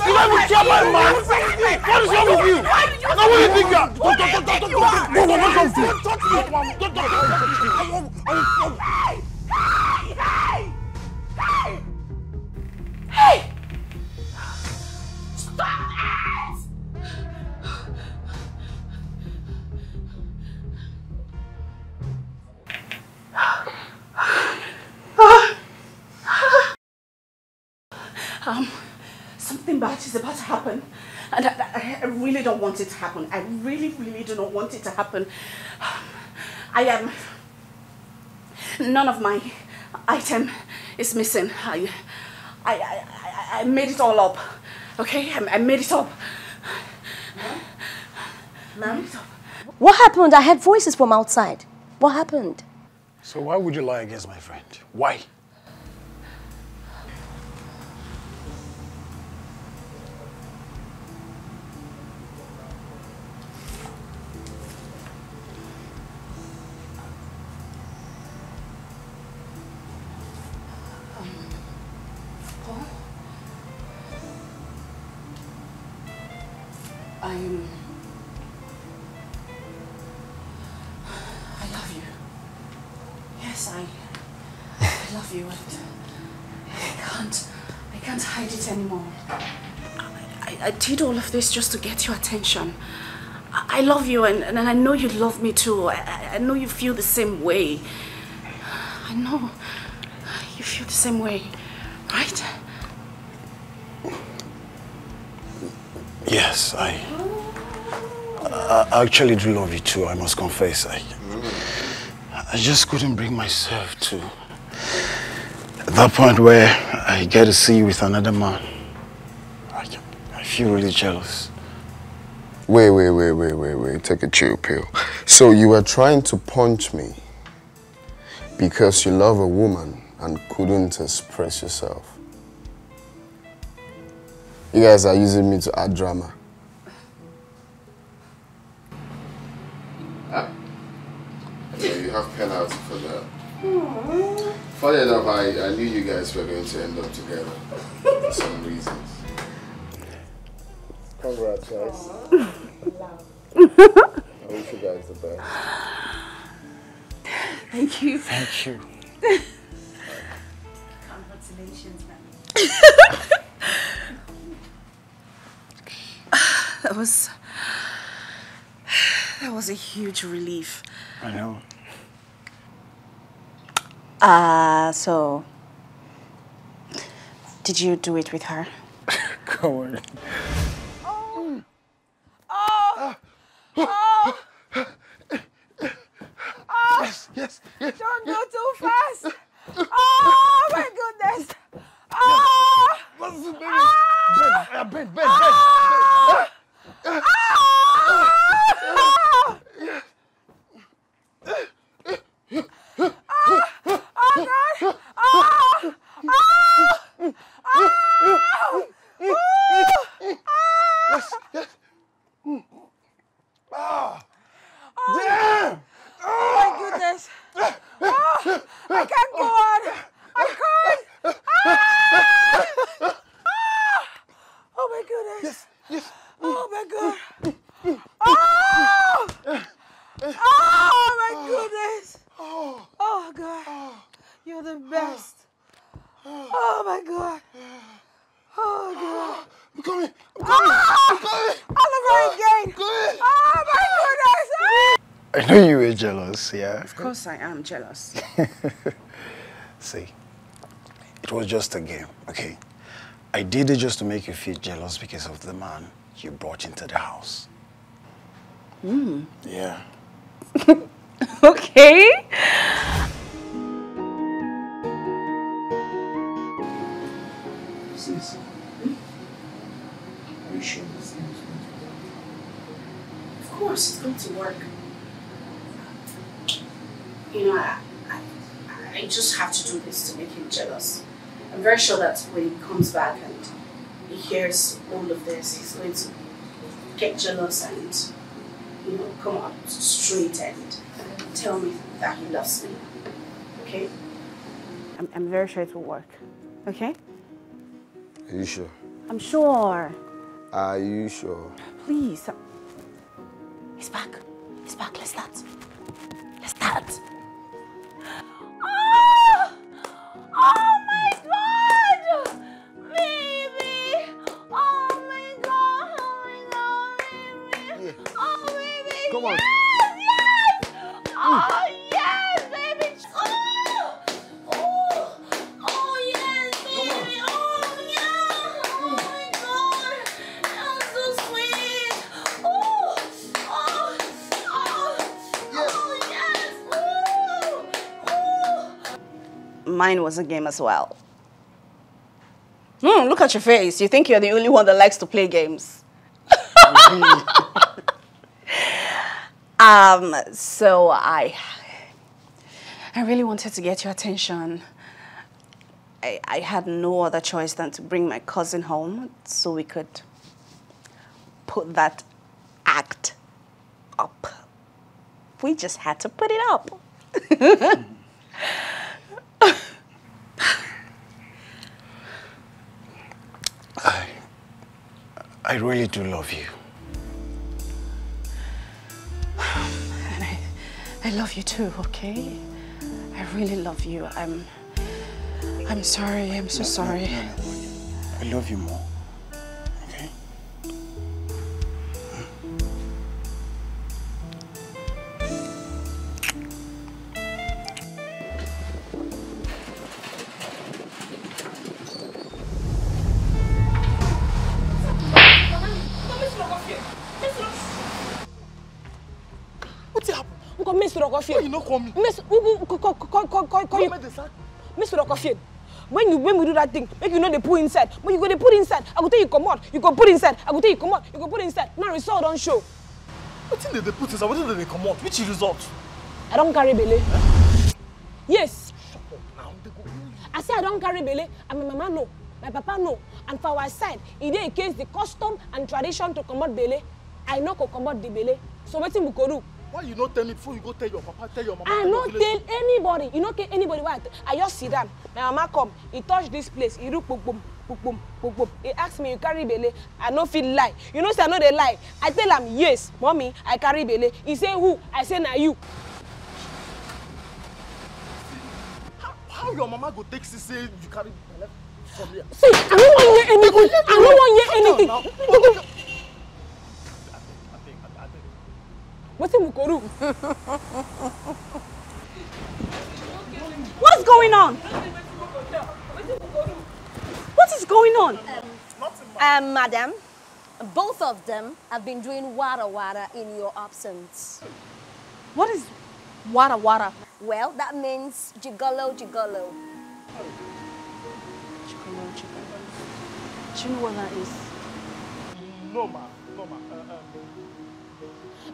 You don't even care about man. What is wrong with you? Now what do you think you are? Don't, don't, don't, don't, don't, don't, don't, don't, don't, don't, don't, don't, don't, Hey! Hey! Hey! Um, something bad is about to happen. And I, I- really don't want it to happen. I really, really do not want it to happen. I am. None of my item is missing. I, I, I, I- I made it all up. Okay, I, I made it up. Ma'am? What happened? I heard voices from outside. What happened? So why would you lie against my friend? Why? Of this just to get your attention. I, I love you, and, and I know you love me too. I, I- know you feel the same way. I know you feel the same way, right? Yes, I. I I actually do love you too, I must confess. I, I just couldn't bring myself to that point where I get to see you with another man. I, I really jealous. Wait, wait, wait, wait, wait, wait. Take a chill pill. So you were trying to punch me because you love a woman and couldn't express yourself. You guys are using me to add drama. Ah. Yeah, you have penalty for that. Funny enough, I, I knew you guys were going to end up together for some reasons. Congrats, guys. I wish you guys the best. Thank you. Thank you. Congratulations, man. that was that was a huge relief. I know. Uh so did you do it with her? Go on. Oh! Oh! Yes, yes, yes. Don't go too fast! Oh my goodness! Oh! What's the baby? Ah! Ben, Ben, Ben, Ben. Ah! ah. ah. ah. Yes, yes. Ah! Damn! Oh my goodness! Oh, I can't go on! I can't! Ah! Ah! Oh my goodness! Yes, yes. Oh my god! Oh! Oh my goodness! Oh, Oh god! You're the best! Oh my god! Oh god! I'm coming. I'm coming. I'm coming. All over again! Good. Oh my goodness! Ah! I know you were jealous, yeah? Of course I am jealous. See, it was just a game, okay? I did it just to make you feel jealous because of the man you brought into the house. Hmm. Yeah. Okay. Of course, it's going to work. You know, I, I, I just have to do this to make him jealous. I'm very sure that when he comes back and he hears all of this, he's going to get jealous and, you know, come out straight and tell me that he loves me. Okay? I'm, I'm very sure it will work. Okay? Are you sure? I'm sure. Are you sure? Please. He's back. He's back. Let's start. Let's start. Oh! Oh my god! Baby! Oh my god! Oh my god, baby! Oh baby! Come on. Yes! Mine was a game as well. Hmm, look at your face. You think you're the only one that likes to play games. um, so I I really wanted to get your attention. I, I had no other choice than to bring my cousin home so we could put that act up. We just had to put it up. I, I really do love you. And I, I love you too, okay? I really love you. I'm I'm sorry. I'm so sorry. I love you more. Kofie you no call me mes ugu ko ko ko ko ko ko you mesoro kofie when you when we do that thing make you know dey put inside. When you go dey put inside. I go tell you comot you go put inside. I go tell you comot you go put inside. Now result don show. Wetin dey dey put inside? Wetin dey dey comot which result. i don carry belle yes. I say i don carry belle and my mama know. My papa know. And for our side e dey against the custom and tradition to comot belle i no go comot the belle so wetin we go do why you no tell me before you go tell your papa tell your mama. i no tell anybody. You no tell anybody why i tell i just sit down. My mama come e touch this place e do kpokpom kpokpom kpokpom e ask me you carry belle i no fit lie. You know say i no dey lie. I tell am yes mummy i carry belle e say who? I say na you. How your mama go take see say you carry belle from here. see i no wan hear anything. I no wan hear anything wetin we go. What's going on? What is going on? Um, madam, both of them have been doing wada wada in your absence. What is wada wada? Well, that means gigolo gigolo. Do you know what that is? no ma no ma um,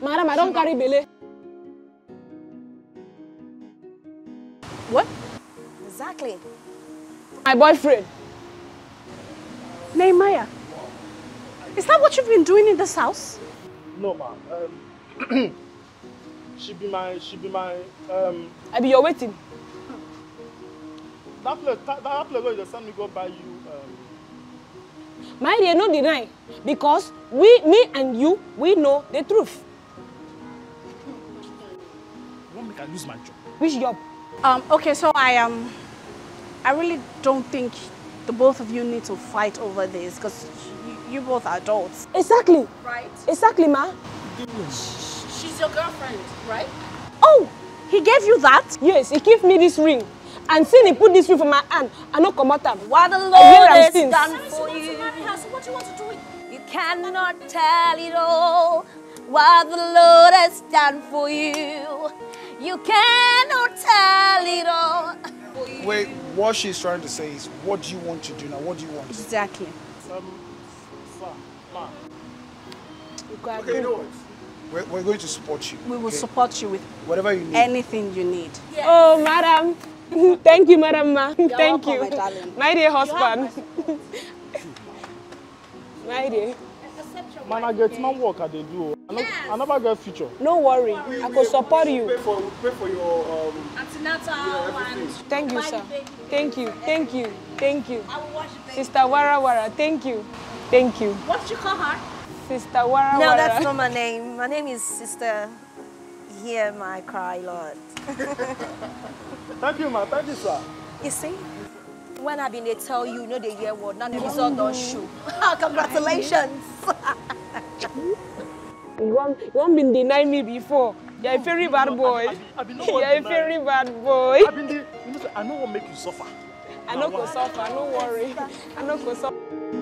madam i don't carry belle. What? Exactly. my boyfriend. Nehemiah, is that what you've been doing in this house? no ma um, she be my she be my um, i be your wetin. that place that, that place wey you dey send me go buy you um, my dear no deny because we me and you we know the truth you wan make i lose my job. which job. Um, okay, so I um, I really don't think the both of you need to fight over this because you, you both are adults. exactly Right? exactly ma. She's your girlfriend, right? Oh, he gave you that? yes he gave me this ring and since he put this ring for my hand i no comot am. What the Lord has done for you. So what do you want to do with You cannot tell it all what the Lord has done for you. You cannot tell it all. Wait, what she's trying to say is, what do you want to do now? What do you want? Exactly. Um, sir, ma. Okay, you know what? We're, we're going to support you. We will okay? support you with Whatever you need. anything you need. oh madam thank you madam ma thank welcome, you my darling. my dear husband my dear man i get man work i dey do o i no i never get future. no worry i go support you pay for pay for your um, antenatal and thank you sir thank you thank you thank you will sister wara wara thank you thank you What did you call her? sister wara No, wara. that's not my name. My name is Sister Hear My Cry, Lord. thank you ma thank you sir. You see? When I been they tell you, you know they hear word, now the result don't show. Congratulations. you wan you wan been deny me before you are a very bad boy I be no you wan are a very bad boy i been dey you know i no wan make you suffer. i no go suffer no worry i no go suffer.